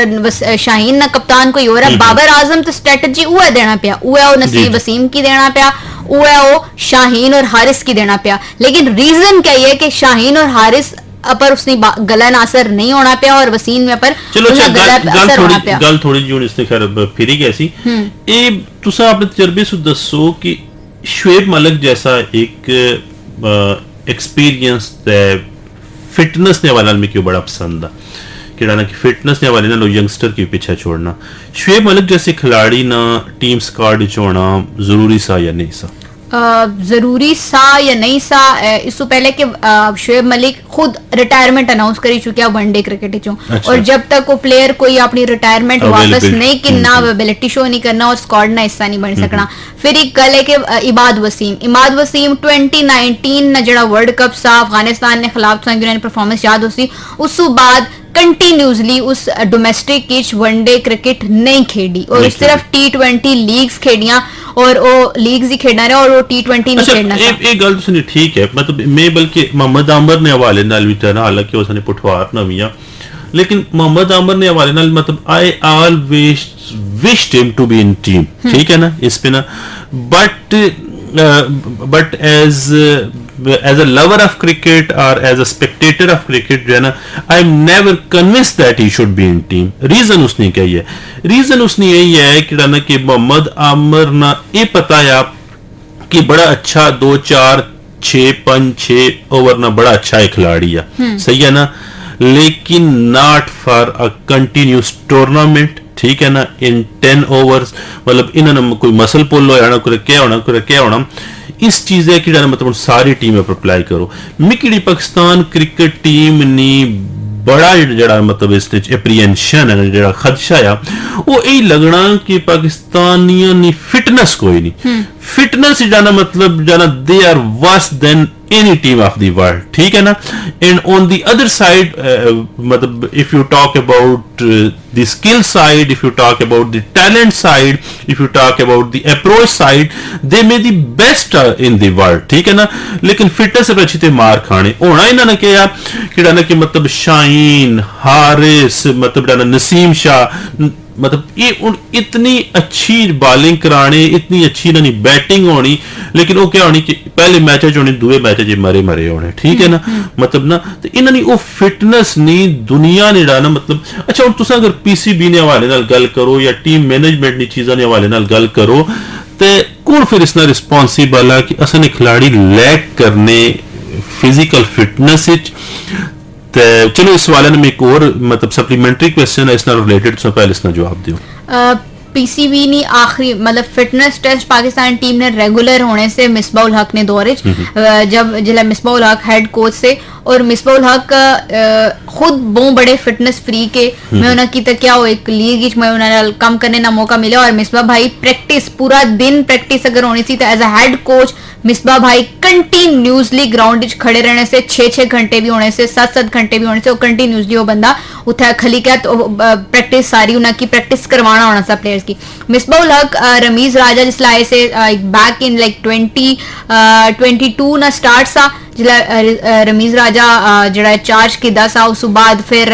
शाहीन ना कप्तान कोई हो रहा बाबर आज़म तो स्ट्रेटजी उहे देना पिया उहे और नसीब वसीम की देना पिया। ओएओ शाहीन और हारिस की देना पिया। लेकिन रीजन क्या ये कि शाहीन और हारिस पर उसने गलन असर नहीं होना पिया और वसीन में पर चलो अच्छा गल, गल, असर गल थोड़ी जोन इसने खैर फिरी कैसी? हम्म। ए तुसा अपने तजर्बे से दसो कि शुएब मलिक जैसा एक एक्सपीरियंस फिटनेस ने वाला में क्यों बड़ा पसंद है? कि की फिटनेस ने हवाले ना यंगस्टर के पीछे छोड़ना। शुएब मलिक जैसे खिलाड़ी ना टीम स्क्वाड च ज़रूरी सा या नहीं सा? ज़रूरी सा या नहीं सा इससे पहले कि शुएब मलिक खुद रिटायरमेंट अनाउंस करी चुके वनडे क्रिकेट चो अच्छा। और जब तक वो प्लेयर कोई अपनी रिटायरमेंट वापस नहीं किन्ना हम्म, अवेबिलिटी शो नहीं करना और स्क्वाड ना हिस्सा नहीं बन सकना। फिर एक गल है कि इबाद वसीम। इमाद वसीम 2019 ना जड़ा वर्ल्ड कप सा अफ़गानिस्तान ने खिलाफ परफॉर्मेंस याद उसी उस बाद कंटिन्यूसली उस डोमेस्टिक किच वनडे क्रिकेट नहीं खेडी। और सिर्फ़ टी ट्वेंटी लीग्स खेडियाँ। और वो लीग ही खेलना रहे और वो टी ट्वेंटी नहीं खेलना एक एक गल सुनी ठीक है मतलब मैं बल्कि मोहम्मद आमर ने हवाले नाल भी जाना हालाँकि उसने पुठवार ना भी लेकिन मोहम्मद आमर ने हवाले नाल मतलब I always wished him to be in team ठीक है ना इस पे ना but but as as a lover of cricket और as a spectator of cricket जो है ना I am never convince that he should be in team reason उसने क्या है रीजन उसने यही है कि ना कि मोहम्मद आमर ना ये पता है कि बड़ा अच्छा दो चार छे पंच छे ओवर ना बड़ा अच्छा है खिलाड़ी है। हम्म। सही है ना? लेकिन not for a continuous tournament ठीक है ना? इन टेन ओवर्स मतलब इन्होंने कोई मसल पुल होया होना कोई क्या होना कोई क्या होना इस चीज़ है कि मतलब सारी टीम पर अप्लाई करो। मिकी पाकिस्तान क्रिकेट टीम ने बड़ा जरा मतलब इस एप्रीहेंशन है जरा खदशा आ वो यही लगना कि पाकिस्तानियों ने फिटनेस कोई नहीं हम्म। फिटनेस जाना मतलब जाना they are worse than any team of the world ठीक है ना? And on the other side मतलब if you talk about the skill side if you talk about the talent side if you talk about the approach side they may the best in the world ठीक है ना? लेकिन fitness पर अच्छी मार खाने। होना इन्हों ने क्या कि मतलब शाइन हारिस मतलब नसीम शाह मतलब ये उन इतनी अच्छी बॉलिंग कराने इतनी अच्छी इन्होंने बैटिंग होनी लेकिन वो क्या होनी पहले मैच होनी दुए मैच च मरे मरे होने ठीक है ना मतलब ना तो इन्होंने वो फिटनेस नहीं दुनिया ने ना मतलब अच्छा हम तुम अगर पीसीबी ने हवाले नाल गल करो या टीम मैनेजमेंट की चीज़ों के हवाले नाल गल करो तो कौन फिर इसना रिस्पॉन्सिबल है कि असल खिलाड़ी लैक करने फिजिकल फिटनेस तो चलो इस वाले में एक और मतलब सप्लीमेंट्री क्वेश्चन है इस रिलेटेड सो पहले इसका जवाब दियो। पीसीबी ने आखिरी मतलब फिटनेस टेस्ट पाकिस्तान टीम ने रेगुलर होने से मिसबाउल हक ने दौरे हम्म, हम्म। जब जिला मिसबाउल हक हेड कोच से और मिसबाउल हक खुद बहुत बड़े फिटनेस फ्री के मैं उन्हें की तक क्या हो एक लीग मैं उन्हें कम करने ना मौका मिला और मिसबा भाई प्रैक्टिस पूरा दिन प्रैक्टिस अगर होनी सी तो as a head coach Misbah भाई कंटिन्यूसली ग्राउंड खड़े रहने से छह छह घंटे भी होने से सात सात घंटे भी होने से कंटिन्यूसली वो बंदा उत्थे खली क्या तो प्रैक्टिस सारी उनकी प्रैक्टिस करवाना होना सा प्लेयर्स की। मिसबाउल हक रमीज राजा जिस लाए से back in like twenty twenty two ना स्टार्ट सा जिला रमीज राजा जड़ा चार्ज किदा सा, उस बाद फिर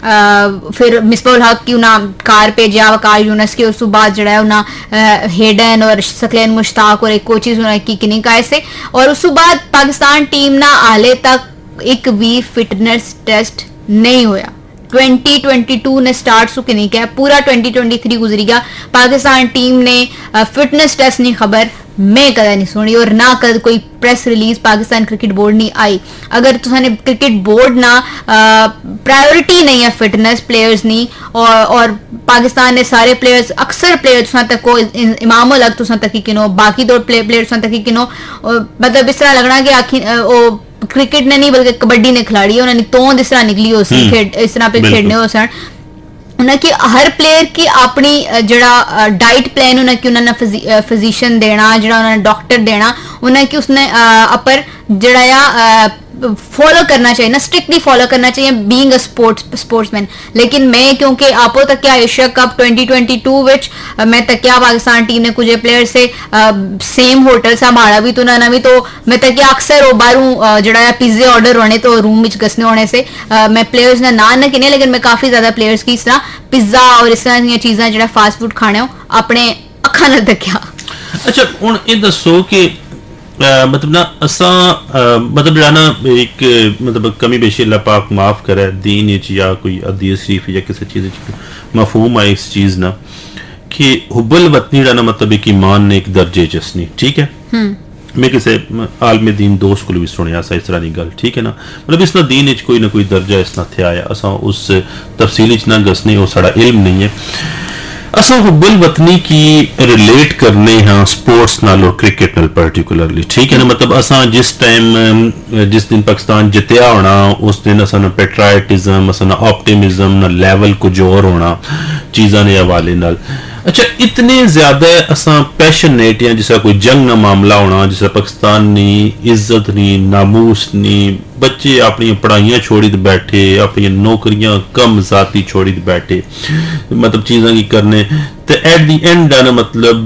फिर मिसबाउल हक की उन्हें कार भेजा वकार यूनस के, उस बाद जड़ा है, उन्हें हेडन और सकलैन मुश्ताक और एक कोचिज उन्हें की किनी का ऐसे। और उस बाद पाकिस्तान टीम ना हाले तक एक भी फिटनेस टेस्ट नहीं होया। 2022 ने स्टार्ट सुख नहीं किया पूरा 2023 गुजरी गया। पाकिस्तान टीम ने फिटनेस टेस्ट नहीं खबर मैं कदा नहीं सुनी और ना कद कोई press release Pakistan cricket board नहीं आई। अगर तुसाने क्रिकेट बोर्ड ना प्रायोरिटी नहीं है फिटनेस प्लेयर्स नहीं और और पाकिस्तान ने सारे प्लेयर्स अक्सर प्लेयर तुसा तक को इमाम अलग तुसा तक ही किनो बाकी दो प्ले प्लेयर तुसा तक ही किनो मतलब इस तरह लगना कि आखिर वो क्रिकेट ने नहीं बल्कि कबड्डी ने खिलाड़ी उन्होंने तोंद इस तरह निकली हो सी खेड इस तरह पे खेडने हो सन उन्हें कि हर प्लेयर की अपनी जरा डाइट प्लान उन्हें कि उन्होंने फिजिशियन देना, जड़ा उन्होंने डॉक्टर देना, उन्हें कि उसने अपर जड़ा फॉलो करना चाहिए ना स्ट्रिक्टली फॉलो करना चाहिए बीइंग अ स्पोर्ट्स स्पोर्ट्समैन लेकिन मैं क्योंकि आपो तक क्या एशिया कप 2022 विच मैं तकिया पाकिस्तान टीम ने कुछ प्लेयर से आ, सेम होटल संभाला भी तो ना भी तो मैं तकिया अक्सर वो बारू है पिज्जे ऑर्डर होने तो रूम विच गसने होने से आ, मैं प्लेयर्स ने ना न किने लेकिन मैं काफ़ी ज़्यादा प्लेयर्स की इस तरह पिज्जा और इस तरह चीज़ां जड़ा फास्ट फ़ूड खाने अपने अखा न तकिया अच्छा हूँ ये दसो कि मतलब ना अस मतलब जरा ना एक मतलब कमी बेशी अल्लाह पाक माफ़ करे दीन या कोई अदीस शरीफ या किसी चीज़ मफहूम आए इस चीज़ ना कि हुबल वतनी जरा मतलब एक ईमान ने एक दर्जे जसनी ठीक है? हम्म। मैं किसी आलम दीन दोस्त को भी सुनिया इस तरह की गल ठीक है ना? मतलब इस ना दीन कोई ना कोई दर्जा इस तरह थे आया असा उस तफसील ना गसने वो साड़ा इल्म नहीं है। असा हुब्बुल वतनी की रिलेट करने हाँ स्पोर्ट्स नाल और क्रिकेट नाल पर्टिकुलरली ठीक है ना? मतलब असा जिस टाइम जिस दिन पाकिस्तान जितया होना, उस दिन असा पेट्राइटिज्म असा ऑप्टिमिज्म ना लेवल कुछ और होना, चीज़ा ने हवाले नाल। अच्छा इतने ज़्यादा असा पैशनेट या जिसका कोई जंग ना मामला होना, जिसा पाकिस्तान नी, इज़्ज़त नी, नामूस नी, बच्चे अपनी पढ़ाइयाँ छोड़ी बैठे अपन नौकरियाँ कम जाती छोड़ी बैठे मतलब चीज़ा की करने तो एट दी एंड मतलब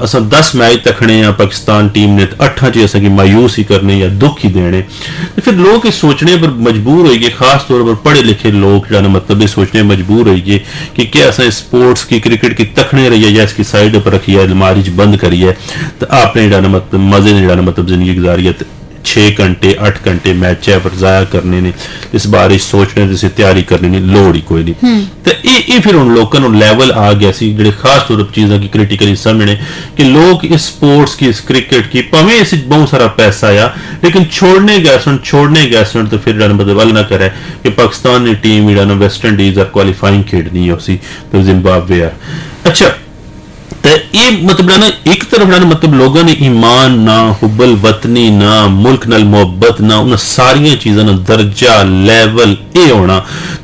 असां दस मैच तकने या पाकिस्तान टीम ने अठा च असें मायूस ही करने या दुख ही देने। ते फिर लोग इस सोचने पर मजबूर हो गए खास तौर पर पढ़े लिखे लोग जो मतलब सोचने मजबूर हो गए कि क्या असें स्पोर्ट्स की, क्रिकेट की तखने रही है या इसकी साइड पर रखी है अलमारी बंद करिए। तो जो मतलब मज़े ने जो मतलब ज़िंदगी गुजारी है छः घंटे अठ घंटे मैच ज़ाया करने ने इस बारे सोचने जिसे तैयारी करने ने लोड़ ही कोई नहीं हम्म। तो ये फिर हम लोगों लैवल आ गया सी जो खास तौर पर चीज़ों की क्रिटिकली समझने कि लोग इस स्पोर्ट्स की इस क्रिकेट की भावें इस बहुत सारा पैसा आया लेकिन छोड़ने गए सुन छोड़ने गए सुन तो फिर जो मतलब अल ना करे कि पाकिस्तान ने टीम जो वेस्ट इंडीज और क्वालिफाइंग खेडनी है उसी तो जिम्बाब्वे यार अच्छा तो ये मतलब ना, एक तरफ़ ना मतलब लोगों ने ईमान ना हुबल वतनी ना, मुल्क नाल मोहब्बत ना, उन्हें सारिया ना दर्जा, लेवल, ये होना।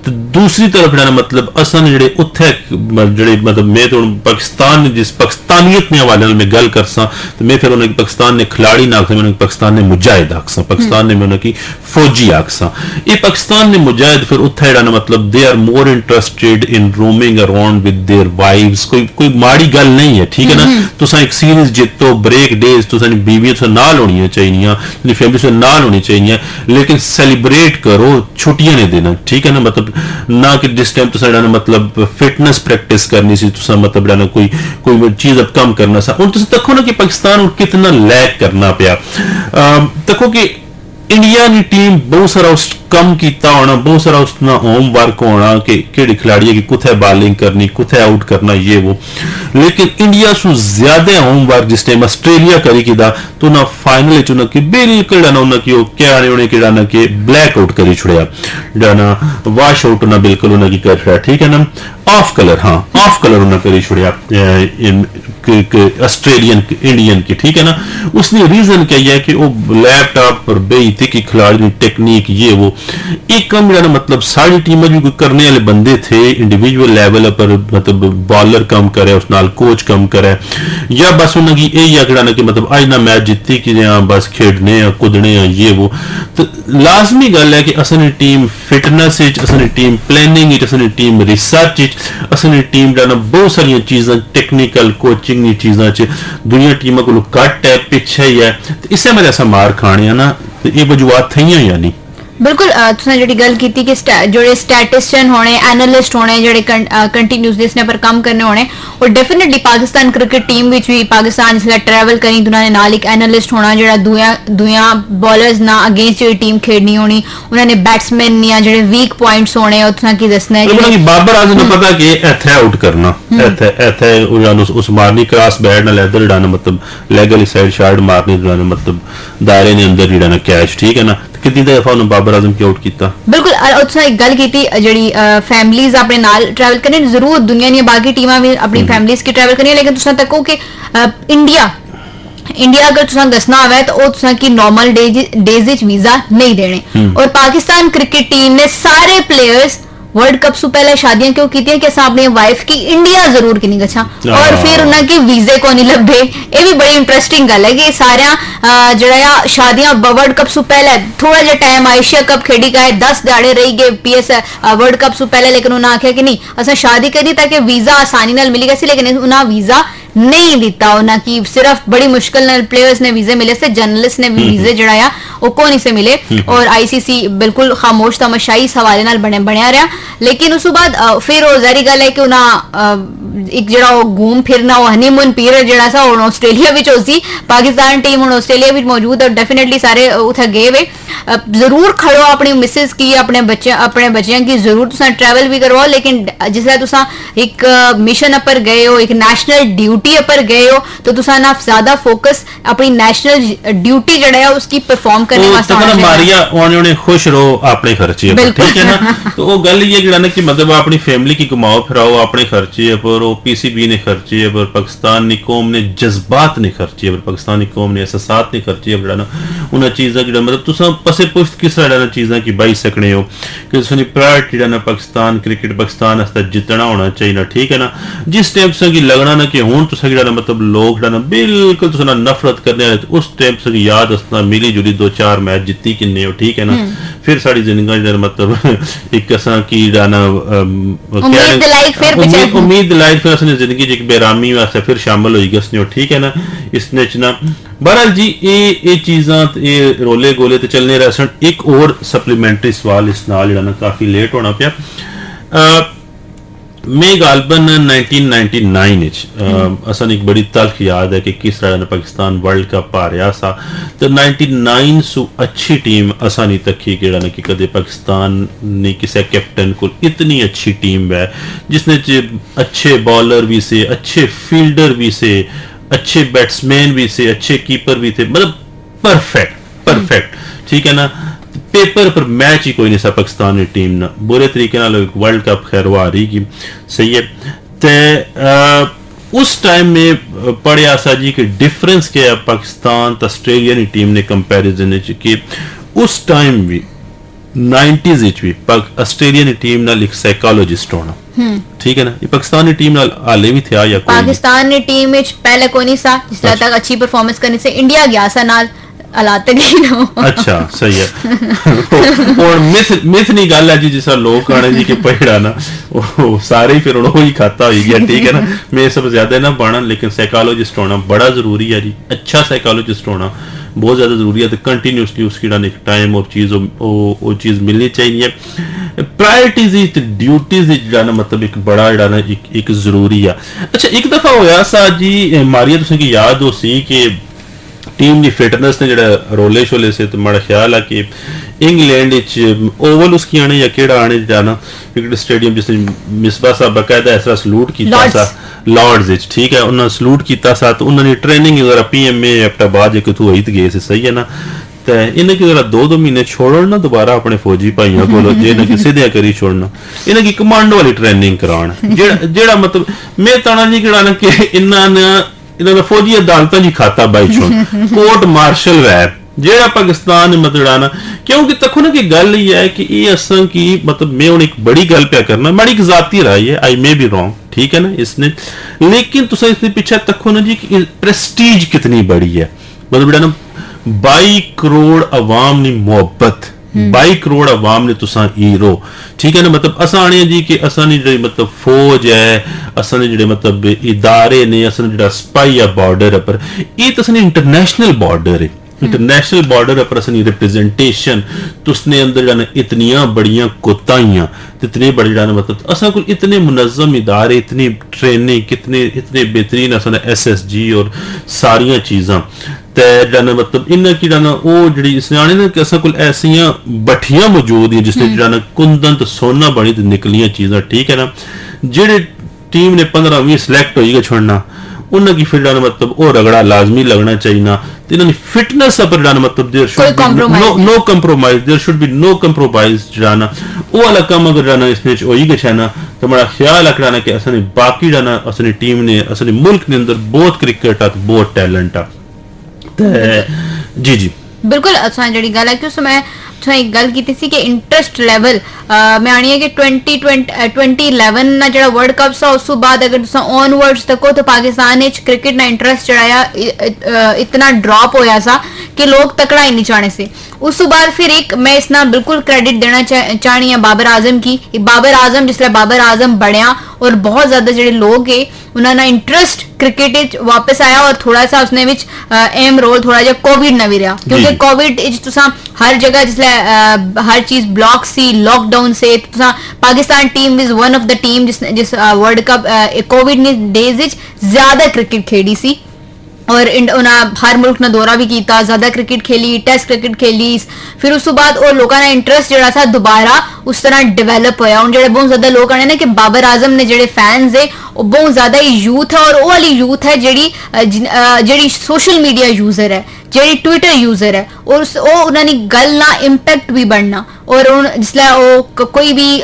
तो दूसरी तरफ़ ना मतलब असा ने जेडे जेडे मतलब मैं तो पाकिस्तान जिस पाकिस्तानियत ने हवाले मैं गल करसा तो मैं फिर पाकिस्तान ने खिलाड़ी ना आखसा, मैं पाकिस्तान ने मुजाहिद आखसा, पाकिस्तान ने मैं उन्हें फौजी आखसा। ये पाकिस्तान ने मुजाहिद फिर उत्थे ना मतलब they are more interested in roaming around with their wives कोई कोई माड़ी गल नहीं ਨਹੀਂ ਹੈ ਠੀਕ ਹੈ ਨਾ ਤੁਸੀਂ ਇੱਕ ਸੀਰੀਜ਼ ਜਿੱਤੋ ਬ੍ਰੇਕ ਡੇਜ਼ ਤੁਸੀਂ ਬੀਵੀਆਂ ਤੋਂ ਨਾਲ ਹੋਣੀਆਂ ਚਾਹੀਦੀਆਂ ਤੁਹਾਡੀ ਫੈਮਿਲੀ ਤੋਂ ਨਾਲ ਹੋਣੀ ਚਾਹੀਦੀਆਂ ਲੇਕਿਨ ਸੈਲੀਬ੍ਰੇਟ ਕਰੋ ਛੁੱਟੀਆਂ ਨੇ ਦੇਣਾ ਠੀਕ ਹੈ ਨਾ ਮਤਲਬ ਨਾ ਕਿ ਜਿਸ ਟਾਈਮ ਤੁਸੀਂ ਜਿਹੜਾ ਨਾ ਮਤਲਬ ਫਿਟਨੈਸ ਪ੍ਰੈਕਟਿਸ ਕਰਨੀ ਸੀ ਤੁਸੀਂ ਮਤਲਬ ਜਿਹੜਾ ਨਾ ਕੋਈ ਕੋਈ ਚੀਜ਼ ਅਪ ਕੰਮ ਕਰਨਾ ਸੀ ਹੁਣ ਤੁਸੀਂ ਦੇਖੋ ਨਾ ਕਿ ਪਾਕਿਸਤਾਨ ਨੂੰ ਕਿੰਨਾ ਲੈਕ ਕਰਨਾ ਪਿਆ ਅਮ, ਦੇਖੋ ਕਿ ਇੰਡੀਆ ਦੀ ਟੀਮ ਬਹੁਤ ਸਾਰਾ कम किया होना, बहुत सारा उसका होमवर्क होना कि केड़ी खिलाड़ी कि कुथे बॉलिंग करनी कुथे आउट करना, ये वो। लेकिन इंडिया से ज़्यादा होमवर्क जिस टाइम आस्ट्रेलिया करी कि तो ना फाइनल च उनकी बिल्कुल ना उन्हें कि क्या ने, उन्हें कि ना कि ब्लैक आउट करी छुड़या डाना वाश आउट ना बिल्कुल उन्हें कि कर छुड़या ठीक है ना? ऑफ़ कलर हाँ ऑफ़ कलर उन्हें करी छुड़या ऑस्ट्रेलियन इंडियन की ठीक है ना? उसने रीजन क्या है कि वो लैपटॉप पर बेई थी कि खिलाड़ी टेक्निक ये वो एक कम मेरा मतलब सारी टीम कोई करने वाले बंदे थे इंडिविजुअल लेवल पर मतलब बॉलर कम करे, उस नाल कोच कम करे, या बस उन्होंने की यही ना कि मतलब अज ना मैच जीती, कि हाँ बस खेडने आ कुदने आ ये वो। तो लाजमी गल है कि असली टीम फिटनेस असली टीम प्लानिंग असली टीम रिसर्च असली टीम ना बहुत सारिया चीज़ां टेक्निकल कोचिंग चीज़ां च, दुनिया टीमां कोल घट है पिछे ही है। ते इस्से मेरे असां मार खाने आ ना, ते एह् वजूहात थइयाँ या नहीं। ਬਿਲਕੁਲ ਅ, ਤੁਸੀਂ ਜਿਹੜੀ ਗੱਲ ਕੀਤੀ ਕਿ ਸਟੈ- ਜਿਹੜੇ ਸਟੈਟਿਸਟੀਅਨ ਹੋਣੇ ਐਨਾਲਿਸਟ ਹੋਣੇ ਜਿਹੜੇ ਕੰਟੀਨਿਊਸਲੀ ਇਸ ਨੇ ਪਰ ਕੰਮ ਕਰਨੇ ਹੋਣੇ ਉਹ ਡੈਫੀਨਿਟਲੀ ਪਾਕਿਸਤਾਨ ਕ੍ਰਿਕਟ ਟੀਮ ਵਿੱਚ ਵੀ ਪਾਕਿਸਤਾਨ ਜਿਸਲੇ ਟਰੈਵਲ ਕਰੀ ਉਹਨਾਂ ਨੇ ਨਾਲ ਇੱਕ ਐਨਾਲਿਸਟ ਹੋਣਾ ਜਿਹੜਾ ਦੂਆ ਦੂਆ ਬੋਲਰਸ ਨਾਲ ਅਗੇਂਸਟ ਜਿਹੜੀ ਟੀਮ ਖੇਡਣੀ ਹੋਣੀ ਉਹਨਾਂ ਨੇ ਬੈਟਸਮੈਨ ਜਾਂ ਜਿਹੜੇ ਵੀਕ ਪੁਆਇੰਟਸ ਹੋਣੇ ਉਹ ਤੁਸੀਂ ਕੀ ਦੱਸਣਾ ਹੈ ਉਹਨਾਂ ਜਿਹੜੇ ਦੀ ਬਾਬਰ ਆਜ਼ਮ ਨੂੰ ਪਤਾ ਕਿ ਇੱਥੇ ਆਊਟ ਕਰਨਾ ਇੱਥੇ ਇੱਥੇ ਉਹਨਾਂ ਨੂੰ ਉਸ ਮਾਰਨੀ ਕ੍ਰਾਸ ਬੈਟ ਨਾਲ ਇੱਧਰ ਜਿਹੜਾ ਨਾ ਮਤਲਬ ਲੈਗ ਵਾਲੀ ਸਾਈਡ ਸ਼ਾਟ ਮਾਰਨੀ ਜਿਹੜਾ ਨਾ ਮਤਲਬ ਦਾਇਰੇ ਦੇ ਅੰਦਰ ਜਿਹੜਾ ਨਾ ਕੈਚ ਠੀਕ ਹੈ ਨਾ ਕਿੰਨੀ ਦਾ ਦਫਾ ਉਹਨੂੰ ਬਾਬਰ ਆਜ਼ਮ ਕੀ ਆਊਟ ਕੀਤਾ ਬਿਲਕੁਲ ਔਰ ਉਸਨੇ ਇੱਕ ਗੱਲ ਕੀਤੀ ਜਿਹੜੀ ਫੈਮਲੀਆਂ ਆਪਣੇ ਨਾਲ ਟਰੈਵਲ ਕਰਨ ਜ਼ਰੂਰ ਦੁਨੀਆ ਦੀਆਂ ਬਾਕੀ ਟੀਮਾਂ ਵੀ ਆਪਣੀ ਫੈਮਲੀਆਂ ਕੀ ਟਰੈਵਲ ਕਰਨੀ ਲੇਕਿਨ ਤੁਸੀਂ ਤੱਕੋ ਕਿ ਇੰਡੀਆ इंडिया अगर तुसा दसना होवे तो वह तुसा की नॉर्मल डेज़ डेज़ वीज़ा नहीं देने और पाकिस्तान क्रिकेट टीम ने सारे प्लेयर्स वर्ल्ड कप से पहले शादियाँ क्यों की थी? कैसा अपनी वाइफ की इंडिया ज़रूर की गच्छा और हाँ। फिर उन्होंने वीजे को नहीं लभे। ये भी बड़ी इंटरेस्टिंग गल है कि सारे जरा शादियाँ वर्ल्ड कप से पहले थोड़ा जहा टाइम एशिया कप खेडी का है 10 दिहाड़े रही गए पीएस वर्ल्ड कप से पहले लेकिन उन्हें आख्या कि नहीं असा शादी करी ताकि वीज़ा आसानी मिली गया लेकिन उन्हें वीज़ा नहीं दिता उन्हें कि सिर्फ़ बड़ी मुश्किल प्लेयर्स ने वीजे मिले से जर्नलिस्ट ने भी वीजे जड़ा आ वो को नहीं से मिले और आईसीसी बिल्कुल खामोश तमाशाई इस हवाले नाल बने बनया रहा। लेकिन उस बाद फिर वो जारी गल है कि उन्हें एक जड़ा वो घूम फिरना वो हनीमून पीरियड जड़ा सा हुन आस्ट्रेलिया विच हो सी पाकिस्तान टीम हुन आस्ट्रेलिया विच मौजूद और डेफिनेटली सारे उथे गए वे ज़रूर खड़ो अपनी मिसेस की अपने बच्चे अपने बच्चों की ज़रूर तुसा ट्रैवल भी करवाओ लेकिन जिसले तुसा एक मिशन अपर गए हो एक नेशनल ड्यूटी यूटीए पर गए हो तो ना ज़्यादा फोकस अपनी नेशनल ड्यूटी जड़ा है उसकी परफॉर्म करने तो वास्ते खुश रहो अपने खर्चे पर ठीक है ना? तो वो गल ये जड़ा ना कि मतलब अपनी फैमिली की कमाओ फिराओ अपने खर्चे पर वो पीसीबी ने खर्चे पर पाकिस्तान की कौम ने जज्बात ने खर्चे पर पाकिस्तान की कौम ने एहसासात ने खर्चे पर जड़ा ना उन चीज़ा जड़ा मतलब तुसा पसे पुश्त किस तरह जड़ा चीज़ा की बाई सकने हो? कि तुसा प्रायोरिटी जड़ा पाकिस्तान क्रिकेट पाकिस्तान आस्तै जितना होना चाहिए ना ठीक है ना? जिस टाइम तुसा की लगना ना कि हूँ तुसें जेह्ड़ा मतलब लोक जेह्ड़ा ना बिल्कुल तुसें ना नफरत करने आह्ले तो उस टाइम तुसें याद असना मिली जुली दो चार मैच जित्ती किन्ने हो ठीक है ना? हम्म। फिर साढ़ी ज़िंदगी जेह्ड़ा मतलब एक असां की जेह्ड़ा ना उम्मीद दिलाई फिर उम्मीद उम्मीद दिलाई फिर असने ज़िंदगी च बेरामी वास्ते फिर शामिल होई गसने हो ठीक है ना? इसने च ना बहरहाल जी एह् एह् चीज़ां एह् रोले गोले ते चलने रसन एक और सप्लीमेंट्री सवाल इस नाल जेह्ड़ा ना काफ़ी लेट होना पेआ। मैं गालबन 1999 च असन एक बड़ी तल्ख याद है कि किस तरह ने पाकिस्तान वर्ल्ड कप आ रहा सा। तो 99 सो अच्छी टीम असा नहीं तकी कि कद पाकिस्तान ने किसी कैप्टन को इतनी अच्छी टीम है जिसने जे अच्छे बॉलर भी से अच्छे फील्डर भी से अच्छे बैट्समैन भी से अच्छे कीपर भी थे मतलब परफेक्ट हम्म। परफेक्ट ठीक है ना? पेपर पर मैच ही कोई नहीं सा पाकिस्तान की टीम ना बुरे तरीके नाल वर्ल्ड कप खैर वो आ रही की सही है ते अ, उस टाइम में अ, पढ़िया सा जी कि डिफरेंस क्या है पाकिस्तान तो आस्ट्रेलिया की टीम ने कंपैरिजन कि उस टाइम भी 90s ਵਿੱਚ ਵੀ ਪਾਕ ਆਸਟ੍ਰੇਲੀਆ ਦੀ ਟੀਮ ਨਾਲ ਇੱਕ ਸਾਈਕੋਲੋਜਿਸਟ ਹੋਣਾ ਠੀਕ ਹੈ ਨਾ ਇਹ ਪਾਕਿਸਤਾਨ ਦੀ ਟੀਮ ਨਾਲ ਹਾਲੇ ਵੀ ਥਿਆ ਜਾਂ ਕੋਈ ਨਹੀਂ? पाकिस्तान ने टीम में पहले कोई नहीं सा जिसले तक अच्छी परफॉर्मेंस करने से इंडिया गया सा नाल ਹਾਲਾਤ ਕੀ ਅੱਛਾ ਸਹੀ ਹੈ ਔਰ ਮਿਥ ਮਿਥ ਨਹੀਂ ਗੱਲ ਹੈ ਜੀ ਜਿਸਾ ਲੋਕ ਆਣੇ ਜੀ ਕਿ ਪਹਿੜਾ ਨਾ ਉਹ ਸਾਰੇ ਫਿਰ ਉਹ ਹੀ ਖਾਤਾ ਹੋਈ ਗਿਆ ਠੀਕ ਹੈ ਨਾ ਮੈਂ ਸਭ ਜ਼ਿਆਦਾ ਨਾ ਬਣਨ ਲੇਕਿਨ ਸਾਈਕੋਲੋਜਿਸਟ ਹੋਣਾ ਬੜਾ ਜ਼ਰੂਰੀ है जी। अच्छा साइकोलॉजिस्ट होना बहुत ज़्यादा ज़रूरी है तो कंटिन्यूसली उसकी ना टाइम और चीज़ वो चीज़ मिलनी चाहिए। प्रायोरिटीज ड्यूटीज़ जरा ना मतलब एक बड़ा जरा ना एक, एक ज़रूरी है। अच्छा एक दफ़ा होया सा जी मारिया तुसें की याद हो सी कि टीम ਦੀ ਫਿਟਨੈਸ ਨੇ ਜਿਹੜਾ ਰੋਲੇ ਸ਼ੋਲੇ ਸੇ ਤੇ ਮਾੜਾ ਖਿਆਲ ਆ ਕਿ ਇੰਗਲੈਂਡ ਵਿੱਚ ਓਵਲ ਉਸਕੀ ਆਣੇ ਜਾਂ ਕਿਹੜਾ ਆਣੇ ਜਾਣਾ ਕ੍ਰਿਕਟ ਸਟੇਡੀਅਮ ਜਿਸ ਨੇ ਮਿਸਬਾ ਸਾਹਿਬ ਬਕਾਇਦਾ ਇਸ ਤਰ੍ਹਾਂ ਸਲੂਟ ਕੀਤਾ ਸਾ ਲਾਰਡਸ ਵਿੱਚ ਠੀਕ ਹੈ ਉਹਨਾਂ ਸਲੂਟ ਕੀਤਾ ਸਾ ਤੇ ਉਹਨਾਂ ਨੇ ਟ੍ਰੇਨਿੰਗ ਵਗੈਰਾ ਪੀਐਮਏ ਆਪਣਾ ਬਾਅਦ ਜੇ ਕਿਥੋਂ ਹੋਈ ਤੇ ਗਏ ਸੀ ਸਹੀ ਹੈ ਨਾ? ਤੇ ਇਹਨਾਂ ਕੀ ਜਰਾ ਦੋ ਦੋ ਮਹੀਨੇ ਛੋੜਨ ਨਾ ਦੁਬਾਰਾ ਆਪਣੇ ਫੌਜੀ ਭਾਈਆਂ ਕੋਲ ਜੇ ਨਾ ਕਿਸੇ ਦੇ ਕਰੀ ਛੋੜਨਾ। ਇਹਨਾਂ ਕੀ ਕਮਾਂਡੋ ਵਾਲੀ ਟ੍ਰੇਨਿੰਗ ਕਰਾਉਣ। ਜਿਹੜਾ ਜਿਹੜਾ ਮਤਲਬ ਮੈਂ ਤਾਣਾ ਕਿਹੜਾ ਨਾ ਕਿ ਇਹਨਾਂ ਨੇ ਇਹਨਾਂ ਦਾ ਫੌਜੀ ਅਦਾਲਤਾਂ ਜੀ ਖਾਤਾ ਬਾਈ ਛੋੜ ਕੋਰਟ ਮਾਰਸ਼ਲ ਵੈ ਜਿਹੜਾ ਪਾਕਿਸਤਾਨ ਮਤੜਾਣਾ ਕਿਉਂਕਿ ਤੱਕੋ ਨਾ ਕਿ ਗੱਲ ਇਹ ਹੈ ਕਿ ਇਹ ਅਸਾਂ ਕੀ ਮਤਲਬ ਮੈਂ ਹੁਣ ਇੱਕ ਬੜੀ ਗੱਲ ਪਿਆ ਕਰਨਾ ਮਾੜੀ ਇੱਕ ਜ਼ਾਤੀ ਰਾਈ ਹੈ ਆਈ ਮੇ ਬੀ ਰੋਂਗ ठीक है ना इसने लेकिन तुसा इसके पीछे तको ना जी कि प्रेस्टीज कितनी बड़ी है मतलब ना बाई करोड़ अवाम नी मोहब्बत बाई करोड़ अवाम ने तुसा हीरो ठीक है ना? मतलब असा आने जी कि असा ने जेह्ड़ी मतलब फौज है असा ने जेह्ड़े मतलब इदारे ने असा ने स्पाई है बॉर्डर पर ये ने इंटरनेशनल बॉर्डर है। इंटरनेशनल बॉर्डर पर असनी रिप्रेजेंटेशन तुसने अंदर जाने इतनियाँ बड़ियाँ कोताहियाँ इतने बड़े जाने मतलब असा कुल इतने मुनज़म इदारे इतनी ट्रेनिंग कितने इतने बेहतरीन असा एस एस जी और सारियाँ चीज़ां। ते जना मतलब इन्हें की जना ओह् जेह्ड़ी सनाने ना कि असां कोल ऐसियाँ मौजूद हैं जिसने जेह्ड़ा कुंदन ते सोना बनी ते निकलियाँ ठीक है ना? जेह्ड़े टीम ने पंद्रह बीह सिलेक्ट होई छोड़ना उन्हें की फिर जना मतलब ओह् रगड़ा लाजमी लगना चाहिए इन्होंने फिटनेस पर जना मतलब there should no no compromise there should be no compromise जाना। ओह् वाला कम अगर जाना इस मैच होई गै छैना तो मेरा ख्याल रखना कि असने बाकी जाना असने टीम ने असने मुल्क ने अंदर बहुत क्रिकेट आ बहुत टैलेंट आ जी जी। बिल्कुल असां जहिड़ी ॻाल्हि आहे की उस में छा ही गल की सी कि इंटरेस्ट लेवल मैं आनी है कि ट्वेंटी ट्वेंटी इलेवन ना जरा वर्ल्ड कप सा, उस बाद अगर तुसा ऑनवर्ड्स तको तो पाकिस्तान क्रिकेट ना इंटरेस्ट जरा इतना ड्रॉप होया सा कि लोग तकड़ाए नहीं चाहने से। उस बार फिर एक मैं इसना बिल्कुल क्रेडिट देना चाहनी है बाबर आज़म की। बाबर आज़म जिसले बाबर आज़म बढ़िया और बहुत ज़्यादा जेडे लोग है उन्होंने इंटरेस्ट क्रिकेट वापस आया और थोड़ा सा उसने विच एम रोल थोड़ा जहा कोविड ना भी रहा। क्योंकि कोविड हर जगह जिसले हर चीज़ ब्लॉक सी लॉकडाउन से तो तुसा Pakistan team is one of the team जिस जिस वर्ल्ड कप कोविड ने डेज़ ज़्यादा क्रिकेट खेड़ी सी। और उन्हें हर मुल्क ने दौरा भी किया ज़्यादा क्रिकेट खेली, टेस्ट क्रिकेट खेली, फिर उस बाद और लोगों का इंटरेस्ट जरा था दोबारा उस तरह डिवेलप होया। हूँ जो बहुत ज़्यादा लोग आने ना कि बाबर आज़म ने जो फैंस है ਉਹ ਬਹੁਤ ਜ਼ਿਆਦਾ ਹੀ ਯੂਥ ਹੈ ਔਰ ਉਹ ਵਾਲੀ ਯੂਥ ਹੈ ਜਿਹੜੀ ਜਿਹੜੀ ਸੋਸ਼ਲ ਮੀਡੀਆ ਯੂਜ਼ਰ ਹੈ ਜਿਹੜੀ ਟਵਿੱਟਰ ਯੂਜ਼ਰ ਹੈ ਔਰ ਉਹ ਉਹਨਾਂ ਦੀ ਗੱਲ ਨਾਲ ਇੰਪੈਕਟ ਵੀ ਬਣਨਾ ਔਰ ਜਿਸ ਲਈ ਉਹ ਕੋਈ ਵੀ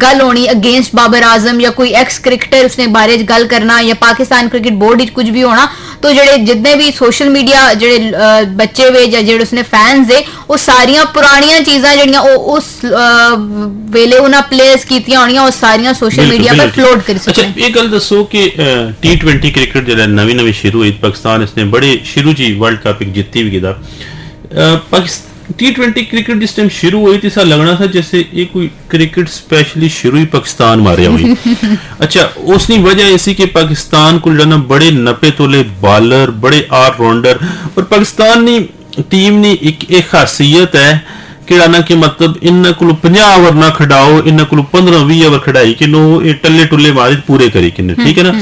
ਗੱਲ ਹੋਣੀ ਅਗੇਂਸਟ ਬਾਬਰ ਆਜ਼ਮ ਜਾਂ ਕੋਈ ਐਕਸ ਕ੍ਰਿਕਟਰ ਉਸਨੇ ਬਾਰੇ ਗੱਲ ਕਰਨਾ ਜਾਂ ਪਾਕਿਸਤਾਨ ਕ੍ਰਿਕਟ ਬੋਰਡ ਵਿੱਚ ਕੁਝ ਵੀ ਹੋਣਾ ਤੋ ਜਿਹੜੇ ਜਿੰਨੇ ਵੀ ਸੋਸ਼ਲ ਮੀਡੀਆ ਜਿਹੜੇ ਬੱਚੇ ਵੇ ਜਾਂ ਜਿਹੜੇ ਉਸਨੇ ਫੈਨਸ ਦੇ ਉਹ ਸਾਰੀਆਂ ਪੁਰਾਣੀਆਂ ਚੀਜ਼ਾਂ ਜਿਹੜੀਆਂ ਉਹ ਉਸ ਵੇਲੇ ਉਹਨਾਂ ਪਲੇਸ ਕੀਤੀਆਂ ਹੋਣੀਆਂ ਉਹ ਸਾਰੀਆਂ ਸੋਸ਼ਲ ਮੀਡੀਆ ਪਰ ਫਲੋਟ ਕਰ ਸਕਦੇ आई दसो कि टी ट्वेंटी क्रिकेट जॾहिं नवी नवी शुरू हुई पाकिस्तान इसने बड़े शुरू जी वर्ल्ड कप जीती हुई किदा टी ट्वेंटी क्रिकेट जिस टाइम शुरू हुई तो ऐसा लगना था जैसे ये कोई क्रिकेट स्पेशली शुरू ही पाकिस्तान मारिया हुई। अच्छा उसकी वजह ऐसी कि पाकिस्तान को जो बड़े नपे तोले बॉलर बड़े ऑलराउंडर और पाकिस्तान ने टीम ने एक, एक खासियत है ਕਿਹੜਾ ਨਾ ਕਿ ਮਤਲਬ ਇਹਨਾਂ ਕੋਲ 50 ਓਵਰ ਨਾ ਖਡਾਓ ਇਹਨਾਂ ਕੋਲ 15 20 ਓਵਰ ਖੜਾਈ ਕਿ ਨੋ ਇਹ ਟੱਲੇ ਟੁੱਲੇ ਮਾਰੇ ਪੂਰੇ ਕਰੀ ਕਿੰਨੇ ਠੀਕ ਹੈ ਨਾ?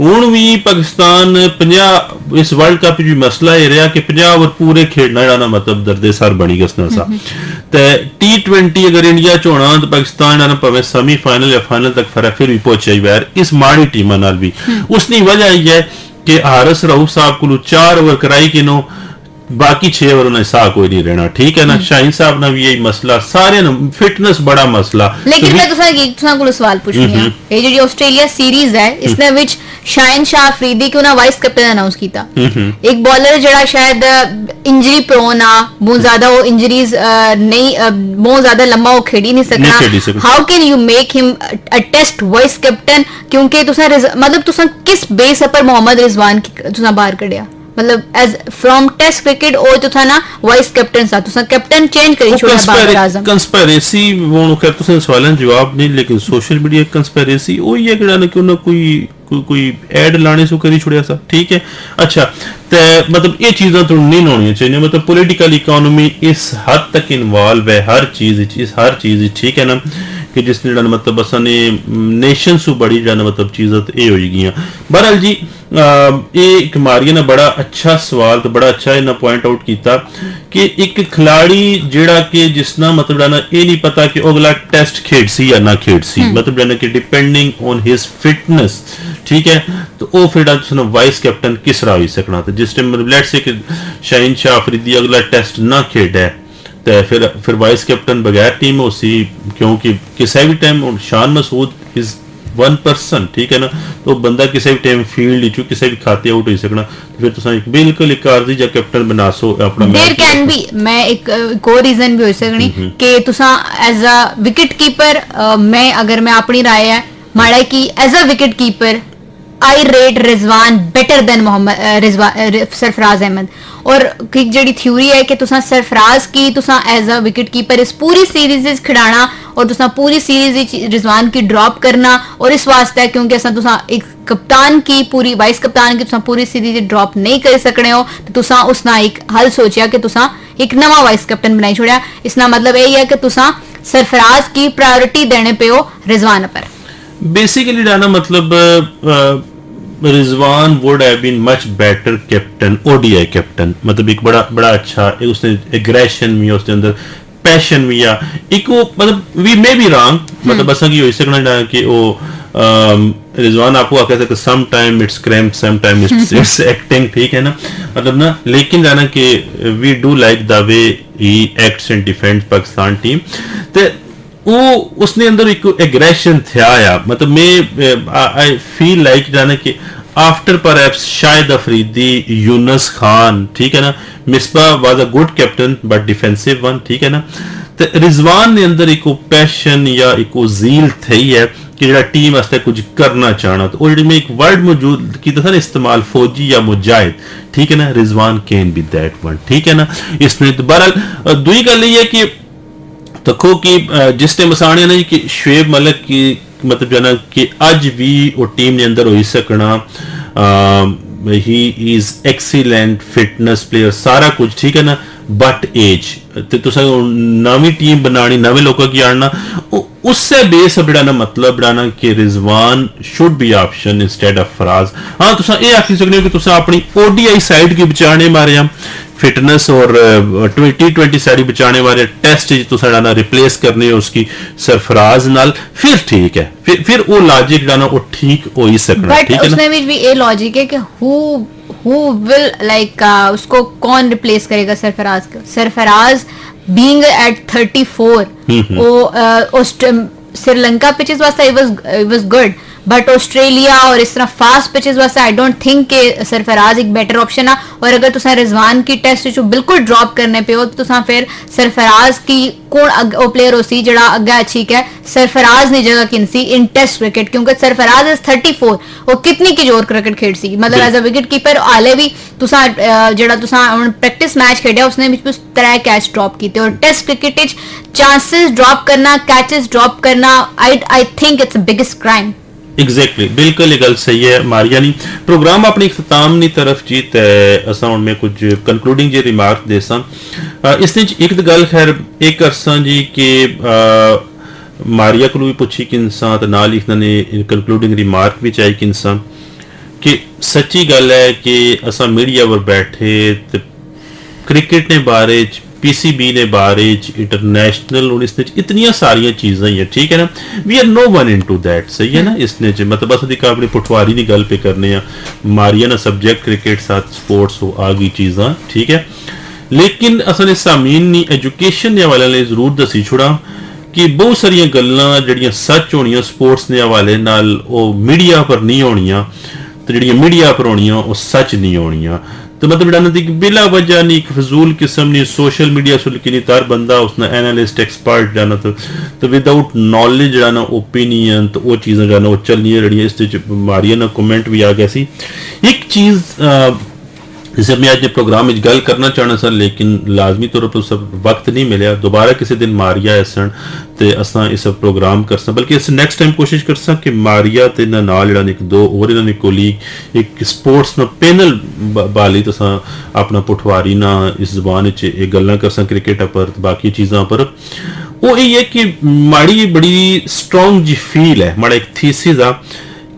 ਹੁਣ ਵੀ ਪਾਕਿਸਤਾਨ 50 ਇਸ ਵਰਲਡ ਕੱਪ ਵੀ ਮਸਲਾ ਇਹ ਰਿਹਾ ਕਿ 50 ਓਵਰ ਪੂਰੇ ਖੇਡਣਾ ਜਿਹੜਾ ਨਾ ਮਤਲਬ ਦਰਦੇ ਸਰ ਬਣੀ ਗਸਨਾ ਸਾ ਤੇ ਟੀ20 ਅਗਰ ਇੰਡੀਆ ਚ ਹੋਣਾ ਤਾਂ ਪਾਕਿਸਤਾਨ ਨਾ ਭਾਵੇਂ ਸੈਮੀ ਫਾਈਨਲ ਜਾਂ ਫਾਈਨਲ ਤੱਕ ਫਰਾ ਫਿਰ ਵੀ ਪਹੁੰਚਿਆ ਹੀ ਵੈਰ ਇਸ ਮਾੜੀ ਟੀਮਾਂ ਨਾਲ ਵੀ। ਉਸਨੀ ਵਜ੍ਹਾ ਇਹ ਹੈ ਕਿ ਹਾਰਸ ਰਾਉ ਸਾਹਿਬ ਕੋਲ 4 ਓਵਰ ਕਰਾਈ ਕਿ ਨੋ बाकी छह ओवर उन्हें सा कोई नहीं रहना। ठीक है ना? शाहीन साहब ने भी यही मसला सारे ना फिटनेस बड़ा मसला। लेकिन मैं तुसा एक तुसा को सवाल पूछनी है ये जो ऑस्ट्रेलिया सीरीज़ है इसने विच शाहीन शाह अफरीदी को ना वाइस कैप्टन अनाउंस कीता? एक बॉलर जड़ा शायद इंजरी प्रोन आ बहुत ज़्यादा वो इंजरीज नहीं बहुत ज़्यादा लंबा वो खेड़ी नहीं सकना। How can you make him a test vice captain क्योंकि तुसा मतलब तुसा किस बेस पर मोहम्मद रिजवान की तुसा बाहर कढ़िया मतलब एज फ्रॉम टेस्ट क्रिकेट ओ तो था ना वाइस कैप्टन सा तुसा कैप्टन चेंज करी छोड़ा बाबर आज़म। कंस्पिरेसी वो खैर तुसें सवालन जवाब नहीं लेकिन सोशल मीडिया कंस्पिरेसी ओ ये केड़ा ना कि कोई कोई कोई एड लाने सो करी छुड़िया सा ठीक है? अच्छा ते मतलब ये चीज़ां तो नहीं होनी चाहिए। मतलब पॉलिटिकल इकोनॉमी इस हद तक इन्वॉल्व है हर चीज़ इस हर चीज़ ठीक है ना? कि जिस ਜਿਹੜਾ मतलब ਅਸਾਂ ਨੇ ਨੇਸ਼ਨ ਸੂ ਬੜੀ ਜਿਹੜਾ ਮਤਲਬ ਚੀਜ਼ਾਂ ਤੇ ਇਹ ਹੋਈਗੀਆਂ ਬਹਰਹਾਲ ਜੀ ਇਹ ਇੱਕ ਮਾਰੀਆ ਨੇ ਬੜਾ ਅੱਛਾ ਸਵਾਲ ਤੇ ਬੜਾ ਅੱਛਾ ਇਹਨਾਂ ਪੁਆਇੰਟ ਆਊਟ ਕੀਤਾ ਕਿ ਇੱਕ ਖਿਲਾੜੀ ਜਿਹੜਾ ਕਿ ਜਿਸ ਨਾਲ ਮਤਲਬ ਜਿਹੜਾ ਇਹ ਨਹੀਂ ਪਤਾ ਕਿ ਉਹ ਅਗਲਾ ਟੈਸਟ ਖੇਡ ਸੀ ਜਾਂ ਨਾ ਖੇਡ ਸੀ ਮਤਲਬ ਜਿਹੜਾ ਕਿ ਡਿਪੈਂਡਿੰਗ ਔਨ ਹਿਸ ਫਿਟਨੈਸ ठीक है तो वो फिर वाइस कैप्टन किस तरह हो सकना तो जिस टाइम मतलब लेट से कि शाहीन शाह अफरीदी अगला टेस्ट ना खेडे तो फिर फिर वाइस कैप्टन बगैर टीम उसी क्योंकि किसी भी time Shan Masood is one person ठीक है ना? तो बंदा किसी भी टाइम फ़ील्ड चु किसी भी खाते आउट हो सकना। तो फिर तुसा एक बिल्कुल एक आरजी जा कैप्टन बना सो अपना देयर कैन बी मैं एक एक और रीजन भी हो सकनी कि तुसा एज अ विकेट कीपर मैं अगर मैं अपनी राय है माड़ा की as a wicket keeper I rate Rizwan better than Mohammad Sarfaraz Ahmed और जी थ्यूरी है कि तुसा सरफराज की, तुसा एज अ विकेट कीपर इस पूरी सीरीज़ खिडाना और तुसा पूरी सीरीज़ रिजवान की ड्रॉप करना और इस वास्ते क्योंकि असा तुसा एक कप्तान की, पूरी वाइस कप्तान की तुसा पूरी सीरीज़ ड्रॉप नहीं कर सकने हो तो तुसा उसना एक हल सोचा कि तुसा एक नवा वाइस कैप्टन बनाई छोड़ा इसना मतलब यही है कि तुसा सरफराज की प्रायोरिटी देने पे हो रिजवान पर। बेसिकली डाना मतलब Rizwan would have been much better captain ODI captain मतलब एक बड़ा बड़ा अच्छा उसने एग्रेशन भी उसके अंदर पैशन भी आ एक वो मतलब वी मे बी रॉन्ग मतलब असा की हो सकना कि वो रिजवान आपको आके सकते some time it's cramp some time it's it's acting ठीक है ना? मतलब ना लेकिन जाना कि we do like the way he acts and defends Pakistan team तो वो उसने अंदर एक एग्रेशन थे आया। मतलब मैं आई फील लाइक जाने कि आफ्टर पर शायद अफरीदी, यूनस खान, ठीक है ना? Misbah was a good captain but defensive one ठीक है ना? तो रिजवान ने अंदर एक पैशन या एक जील थी है कि जो टीम वास्ते कुछ करना चाहना। तो और में एक वर्ड मौजूद की था ना, इस्तेमाल फौजी या मुजाहिद, ठीक है ना? Rizwan can be that one ठीक है ना? इसने तो बहरहाल दुई गल ये है कि तको कि जिस टाइम असाने ना कि शुएब मलिक की मतलब जो ना कि अज भी वो टीम के अंदर हो सकना he is excellent fitness player सारा कुछ ठीक है ना बट एज ते तुसा नवी टीम बनानी नवे लोगों की आना उससे बेस बढ़ाना मतलब बढ़ाना कि Rizwan should be option instead of Faraz हाँ तुसा ये आखी सकते हो कि तुसा अपनी ओडीआई साइड की बचाने मारे फिटनेस और टी ट्वेंटी साड़ी बचाने वाले टेस्ट तुसा ना रिप्लेस करने है उसकी सरफराज नाल। फिर ठीक है। फिर फिर वो लॉजिक डाना वो ठीक हो ही सकना ठीक है उसमें भी ये लॉजिक है कि हु हु विल लाइक उसको कौन रिप्लेस करेगा सरफराज को? सरफराज बीइंग एट 34 वो Sri Lanka pitches was it was it was good but Australia और इस तरह फास्ट पिचेस वास्ते आई डोंट थिंक के सरफराज एक बेटर ऑप्शन है और अगर तुसा रिजवान की टेस्ट जो बिल्कुल ड्रॉप करने पे हो तो तुसा फिर सरफराज की कौन ओ प्लेयर हो सी जड़ा अग्गे ठीक है सरफराज ने जगह किन सी इन टेस्ट क्रिकेट क्योंकि सरफराज इज़ 34 वो कितनी की ज़ोर क्रिकेट खेड सी? मतलब एज अ विकेट कीपर आले भी तुसा जड़ा तुसा प्रैक्टिस मैच खेड़ा उसने भी त्रै कैच ड्रॉप किए और टेस्ट क्रिकेट चांसेस ड्रॉप करना कैचेस ड्रॉप करना I I think it's biggest crime exactly बिल्कुल गल सही है, मारिया नहीं प्रोग्राम अपनी इख्ताम तरफ़ जी ते असा हुन में कुछ कंकलूडिंग जी रिमार्क देसा इसने एक गल खैर एक अरसा जी कि मारिया को भी पूछी कि इंसान तो नाल ही ने कंकलूडिंग रिमार्क भी चाहिए कि इंसान कि सच्ची गल है कि असा मीडिया पर बैठे ते क्रिकेट ने बारे पीसीबी ने बारे इंटरनेशनल इतनी सारिया चीज़ा ही ठीक है ना? We are no one in to that सही है ना? इसने मतलब अस अपनी पटवारी की गल पे करने मारिया ना सब्जेक्ट क्रिकेट साथ स्पोर्ट्स हो आ गई चीज़ा ठीक है? लेकिन असल सामीन नी एजुकेशन के हवाले ज़रूर दसी छुड़ा कि बहुत सारिया जड़िया सच होनिया स्पोर्ट्स के हवाले मीडिया पर नहीं होनिया तो जड़िया मीडिया पर होनिया सच नहीं होनिया। तो मतलब डाना कि बिला वजह नहीं फजूल किस्म नहीं सोशल मीडिया सुल की नहीं, तार बंदा, उसने एनालिस्ट एक्सपर्ट जाना तो तो विदाउट नॉलेज जाना ओपिनियन तो वो चीज़ें जाना, वो चलनी रही इस मारिया ना कमेंट भी आ गया सी। एक चीज़ जिसे मैं आज प्रोग्राम में गल करना चाहना सर लेकिन लाजमी तौर पर सब वक्त नहीं मिले दोबारा किसी दिन मारिया है सन, ते असा इस प्रोग्राम कर सा। बल्कि अस नेक्स्ट टाइम कोशिश कर सा कि मारिया ते ना नाल जड़ा एक दो और इन्होंने कोलीग एक स्पोर्ट्स ना पैनल बाली तो अपना पुठवारी ना इस जबान च एक गल्ला कर सा, क्रिकेट पर, बाकी चीज़ों पर। वो ये है कि माड़ी बड़ी स्ट्रॉन्ग जी फील है, माड़ा एक थीसिस आ।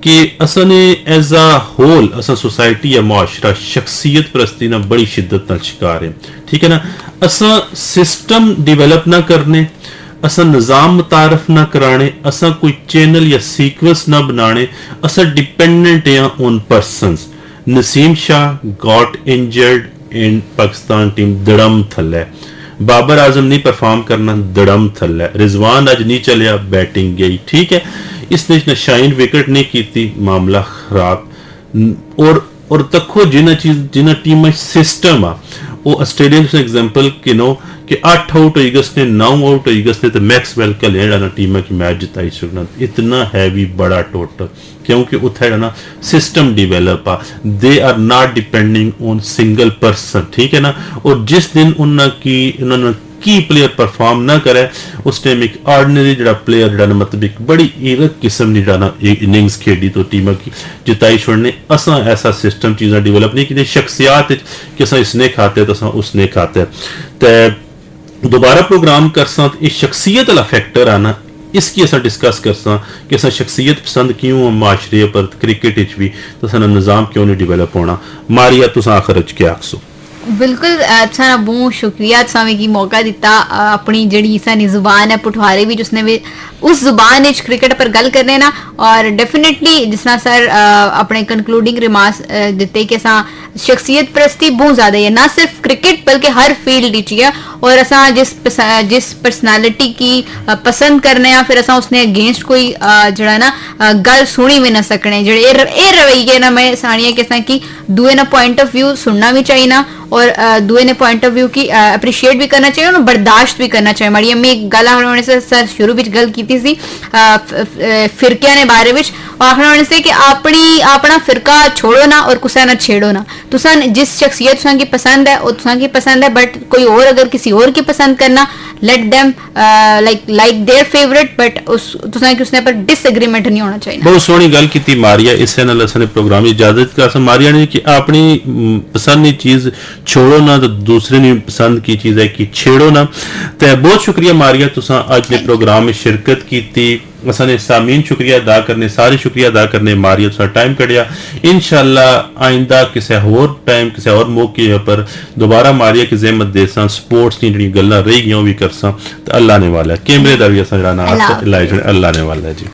कि असने एज अ होल असा सोसाइटी या मुआशरा शख्सियत परस्ती ना बड़ी शिद्दत ना शिकार है। ठीक है ना? असा सिस्टम डिवेलप ना करने, असा निज़ाम मुतारफ ना कराने, असा कोई चैनल या सीक्वेंस ना बनाने, असा डिपेंडेंट या on person Naseem Shah got injured in Pakistan team दड़म थल बाबर आज़म नहीं परफॉर्म करना, दड़म थल रिजवान अज नहीं चलिया बैटिंग गई। ठीक है? इसने शाइन विकेट नहीं की मामला खराब। और और तखो जिन्हें चीज़, जिन्हें टीम सिस्टम आ, वो ऑस्ट्रेलियन एग्जांपल कि नो, कि अठ आउट होई गए नौ आउट होई गए तो मैक्सवेल का लेना ना टीम की मैच जिताई सकना इतना हैवी बड़ा टोटल क्योंकि उत्थे ना system develop uh. They are not depending on single person ठीक है ना? और जिस की प्लेयर परफॉर्म ना करे, उस टाइम एक ऑर्डिनरी जड़ा प्लेयर जड़ा मतलब एक बड़ी एक किस्म की जड़ा इनिंग्स खेडी तो टीम की जिताई छोड़ने असा ऐसा सिस्टम चीज़ा डिवेलप नहीं की शख्सियात कि असा इसने खाते तो उसने खाते। तो दोबारा प्रोग्राम कर सा शख्सियत वाला फैक्टर आना, इसकी असा डिस्कस कर सा कि असा शख्सियत पसंद क्यों माशरे पर क्रिकेट भी तो निज़ाम क्यों नहीं डिवेलप होना? मारिया, तुस आखिर क्या आखसो? बिल्कुल अच्छा बहुत शुक्रिया सामे की मौका दिता अपनी जड़ी सानी ज़ुबान है पुठवारे भी उसने भी उस ज़ुबान इच क्रिकेट पर गल करने ना और डेफिनेटली जिस तरह सर अपने कंक्लूडिंग रिमार्क्स दिते कि असा शख्सियत परस्ती बहुत ज़्यादा है ना सिर्फ़ क्रिकेट बल्कि हर फ़ील्ड च है और असा जिस जिस पर्सनालिटी की पसंद करने या फिर असा उसने अगेंस्ट कोई जड़ा ना गल सुनी भी ना सकने, जेड़े ए रवैये ना मैं सानिया किसा की दुए ना पॉइंट ऑफ़ व्यू सुनना भी चाहिए ना, और दुए ने पॉइंट ऑफ़ व्यू की अप्रिशिएट भी करना चाहिए और बर्दाश्त भी करना चाहिए। मड़ी मैं एक गल होने से सर शुरू में गल की थी फिरकिया ने बारे में आखना होने से कि अपनी अपना फिरका छोड़ो ना और कुछ ना छेड़ो ना। तुसा जिस शख्सियत तुसा की पसंद है वो तुसा की पसंद है बट कोई और अगर किसी और की पसंद करना let them like like their favourite but उस तुसा कि उसने पर डिसएग्रीमेंट नहीं होना चाहिए। बहुत सोहनी गल की मारिया इस नाल असने प्रोग्राम इजाज़त का मारिया ने कि अपनी पसंद की चीज़ छोड़ो ना तो दूसरे ने पसंद की चीज़ है कि छेड़ो ना। तो बहुत शुक्रिया मारिया तुसा आज ने प्रोग्राम में शिरकत की असाने सामीन शुक्रिया अदा करने सारे शुक्रिया अदा करने मारिया तुसा टाइम कड़िया इनशाला आइंदा किसी होर टाइम किसी और मौके पर दोबारा मारिया की जहमत दे सपोर्ट्स की जी गल रही गई भी कर सा। तो अल्लाह ने वाला। कैमरे का भी असा जरा अल्लाह ने वाले है जी।